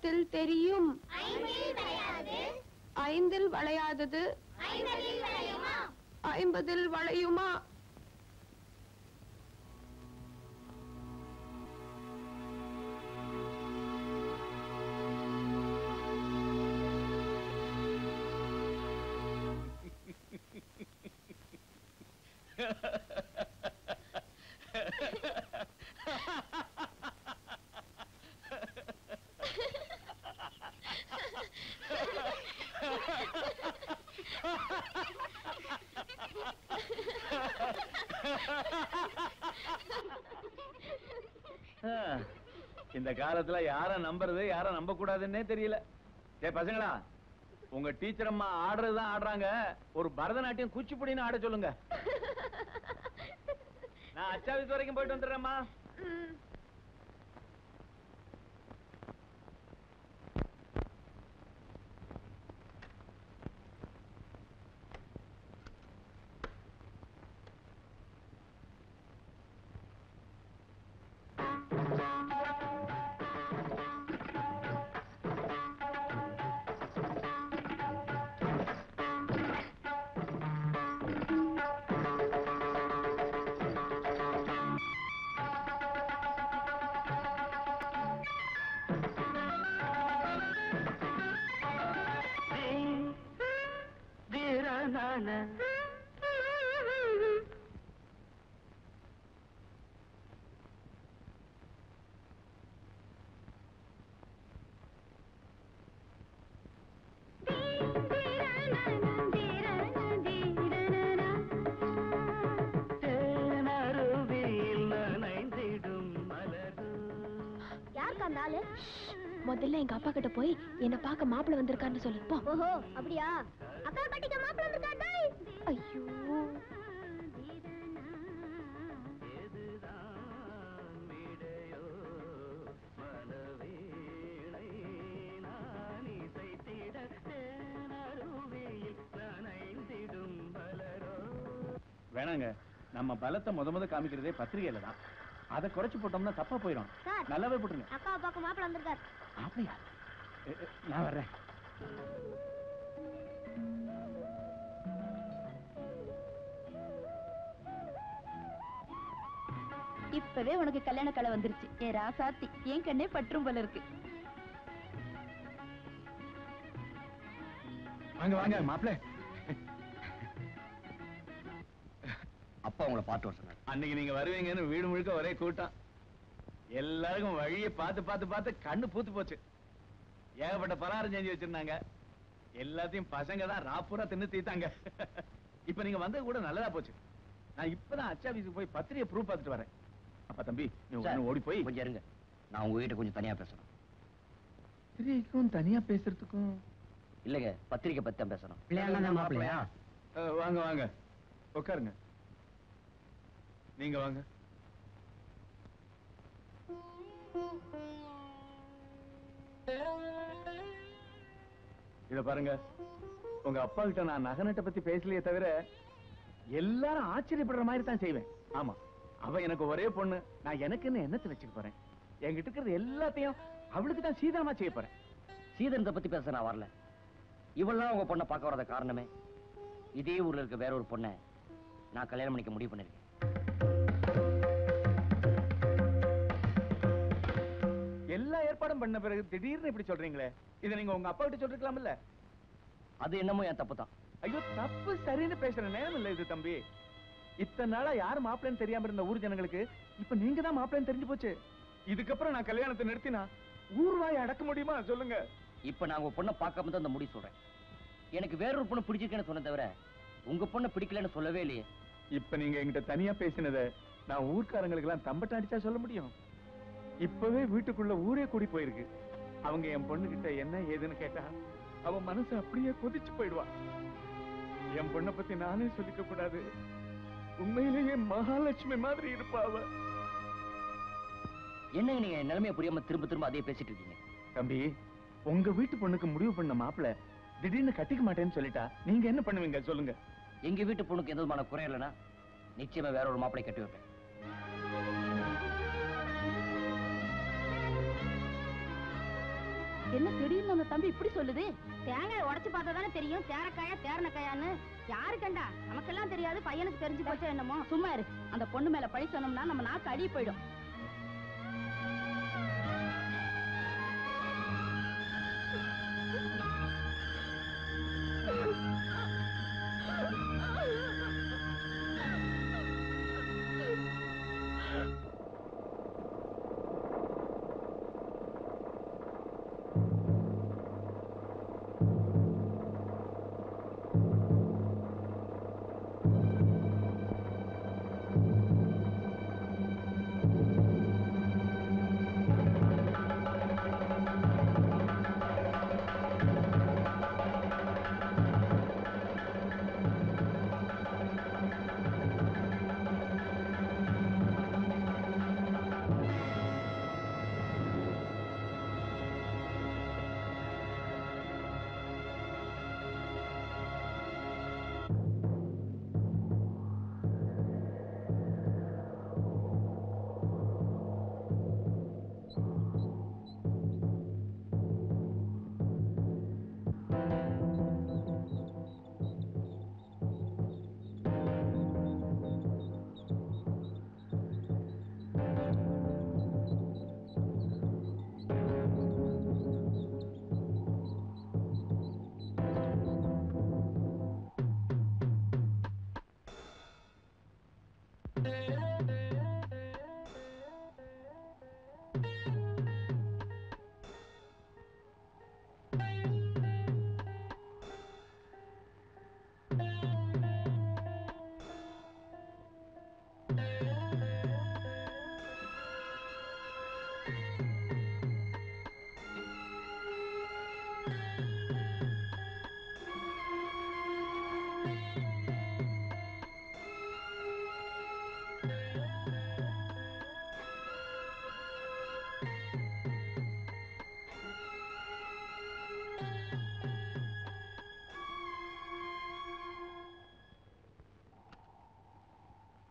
முகத்தில் தெரியும். ஐந்தில் வளையாதது. ஐம்பதில் வளையுமா? காலத்துல யார நம்புறது யார நம்ப கூடாதுன்னே தெரியல. ஏ பசங்களா உங்க டீச்சர் அம்மா ஆடுறதுதான் ஆடுறாங்க. ஒரு பரதநாட்டியம் குச்சிப்புடின்னு ஆட சொல்லுங்க. நான் அச்சாவிஸ் வரைக்கும் போயிட்டு வந்துடுறேம்மா. ஆளு? முதல்ல எங்க அப்பா கிட்ட போய் என்ன பார்க்க மாப்பிள்ள வந்திருக்காருன்னு சொல்லு போ. ஓஹோ அப்படியா? பெட்ரோல் பட்டிக்கு மாப்பிள வந்திருக்கார். டாய் ஐயோ. வேணாங்க நம்ம பலத்தை முத முத காமிக்கிறதே பத்திரிகையில தான். அதை குறைச்சு போட்டோம்னா தப்பா போயிடும் நல்லாவே போட்டுருங்க. அப்பா பாக்க மாப்பிள்ள வந்திருக்காரு. அப்படியா? நான் வர்றேன். இப்பவே உனக்கு கல்யாண கலை வந்துருச்சு. ஏ ராசாத்தி என் கண்ணே பற்றும் போல இருக்கு. வாங்க வாங்க மாப்பிள்ள. அப்பா உங்களை பார்த்து வர சொன்னார். அன்னைக்கு நீங்க வருவீங்கன்னு வீடு முழுக்க ஒரே கூட்டம். எல்லாருக்கும் வழியை பார்த்து பார்த்து பார்த்து கண்ணு பூத்து போச்சு. ஏகப்பட்ட பலகாரம் செஞ்சு வச்சிருந்தாங்க. எல்லாத்தையும் பசங்க தான் ராப்பூரா தின்னு தீத்தாங்க. இப்ப நீங்க வந்தது கூட நல்லதா போச்சு. நான் இப்பதான் அச்சா ஆபீஸுக்கு போய் பத்திரிகை ப்ரூஃப் பார்த்துட்டு வரேன். அப்பா தம்பி நீ சார், உடனே ஓடி போய். கொஞ்சம் இருங்க. நான் உங்ககிட்ட கொஞ்சம் தனியா பேசணும். பத்திரிகைக்கும் தனியா பேசுறதுக்கும். இல்லைங்க பத்திரிக்கை பத்தி தான் பேசணும். வாங்க வாங்க. உட்காருங்க நீங்க வாங்க. இத பாருங்க. உங்க அப்பா கிட்ட நான் நகனட்டை பத்தி பேசலையே தவிர எல்லாரும் ஆச்சரியப்படுற மாதிரி தான் செய்வேன். ஆமா. அவ எனக்கு ஒரே பொண்ணு. நான் எனக்குன்னு என்னத்தை வச்சுக்க போறேன்? என்கிட்ட இருக்கிறது எல்லாத்தையும் அவளுக்கு தான் சீதனமா செய்ய போறேன். சீதனத்தை பத்தி பேச நான் வரல. இவெல்லாம் உங்க பொண்ணை பார்க்க வராத காரணமே இதே ஊர்ல இருக்க வேற ஒரு பொண்ணை நான் கல்யாணம் பண்ணிக்க முடிவு பண்ணிருக்கேன். எல்லா ஏற்பாடும் பண்ண பிறகு திடீர்னு இப்படி சொல்றீங்களே இதை நீங்க உங்க அப்பா கிட்ட சொல்லிருக்கலாம்ல? அது என்னமோ என் தப்பு தான் ஐயோ தப்பு சரின்னு பேசுற நேரம் இல்ல இது தம்பி. இத்தனை நாளா யார் மாப்பிள்ளைன்னு தெரியாம இருந்த ஊர் ஜனங்களுக்கு இப்ப நீங்க தான் மாப்பிள்ளைன்னு தெரிஞ்சு போச்சு. இதுக்கப்புறம் நான் கல்யாணத்தை நிறுத்தினா ஊர்வாய் அடக்க முடியுமா? சொல்லுங்க. இப்ப நான் உங்க பொண்ணை பார்க்காம தான் இந்த முடிவு சொல்றேன். எனக்கு வேறொரு பொண்ணு பிடிச்சிருக்கேன்னு சொன்ன தவிர உங்க பொண்ணை பிடிக்கலன்னு சொல்லவே இல்லையே. இப்ப நீங்க என்கிட்ட தனியா பேசினத நான் ஊர்க்காரங்களுக்கு எல்லாம் தம்பட்ட அடிச்சா சொல்ல முடியும்? இப்பவே வீட்டுக்குள்ள ஊரே கூடி போயிருக்கு. அவங்க என் பொண்ணு கிட்ட என்ன ஏதுன்னு கேட்டா அவ மனசு அப்படியே கொதிச்சு போயிடுவா. என் பொண்ணை பத்தி நானே சொல்லிக்க கூடாது. உண்மையிலேயே மகாலட்சுமி மாதிரி இருப்பா அவ. என்னங்க நீங்க என் நிலைமையை புரியாம திரும்ப திரும்ப அதே பேசிட்டு இருக்கீங்க? தம்பி உங்க வீட்டு பொண்ணுக்கு முடிவு பண்ண மாப்பிள திடீர்னு கட்டிக்க மாட்டேன்னு சொல்லிட்டா நீங்க என்ன பண்ணுவீங்க சொல்லுங்க. எங்க வீட்டு பொண்ணுக்கு எந்த விதமான குறை இல்லைன்னா நிச்சயமா வேற ஒரு மாப்பிளை கட்டி வைப்பேன். என்ன திடீர்னு அந்த தம்பி இப்படி சொல்லுது? தேங்காய் உடைச்சு பார்த்தா தானே தெரியும். தேரக்காயா தேரணக்காயான்னு யாரு கண்டா? நமக்கெல்லாம் தெரியாது. பையனுக்கு தெரிஞ்சு போச்சா என்னமோ. சும்மா இரு. அந்த பொண்ணு மேல பழி சொன்னோம்னா நம்ம நாக்கு அடி போயிடும்.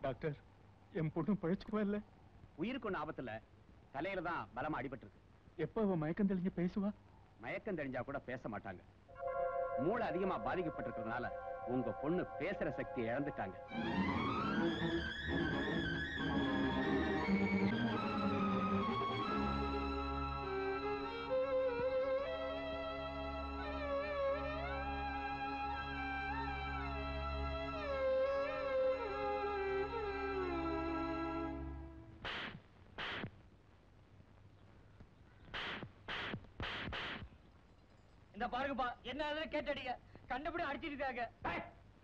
டாக்டர். என் பொண்ணு பழிச்சுக்குவா இல்ல? உயிருக்கு ஒண்ணு ஆபத்துல. தலையில தான் பலமா அடிபட்டிருக்கு. எப்ப அவ மயக்கம் தெளிஞ்சு பேசுவா? மயக்கம் தெரிஞ்சா கூட பேச மாட்டாங்க. மூளை அதிகமா பாதிக்கப்பட்டிருக்கிறதுனால உங்க பொண்ணு பேசுற சக்தி இழந்துட்டாங்க. பாருங்கப்பா. என்ன கேட்டடிங்க? கண்டபடி அடிச்சிருக்காங்க.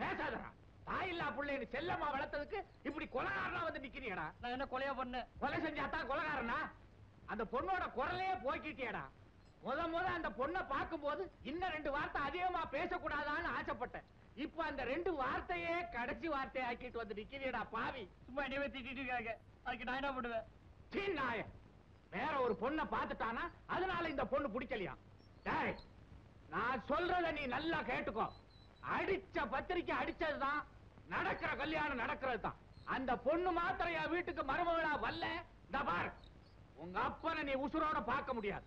பேசாதடா. தாயில்லா புள்ளைன்னு செல்லம்மா வளர்த்ததுக்கு இப்படி கொலகாரனா வந்து நிக்கிறீங்கடா. நான் என்ன கொலையா பண்ணேன் கொலை செஞ்சாதான் கொலகாரனா? அந்த பொண்ணோட குரலையே போக்கிட்டியடா. முத முத அந்த பொண்ணை பார்க்கும்போது இன்னும் ரெண்டு வார்த்தை அதிகமா பேசக்கூடாதான்னு ஆசைப்பட்டேன். இப்ப அந்த ரெண்டு வார்த்தையே கடைசி வார்த்தையை ஆக்கிட்டு வந்து நிக்கிறீடா பாவி. சும்மா இனிமே திட்டிட்டு இருக்காங்க. அதுக்கு நான் என்ன பண்ணுவேன்? வேற ஒரு பொண்ணை பார்த்துட்டானா? அதனால இந்த பொண்ணு பிடிக்கலையா? டேய் நான் சொல்றத நீ நல்லா கேட்டுக்கோ. அடிச்ச பத்திரிக்கை அடிச்சதுதான் நடக்கிற கல்யாணம் நடக்கிறது தான் அந்த பொண்ணு மாத்திரம் என் வீட்டுக்கு மருமகளா வரல. இந்த பார் உங்க அப்பனை நீ உசுரோட பார்க்க முடியாது.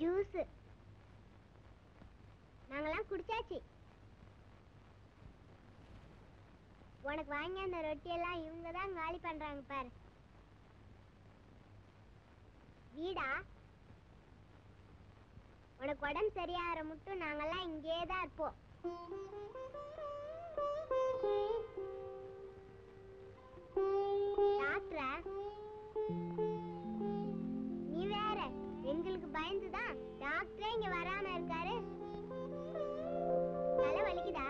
ஜூஸ். நாங்கெல்லாம் குடிச்சாச்சு. உனக்கு வாங்கி அந்த ரொட்டியெல்லாம் இவங்க தான் காலி பண்றாங்க பாரு. வீடா? உனக்கு உடம்பு சரியாகிற மட்டும் நாங்கெல்லாம் இங்கே தான் இருப்போம். டாக்டரா? எங்களுக்கு பயந்துதான் டாக்டரே இங்க வராம இருக்காரு. தலை வலிக்குதா?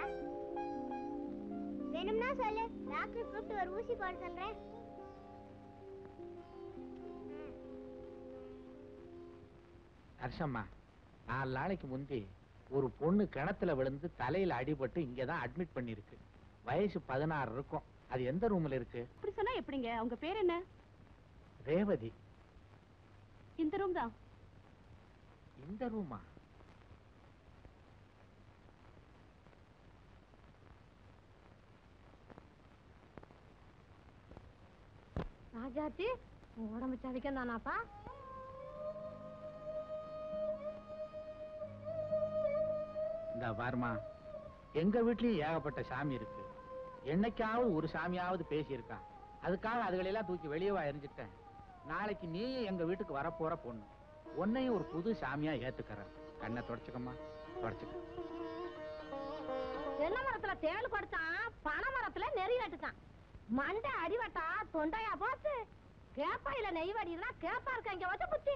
வேணும்னா சொல்லு. டாக்டர் கூப்பிட்டு ஒரு ஊசி போட சொல்றேன். ஹர்ஷம்மா நாலு நாளைக்கு முந்தி ஒரு பொண்ணு கிணத்துல விழுந்து தலையில அடிபட்டு இங்கதான் அட்மிட் பண்ணிருக்கு வயசு பதினாறு இருக்கும். அது எந்த ரூம்ல இருக்கு? அப்படி சொன்னா எப்படிங்க? அவங்க பேர் என்ன? ரேவதி. இந்த ரூம் தான். இந்த ரூமா? ராஜாத்தி உன் உடம்பு சவிக்கம் தானாப்பா இந்த பாருமா எங்க வீட்லயும் ஏகப்பட்ட சாமி இருக்கு. என்னைக்காவது ஒரு சாமியாவது பேசியிருக்கான். அதுக்காக அதுகளெல்லாம் தூக்கி வெளியவா எரிஞ்சிட்டேன் நாளைக்கு நீயும் எங்க வீட்டுக்கு வரப்போற பொண்ணு. உன்னையும் ஒரு புது சாமியா ஏத்துக்கறேன். கண்ணை தொடச்சுக்கம்மா. தொடச்சுக்க. தென்னை மரத்துல தேள் கொடுத்தான் பனை மரத்துல நெறி நட்டுட்டான் மண்டை அடிவட்டா தொண்டையா போச்சு. கேப்பாயில நெய் வடிதுன்னா கேப்பா இருக்க இங்க வச்ச புத்தி?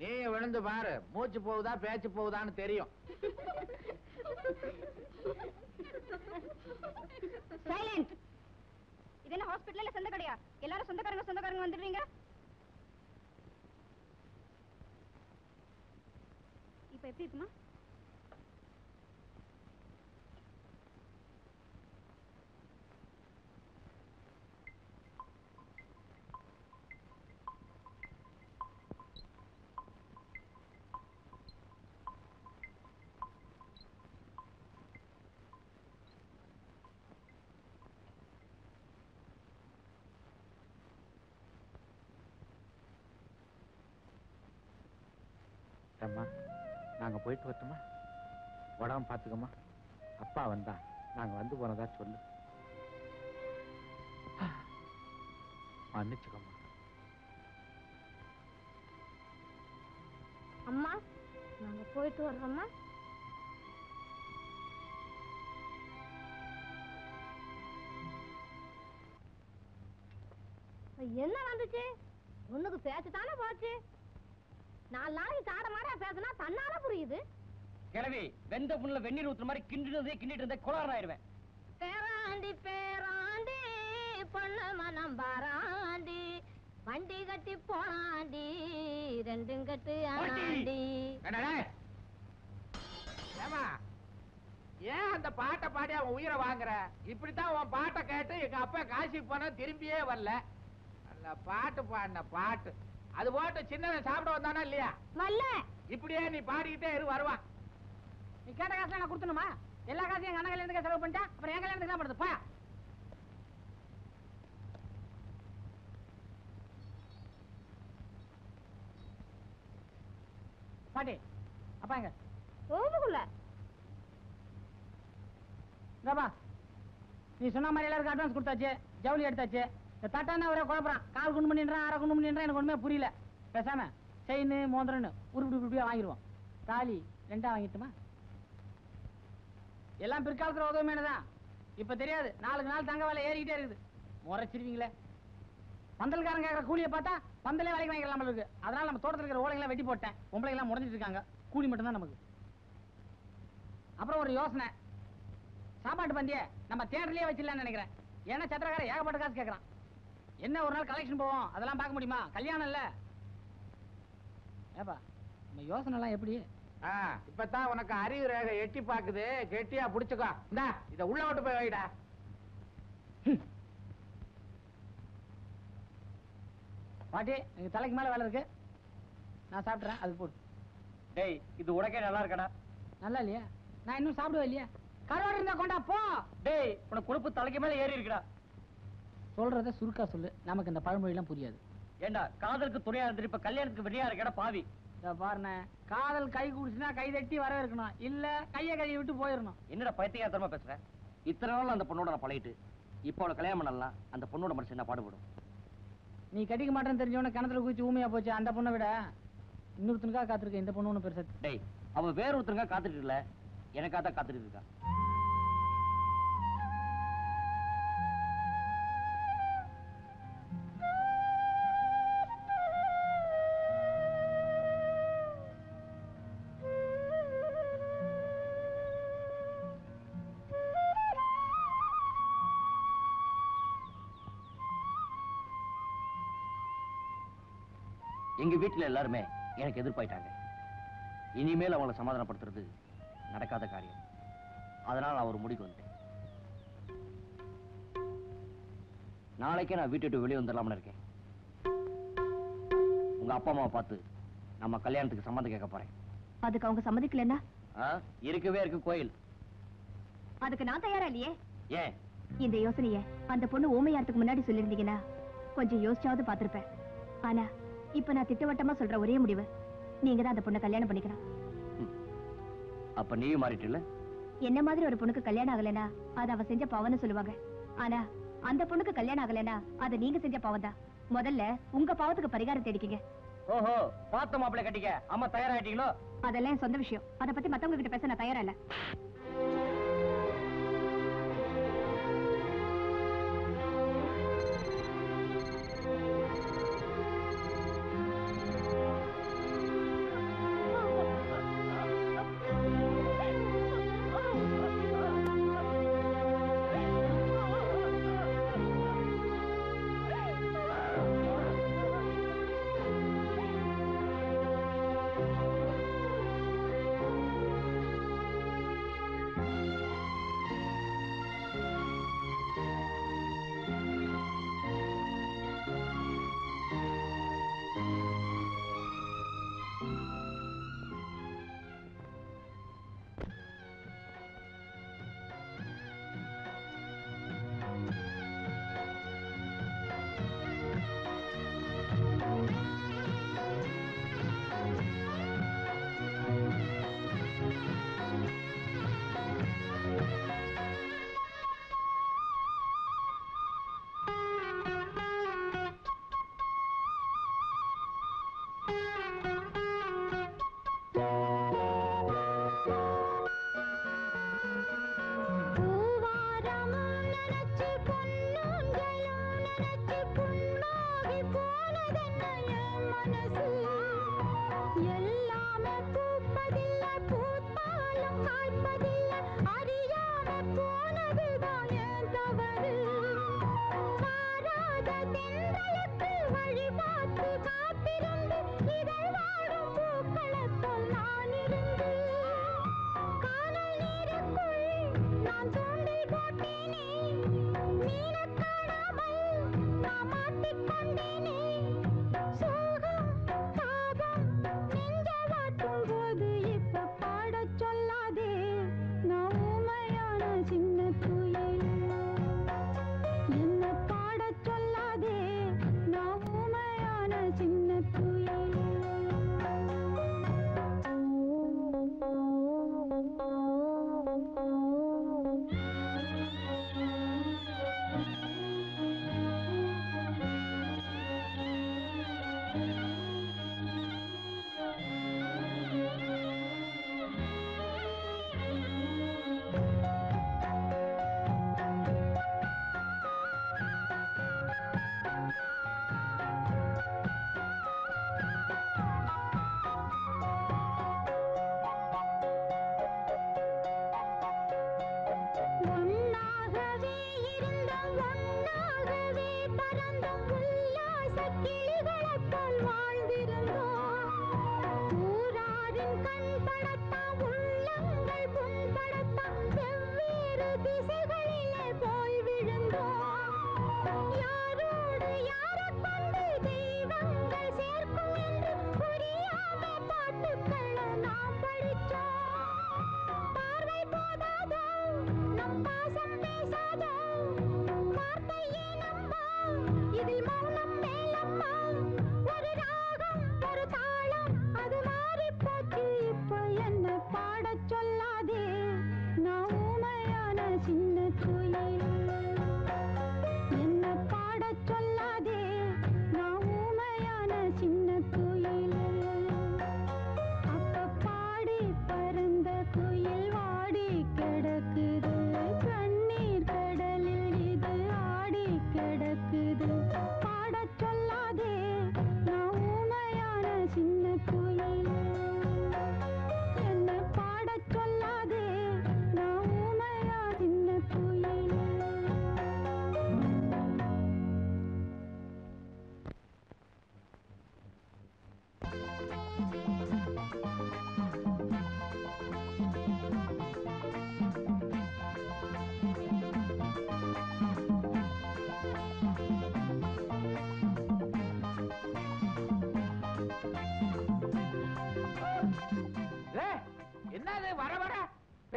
நீ விழுந்து பாரு. மூச்சு போகுதா பேச்சு போகுதான்னு தெரியும். சைலண்ட் இது என்ன ஹாஸ்பிட்டல்ல சொந்த கடையா எல்லாரும் சொந்தக்காரங்க சொந்தக்காரங்க வந்துடுறீங்க? இப்ப எப்படி இருக்குமா அம்மா நாங்க போயிட்டு வரட்டுமா? உடம்பு பார்த்துக்கம்மா அப்பா வந்தா நாங்க வந்து போனதா சொல்லு. மன்னிச்சுக்கோமா. அம்மா நாங்க போயிட்டு வர்றோம்மா. என்ன வந்துச்சு? ஒண்ணுக்கு பேச்சு தானே போச்சு? நாலு நாளைக்கு காட மாடா பேசினா தன்னால புரியுது. கிழவி வெந்த புண்ணுல வெந்நீர் ஊத்துற மாதிரி கிண்டிட்டு கிண்டிட்டு இருந்தே குளாரம் ஆயிருவேன் பேராண்டி பேராண்டி பொண்ணு மனம் பாராண்டி வண்டி கட்டி போனாண்டி ரெண்டும் கட்டு ஆனாண்டி. ஏமா ஏன் அந்த பாட்டை பாடி அவன் உயிரை வாங்குற? இப்படித்தான் உன் பாட்டை கேட்டு எங்க அப்பா காசிக்கு போனா திரும்பியே வரல. நல்ல பாட்டு பாடின பாட்டு. அது போட்டு சின்னவன் சாப்பிட வந்தானா இல்லையா? வரல இப்படியே நீ பாடிக்கிட்டே இரு வருவான் நீ கேட்ட காசுல நான் கொடுத்தணுமா? எல்லா காசையும் எங்க அண்ணன் கல்யாணத்துக்கு செலவு பண்ணிட்டா அப்புறம் என் கல்யாணத்துக்கு என்ன பண்ணுது பா. பாட்டி அப்பா எங்க? ரூமுக்குள்ள. இந்தாப்பா. நீ சொன்ன மாதிரி எல்லாருக்கும் அட்வான்ஸ் கொடுத்தாச்சு ஜவுளி எடுத்தாச்சு. தட்டான ஒரே குழப்பறான். கால் குண்டு பண்ணிடுறான் அரை குண்டு பண்ணிடுறான் எனக்கு ஒன்றுமே புரியல. பேசாம செயின் மோந்திரன்னு உருப்படி உருப்படியா வாங்கிடுவோம். தாலி ரெண்டா வாங்கிட்டுமா? எல்லாம் பிற்காலத்துல உதவுமேனதான் இப்போ தெரியாது. நாளுக்கு நாள் தங்க வேலை ஏறிக்கிட்டே இருக்குது. முறைச்சிருவீங்களே. பந்தல்காரன் கேட்கற கூலியை பார்த்தா பந்தலே வேலைக்கு வாங்கிக்கலாம் இருக்கு. அதனால நம்ம தோட்டத்தில் இருக்கிற ஓலைங்களாம் வெட்டி போட்டேன். பொம்பளை எல்லாம் முடஞ்சிட்டு இருக்காங்க. கூலி மட்டும்தான் நமக்கு. அப்புறம் ஒரு யோசனை. சாப்பாட்டு பந்திய நம்ம தேட்டர்லேயே வச்சிடலாம்னு நினைக்கிறேன். ஏன்னா சத்திரக்கார ஏகப்பட்ட காசு கேட்குறான் என்ன ஒரு நாள் கலெக்ஷன் போவோம்? அதெல்லாம் பார்க்க முடியுமா? கல்யாணம் இல்ல. ஏப்பா நம்ம யோசனை எல்லாம் எப்படி? ஆ, இப்பதான் உனக்கு அறிவு ரேகை எட்டி பாக்குது கெட்டியா புடிச்சுக்கோ. இந்தா இத உள்ள விட்டு போய் வைடா. பாட்டி எங்க தலைக்கு மேல வேலை இருக்கு. நான் சாப்பிட்றேன் அது போட்டு டேய் இது உனக்கே நல்லா இருக்கடா. நல்லா இல்லையா? நான் இன்னும் சாப்பிடுவேன் இல்லையா? கருவாடு இருந்தா கொண்டா போ. டேய் உனக்கு கொழுப்பு தலைக்கு மேல ஏறி இருக்குடா. சொல்றத சுருக்கா சொல்லு. நமக்கு இந்த பழமொழி எல்லாம் புரியாது. ஏண்டா காதலுக்கு துணையா இருந்துட்டு இப்ப கல்யாணத்துக்கு வெளியா இருக்கடா பாவி. பாருண்ணே காதல் கை குடிச்சுனா கை தட்டி வர இருக்கணும் இல்ல கைய கையை விட்டு போயிடணும். என்னடா பைத்தியகாரத்தனமா பேசுற? இத்தனை நாள் அந்த பொண்ணோட நான் பழகிட்டு இப்போ அவளை கல்யாணம் பண்ணலாம் அந்த பொண்ணோட மனசு என்ன பாடுபடும்? நீ கட்டிக்க மாட்டேன்னு தெரிஞ்சவன கிணத்துல குதிச்சு ஊமையா போச்சு அந்த பொண்ணை விட. இன்னொருத்தனுக்காக காத்திருக்க இந்த பொண்ணு ஒண்ணு பெருசா டேய் அவ வேற ஒருத்தருக்கா காத்துட்டு இல்ல எனக்காக தான் காத்துட்டு இருக்கா. வீட்டுல எல்லாருமே எனக்கு எதிர்ப்பாயிட்டாங்க இனிமேல் அவங்கள சமாதானப்படுத்துறது நடக்காத காரியம். அதனால நான் ஒரு முடிவு வந்துட்டேன். நாளைக்கே நான் வீட்டை விட்டு வெளியே வந்துடலாம்னு இருக்கேன். உங்க அப்பா அம்மாவை பார்த்து நம்ம கல்யாணத்துக்கு சம்மந்தம் கேட்க போறேன். அதுக்கு அவங்க சம்மதிக்கலன்னா? ஆ? இருக்கவே இருக்கு கோயில். அதுக்கு நான் தயாரா இல்லையே? ஏன்? இந்த யோசனைய அந்த பொண்ணு ஊமையாரத்துக்கு முன்னாடி சொல்லியிருந்தீங்கன்னா கொஞ்சம் யோசிச்சாவது பார்த்திருப்பேன். ஆனா இப்ப நான் திட்டவட்டமா சொல்ற ஒரே முடிவு. நீங்க தான் அந்த பொண்ணை கல்யாணம் பண்ணிக்கணும். அப்ப நீயும் மாறிட்டுல? என்ன மாதிரி ஒரு பொண்ணுக்கு கல்யாணம் ஆகலைன்னா அது அவ செஞ்ச பாவம்னு சொல்லுவாங்க. ஆனா அந்த பொண்ணுக்கு கல்யாணம் ஆகலைன்னா அது நீங்க செஞ்ச பாவம் தான். முதல்ல உங்க பாவத்துக்கு பரிகாரம் தேடிக்கங்க. ஓஹோ பார்த்த மாப்பிள்ளை கட்டிக்க. அம்மா தயாராயிட்டீங்களோ? அதெல்லாம் சொந்த விஷயம். அதை பத்தி மத்தவங்க கிட்ட பேச நான் தயாரா இல்ல.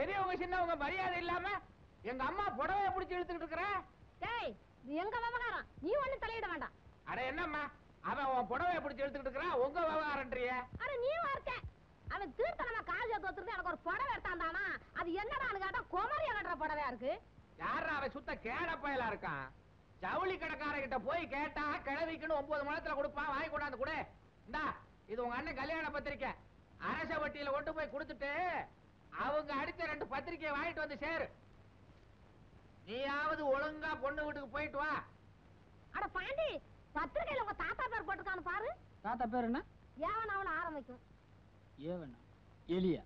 பெரியவங்க சின்னவங்க மரியாதை இல்லாம எங்க அம்மா புடவைய பிடிச்சு இழுத்துக்கிட்டு இருக்கிற? டேய் இது எங்க விவகாரம்? நீ ஒண்ணும் தலையிட வேண்டாம். அட என்னம்மா? அவன் உன் புடவைய பிடிச்சு இழுத்துக்கிட்டு இருக்கிறான் உங்க விவகாரன்றிய அட நீ வார்த்தை. அவன் தீர்த்தனமா காஜ தோத்துறது எனக்கு ஒரு புடவை எடுத்தாந்தானா அது என்னடான்னு கேட்டா குமரிய கட்டுற புடவையா இருக்கு? யாரா அவன் சுத்த கேட பயலா இருக்கான்? ஜவுளி கடைக்காரங்கிட்ட போய் கேட்டா கிழவிக்குன்னு ஒன்பது மணத்துல கொடுப்பான் வாங்கி கொண்டாந்து கொடு. இந்தா இது உங்க அண்ணன் கல்யாண பத்திரிக்கை. அரச வட்டியில கொண்டு போய் கொடுத்துட்டு அவங்க அடிச்ச ரெண்டு பத்திரிக்கையை வாங்கிட்டு வந்து சேரு. நீயாவது ஒழுங்கா பொண்ணு வீட்டுக்கு போயிட்டு வா. அட பாண்டி பத்திரிக்கையில உங்க தாத்தா பேர் போட்டிருக்கான்னு பாரு. தாத்தா பேர் என்ன? ஏவன் அவன ஆரம்பிக்கும். ஏவண்ணா எலியா?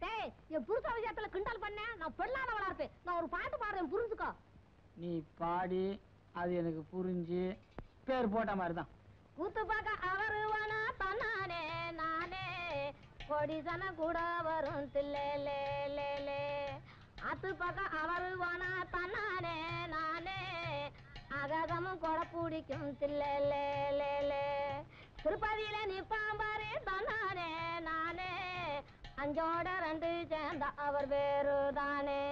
டேய் என் புருஷ விஷயத்துல கிண்டல் பண்ண. நான் பெண்ணானவளா இருப்பேன். நான் ஒரு பாட்டு பாடுறேன் புரிஞ்சுக்கோ. நீ பாடி அது எனக்கு புரிஞ்சு பேர் போட்ட மாதிரி தான் கூத்து பார்க்க அவரு வேணா தன்னானே நானே கொடிசன கூட வரும் தில்லே அத்து பக்கம் அவரு போனா தன்னானே நானே. அககமும் கொடை பிடிக்கும் தில்லே திருப்பதியில நிப்பாம்பாரு தன்னானே நானே. அஞ்சோட ரெண்டு சேர்ந்த அவர் வேறு தானே.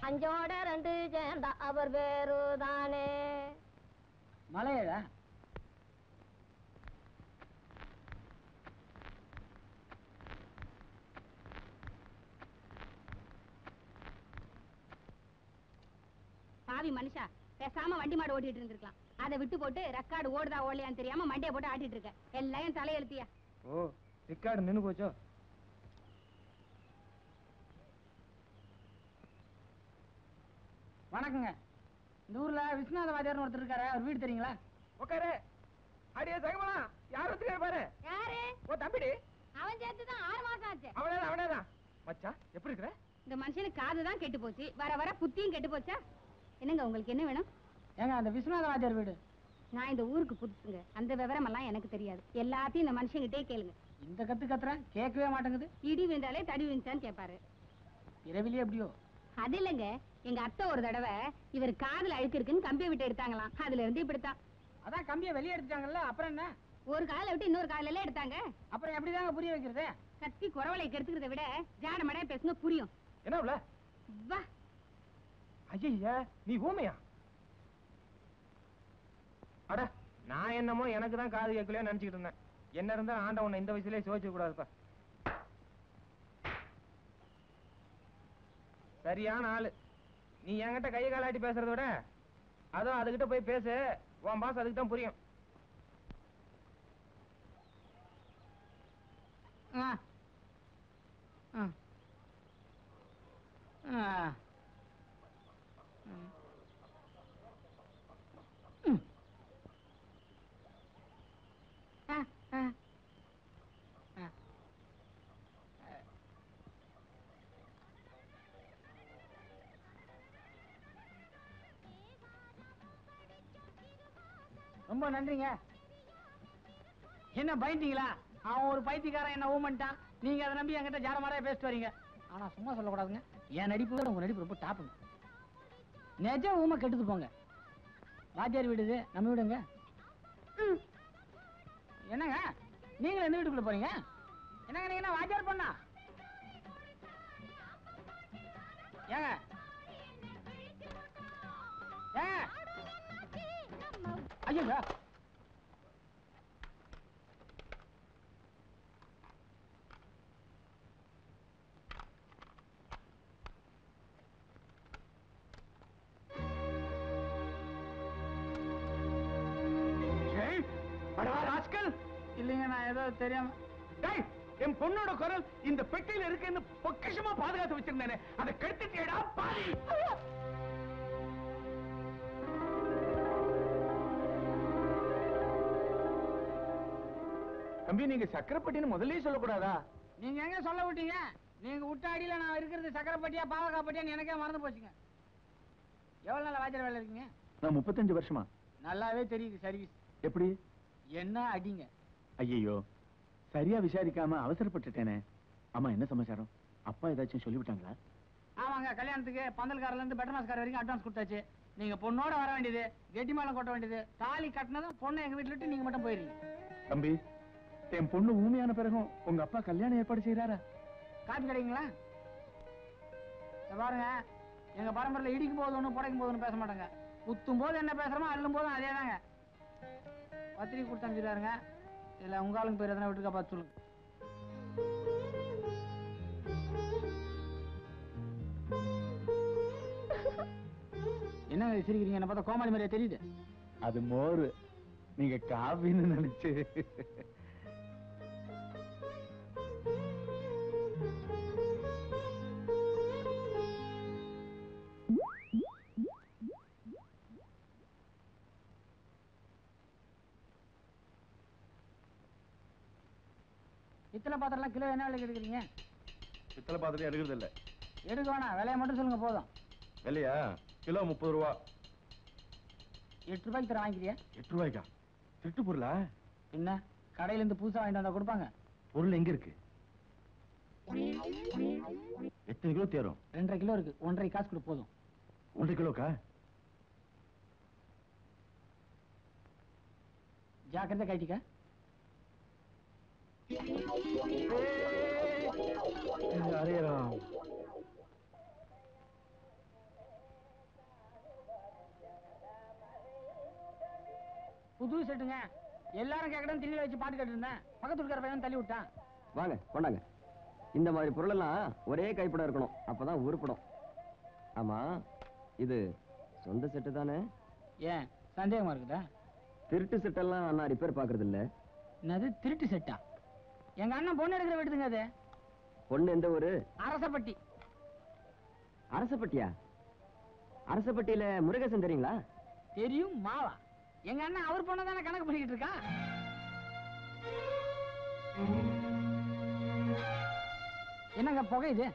அஞ்சோட ரெண்டு சேர்ந்த அவர் வேறு தானே. மலையடா. பாவி மனுஷா. பேசாம வண்டி மாடு ஓட்டிட்டு இருந்திருக்கலாம். அதை விட்டு போட்டு ரெக்கார்டு ஓடுதா ஓடலையான்னு தெரியாம மண்டைய போட்டு ஆட்டிட்டு இருக்க. எல்லாம் தலையெழுத்தியா? ஓ ரிக்கார்டு நின்னு போச்சோ? வணக்கங்க. இந்த ஊர்ல விஸ்வநாத வாத்தியார்னு ஒருத்தர் இருக்காரு? அவர் வீடு தெரியுங்களா? உட்காரு. அடியே சகமலா யார் வச்சிருக்காரு பாரு. யாரு? ஓ தம்பிடி. அவன் சேர்த்து தான் ஆறு மாசம் ஆச்சு. அவனேதான் அவனேதான். மச்சான் எப்படி இருக்கிற? இந்த மனுஷனுக்கு காது தான் கெட்டு போச்சு. வர வர புத்தியும் கெட்டு போச்சா? என்னங்க உங்களுக்கு என்ன வேணும்? ஏங்க அந்த விஸ்வநாத வாத்தியார் வீடு. நான் இந்த ஊருக்கு புதுசுங்க அந்த விவரம் எல்லாம் எனக்கு தெரியாது. எல்லாத்தையும் இந்த மனுஷங்கிட்டே கேளுங்க. இந்த கத்து கத்துறேன் கேட்கவே மாட்டேங்குது. இடி விழுந்தாலே தடி விழுந்தான்னு கேட்பாரு. இரவிலே எப்படியோ. அது இல்லைங்க. எங்க அத்தை ஒரு தடவை இவர் காதுல அழுக்கு இருக்குன்னு கம்பியை விட்டு எடுத்தாங்களாம். அதுல இருந்து இப்படித்தான். அதான் கம்பியை வெளியே எடுத்துட்டாங்கல்ல அப்புறம் என்ன? ஒரு காலை விட்டு இன்னொரு காலில எல்லாம் எடுத்தாங்க. அப்புறம் எப்படிதாங்க புரிய வைக்கிறது? கத்தி குறவலை கெடுத்துக்கிறத விட ஜாட மடையா பேசுங்க புரியும். என்ன வா. ஐயா நீ ஊமையா? அட நான் என்னமோ எனக்கு தான் காது கேட்கலையோ நினைச்சுக்கிட்டு இருந்தேன். என்ன இருந்தா ஆண்ட உன்னை இந்த வயசுலயே சோதிக்க கூடாதுப்பா. சரியான ஆளு. நீ என்கிட்ட கையை காலாட்டி பேசுறத விட அதுவும் அதுகிட்ட போய் பேசு. உன் பாஸ் அதுக்கு தான் புரியும். ஆ. ஆ. ஆ ம். ம். ஆ ஆ ஆ ரொம்ப நன்றிங்க. என்ன பயந்தீங்களா அவன் ஒரு பைத்தியக்காரன் என்ன ஊமன்ட்டான் நீங்க அதை நம்பி என்கிட்ட ஜாரமாரா பேசிட்டு வரீங்க. ஆனா சும்மா சொல்லக்கூடாதுங்க. என் நடிப்பு விட உங்க நடிப்பு ரொம்ப டாப்புங்க நிஜ ஊமை கெட்டுது போங்க. வாத்தியார் வீடு இது. நம்ம வீடுங்க. என்னங்க? நீங்களும் எந்த வீட்டுக்குள்ள போறீங்க? என்னங்க நீங்க என்ன வாத்தியார் பண்ணா? ஏங்க. ஏங்க. ஐயோ இல்லைங்க நான் ஏதோ தெரியாம என் பொண்ணோட குரல் இந்த பெட்டியில இருக்குன்னு பொக்கிஷமா பாதுகாத்து வச்சிருந்தேனே. அதை கெடுத்துட்டேடா பாதி தம்பி நீங்க சக்கரப்பட்டின்னு முதல்லயே சொல்லக்கூடாதா? நீங்க எங்க சொல்ல விட்டீங்க? நீங்க விட்ட அடியில நான் இருக்கிறது சக்கரப்பட்டியா பாவக்காப்பட்டியான்னு எனக்கே மறந்து போச்சுங்க. எவ்வளவு நாள் வாத்தியார் வேலை இருக்கீங்க? நான் முப்பத்தஞ்சு வருஷமா. நல்லாவே தெரியுது சர்வீஸ். எப்படி? என்ன அடிங்க? ஐயோ சரியா விசாரிக்காம அவசரப்பட்டுட்டேனே. ஆமா என்ன சமாச்சாரம்? அப்பா ஏதாச்சும் சொல்லிவிட்டாங்களா? ஆமாங்க கல்யாணத்துக்கு பந்தல்காரில இருந்து பெட்டர் மாஸ்கார் வரைக்கும் அட்வான்ஸ் கொடுத்தாச்சு. நீங்க பொண்ணோட வர வேண்டியது கெட்டி மேளம் கொட்ட வேண்டியது தாலி கட்டினதும் பொண்ணை எங்க வீட்டுல விட்டு நீங்க மட்டும் போயிருங்க தம்பி என் பொண்ணு ஊமையான பிறகும் உங்க அப்பா கல்யாணம் ஏற்பாடு செய்யறாரா காப்பி கிடைக்குங்களா பாருங்க எங்க பரம்பரையில இடிக்கும் போது ஒண்ணு புடைக்கும் போது ஒண்ணு பேச மாட்டாங்க. குத்தும் போது என்ன பேசுறோமோ அள்ளும் போதும் அதே தாங்க பத்திரிக்கை கொடுத்து அனுப்பிச்சிருக்காருங்க இல்லை உங்க ஆளுங்க பேர் எதனா விட்டுருக்கா பார்த்து சொல்லுங்க. என்ன சிரிக்கிறீங்க? என்ன பார்த்தா கோமாளி மாதிரியா தெரியுது. அது மோர். நீங்க காஃபின்னு நினைச்சு. இத்தனை பாத்திரம்லாம் கிலோ என்ன விலைக்கு எடுக்கிறீங்க? பித்தளை பாத்திரம் எடுக்கிறது இல்ல எடுக்க வேணாம். விலையை மட்டும் சொல்லுங்க போதும். இல்லையா கிலோ முப்பது ரூபா. எட்டு ரூபாய்க்கு தர வாங்கிக்கிறியா? எட்டு ரூபாய்க்கா? திருட்டு பொருளா? என்ன? கடையில இருந்து புதுசா வாங்கிட்டு வந்தா கொடுப்பாங்க. பொருள் எங்க இருக்கு? எத்தனை கிலோ தேரும்? ரெண்டரை கிலோ இருக்கு. ஒன்றரை காசு கொடு போதும். ஒன்றரை கிலோக்கா? ஜாக்கிரதை கைட்டிக்க புது செட்டுங்க. எல்லாரும் கேட்கணும் திண்ணி வச்சு பாட்டு கேட்டு இருந்தேன் பக்கத்து இருக்கிற பையன் தள்ளி விட்டான். வாங்க கொண்டாங்க. இந்த மாதிரி பொருளெல்லாம் ஒரே கைப்படம் இருக்கணும். அப்பதான் உருப்படும் ஆமா இது சொந்த செட்டு தானே? ஏன் சந்தேகமா இருக்குதா? திருட்டு செட்டெல்லாம் நான் ரிப்பேர் பாக்குறது இல்ல என்னது திருட்டு செட்டா? எங்க அண்ணன் பொண்ணு எடுக்கிற வீடுங்க அது. பொண்ணு எந்த ஊரு? அரசப்பட்டி. அரசப்பட்டியா? அரசப்பட்டியில முருகேசன் தெரியுங்களா? தெரியும் மாவா. எங்க அண்ணன் அவர் பொண்ணை தானே கணக்கு பண்ணிக்கிட்டு இருக்கான் என்னங்க புகை இது?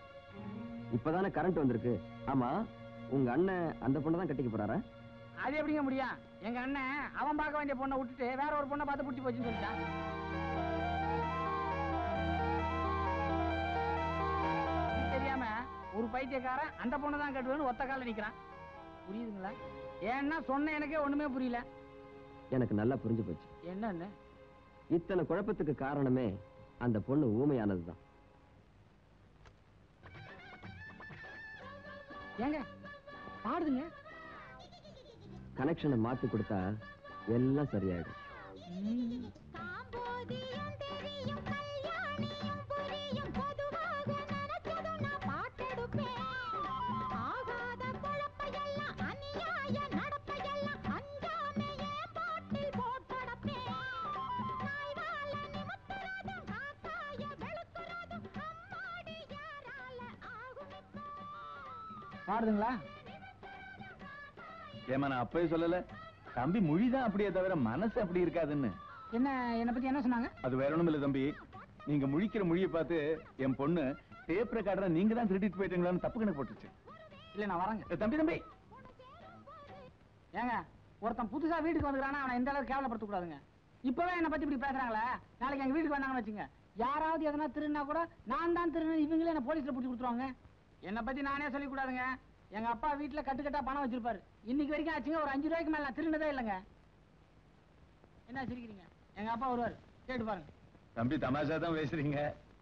இப்பதானே கரண்ட் வந்திருக்கு. ஆமா உங்க அண்ணன் அந்த பொண்ணை தான் கட்டிக்க போறாரா? அது எப்படிங்க முடியும்? எங்க அண்ணன் அவன் பார்க்க வேண்டிய பொண்ணை விட்டுட்டு வேற ஒரு பொண்ணை பார்த்து பிடிச்சி போச்சுன்னு சொல்லிட்டான் ஒரு பைத்தியக்காரன் அந்த பொண்ணை தான் கட்டுவேன்னு ஒத்த கால நிக்கிறான். புரியுதுங்களா? ஏன்னா சொன்ன எனக்கே ஒண்ணுமே புரியல. எனக்கு நல்லா புரிஞ்சு போச்சு. என்னன்னு? இத்தனை குழப்பத்துக்கு காரணமே அந்த பொண்ணு ஊமையானதுதான். ஏங்க பாடுதுங்க. கனெக்ஷனை மாத்தி கொடுத்தா எல்லாம் சரியாயிடும். பாடுதுங்களா ஏமா நான் அப்பவே சொல்லல. தம்பி மொழிதான் அப்படியே தவிர மனசு அப்படி இருக்காதுன்னு. என்ன என்னை பத்தி என்ன சொன்னாங்க? அது வேற ஒண்ணும் இல்ல தம்பி. நீங்க முழிக்கிற மொழியை பார்த்து என் பொண்ணு டேப் ரெக்கார்டரை நீங்க தான் திருடிட்டு போயிட்டீங்களான்னு தப்பு கணக்கு போட்டுச்சு இல்ல நான் வரேங்க. தம்பி தம்பி. ஏங்க ஒருத்தன் புதுசா வீட்டுக்கு வந்துக்கிறானா அவனை எந்த அளவுக்கு கேவலப்படுத்த கூடாதுங்க இப்பவே என்னை பத்தி இப்படி பேசுறாங்களே? நாளைக்கு எங்க வீட்டுக்கு வந்தாங்கன்னு வச்சுங்க யாராவது எதனா திருடினா கூட நான் தான் திருடு இவங்களே என்ன போலீஸ்ல பிடிச்சி கொடுத்துருவாங்க. என்னை பத்தி நானே சொல்லிக் கூடாதுங்க எங்க அப்பா வீட்டுல கட்டுக்கட்டா பணம் வச்சிருப்பாரு. இன்னைக்கு வரைக்கும் ஆச்சுங்க ஒரு அஞ்சு ரூபாய்க்கு மேல நான் திருடினதே இல்லைங்க. என்ன சிரிக்கிறீங்க? எங்க அப்பா வருவாரு. கேட்டு பாருங்க. தம்பி தமாஷா தான் பேசுறீங்க.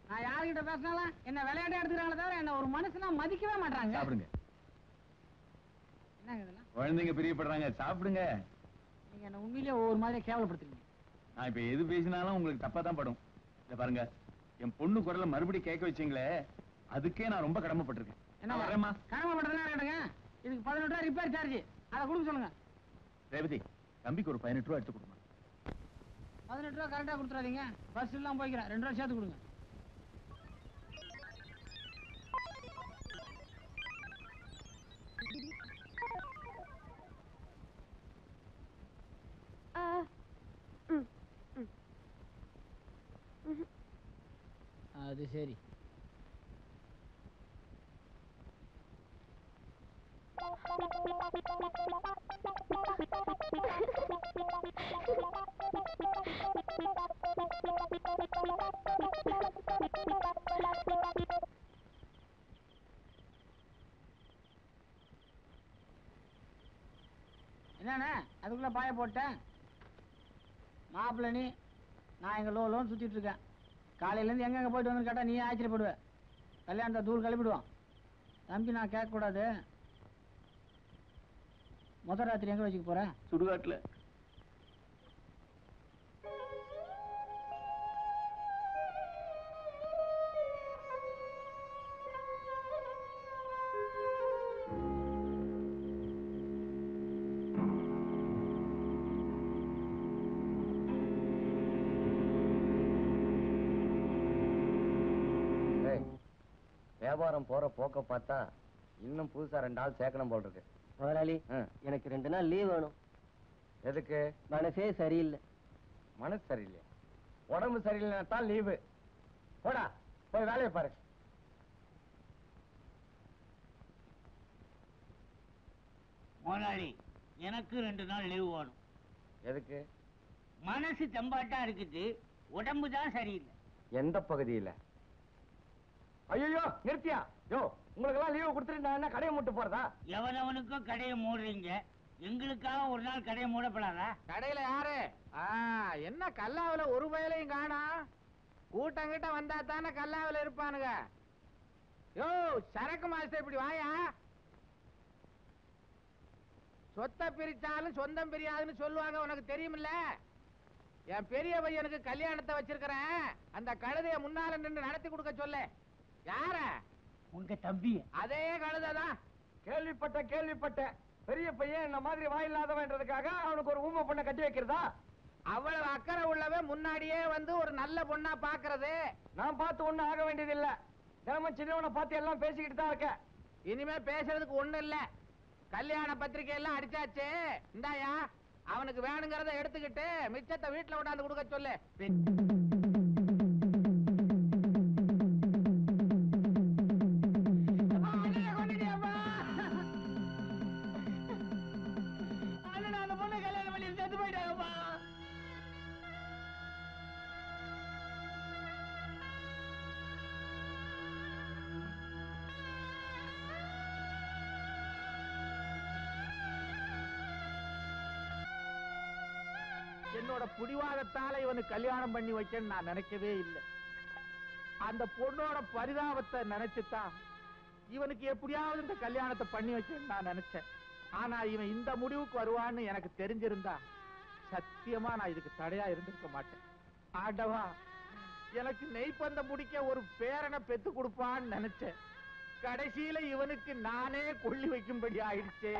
நான் யாருகிட்ட பேசினாலும் என்ன விளையாட்டா எடுத்துக்கிறாங்களே தவிர என்ன ஒரு மனுஷனா மதிக்கவே மாட்டாங்க சாப்பிடுங்க. என்னங்க இதெல்லாம்? குழந்தைங்க பிரியப்படுறாங்க. சாப்பிடுங்க. நீங்க என்ன உண்மையிலேயே ஒவ்வொரு மாதிரி கேவலப்படுத்துறீங்க. நான் இப்ப எது பேசினாலும் உங்களுக்கு தப்பா தான் படும். இத பாருங்க. என் பொண்ணு குரலை மறுபடியும் கேட்க வச்சீங்களே. அதுக்கே நான் ரொம்ப கடமைப்பட்டிருக்கேன். என்ன வரேம்மா. கடமை பண்றதுனா இருக்கட்டுங்க இதுக்கு பதினெட்டு ரூபா ரிப்பேர் சார்ஜ் அதை கொடுக்க சொல்லுங்க. ரேவதி தம்பிக்கு ஒரு பதினெட்டு ரூபா எடுத்து கொடுமா. பதினெட்டு ரூபா கரெக்டா கொடுத்துறாதீங்க. பஸ் எல்லாம் போய்க்கிறேன். ரெண்டு ரூபா சேர்த்து கொடுங்க. அது சரி. என்னண்ணே அதுக்குள்ள பாய போட்டேன். மாப்பிள்ளை நீ நான் எங்க லோ லோன் சுத்திட்டு இருக்கேன். காலையில இருந்து எங்க எங்க போயிட்டு வந்து கேட்டா நீ ஆச்சரியப்படுவ. கல்யாணத்தை தூள் கிளப்பிடுவான். தம்பி நான் கேட்கக்கூடாது. முத ராத்திரி எங்க வச்சுக்க போற? சுடுகாட்டுல. வியாபாரம் போற போக்க பார்த்தா இன்னும் புதுசா ரெண்டு ஆள் சேர்க்கணும் போல் இருக்கு. முதலாளி எனக்கு ரெண்டு நாள் லீவ் வேணும். எதுக்கு? மனசே சரியில்லை. மனசு சரியில்லையா உடம்பு சரியில்லைன்னா தான் லீவு போடா போய் வேலையை பாரு. முதலாளி எனக்கு ரெண்டு நாள் லீவு வேணும். எதுக்கு? மனசு தெம்பாட்டா இருக்குது. உடம்பு தான் சரியில்லை. எந்த பகுதியில? ஐயோ நிறுத்தியா? யோ உங்களுக்கு எல்லாம் லீவு கொடுத்துட்டு நான் என்ன கடையை மூட்டு போறதா? எவனவனுக்கும் கடையை மூடுறீங்க? எங்களுக்காக ஒரு நாள் கடையை மூடப்படாதா? கடையில யாரு? ஆ, என்ன கல்லாவுல ஒரு வயலையும் காணா? கூட்டம் கிட்ட வந்தா தானே கல்லாவுல இருப்பானுங்க. யோ சரக்கு மாஸ்டர் இப்படி வாயா? சொத்தை பிரிச்சாலும் சொந்தம் பிரியாதுன்னு சொல்லுவாங்க உனக்கு தெரியுமில்ல? என் பெரிய பையனுக்கு கல்யாணத்தை வச்சிருக்கிறேன். அந்த கழுதைய முன்னால நின்று நடத்தி கொடுக்க சொல்லு. யார? உங்க தம்பி. அதே கழுதை தான் கேள்விப்பட்ட கேள்விப்பட்ட. பெரிய பையன் இந்த மாதிரி வாயில்லாதவன்றதுக்காக அவனுக்கு ஒரு ஊமை பொண்ணை கட்டி வைக்கிறதா? அவ்வளவு அக்கறை உள்ளவன் முன்னாடியே வந்து ஒரு நல்ல பொண்ணா பாக்குறது. நான் பார்த்து ஒண்ணும் ஆக வேண்டியது இல்ல தினமும் சின்னவனை பார்த்து எல்லாம் பேசிக்கிட்டு தான் இருக்க இனிமே பேசுறதுக்கு ஒண்ணு இல்ல. கல்யாண பத்திரிக்கை எல்லாம் அடிச்சாச்சு. இந்தாயா அவனுக்கு வேணுங்கிறத எடுத்துக்கிட்டு மிச்சத்தை வீட்டுல கொண்டாந்து கொடுக்க சொல்லு. கல்யாணம் பண்ணி வைக்கன்னு நான் நினைக்கவே இல்லை. அந்த பொண்ணோட பரிதாபத்தை நினைச்சுதான் இவனுக்கு எப்படியாவது இந்த கல்யாணத்தை பண்ணி வைக்கன்னு நான் நினைச்சேன். ஆனா இவன் இந்த முடிவுக்கு வருவான்னு எனக்கு தெரிஞ்சிருந்தா சத்தியமா நான் இதுக்கு தடையா இருந்திருக்க மாட்டேன். ஆண்டவா எனக்கு நெய்ப்பந்த முடிக்க ஒரு பேரனை பெத்து கொடுப்பான்னு நினைச்சேன். கடைசியில இவனுக்கு நானே கொள்ளி வைக்கும்படி ஆயிடுச்சே.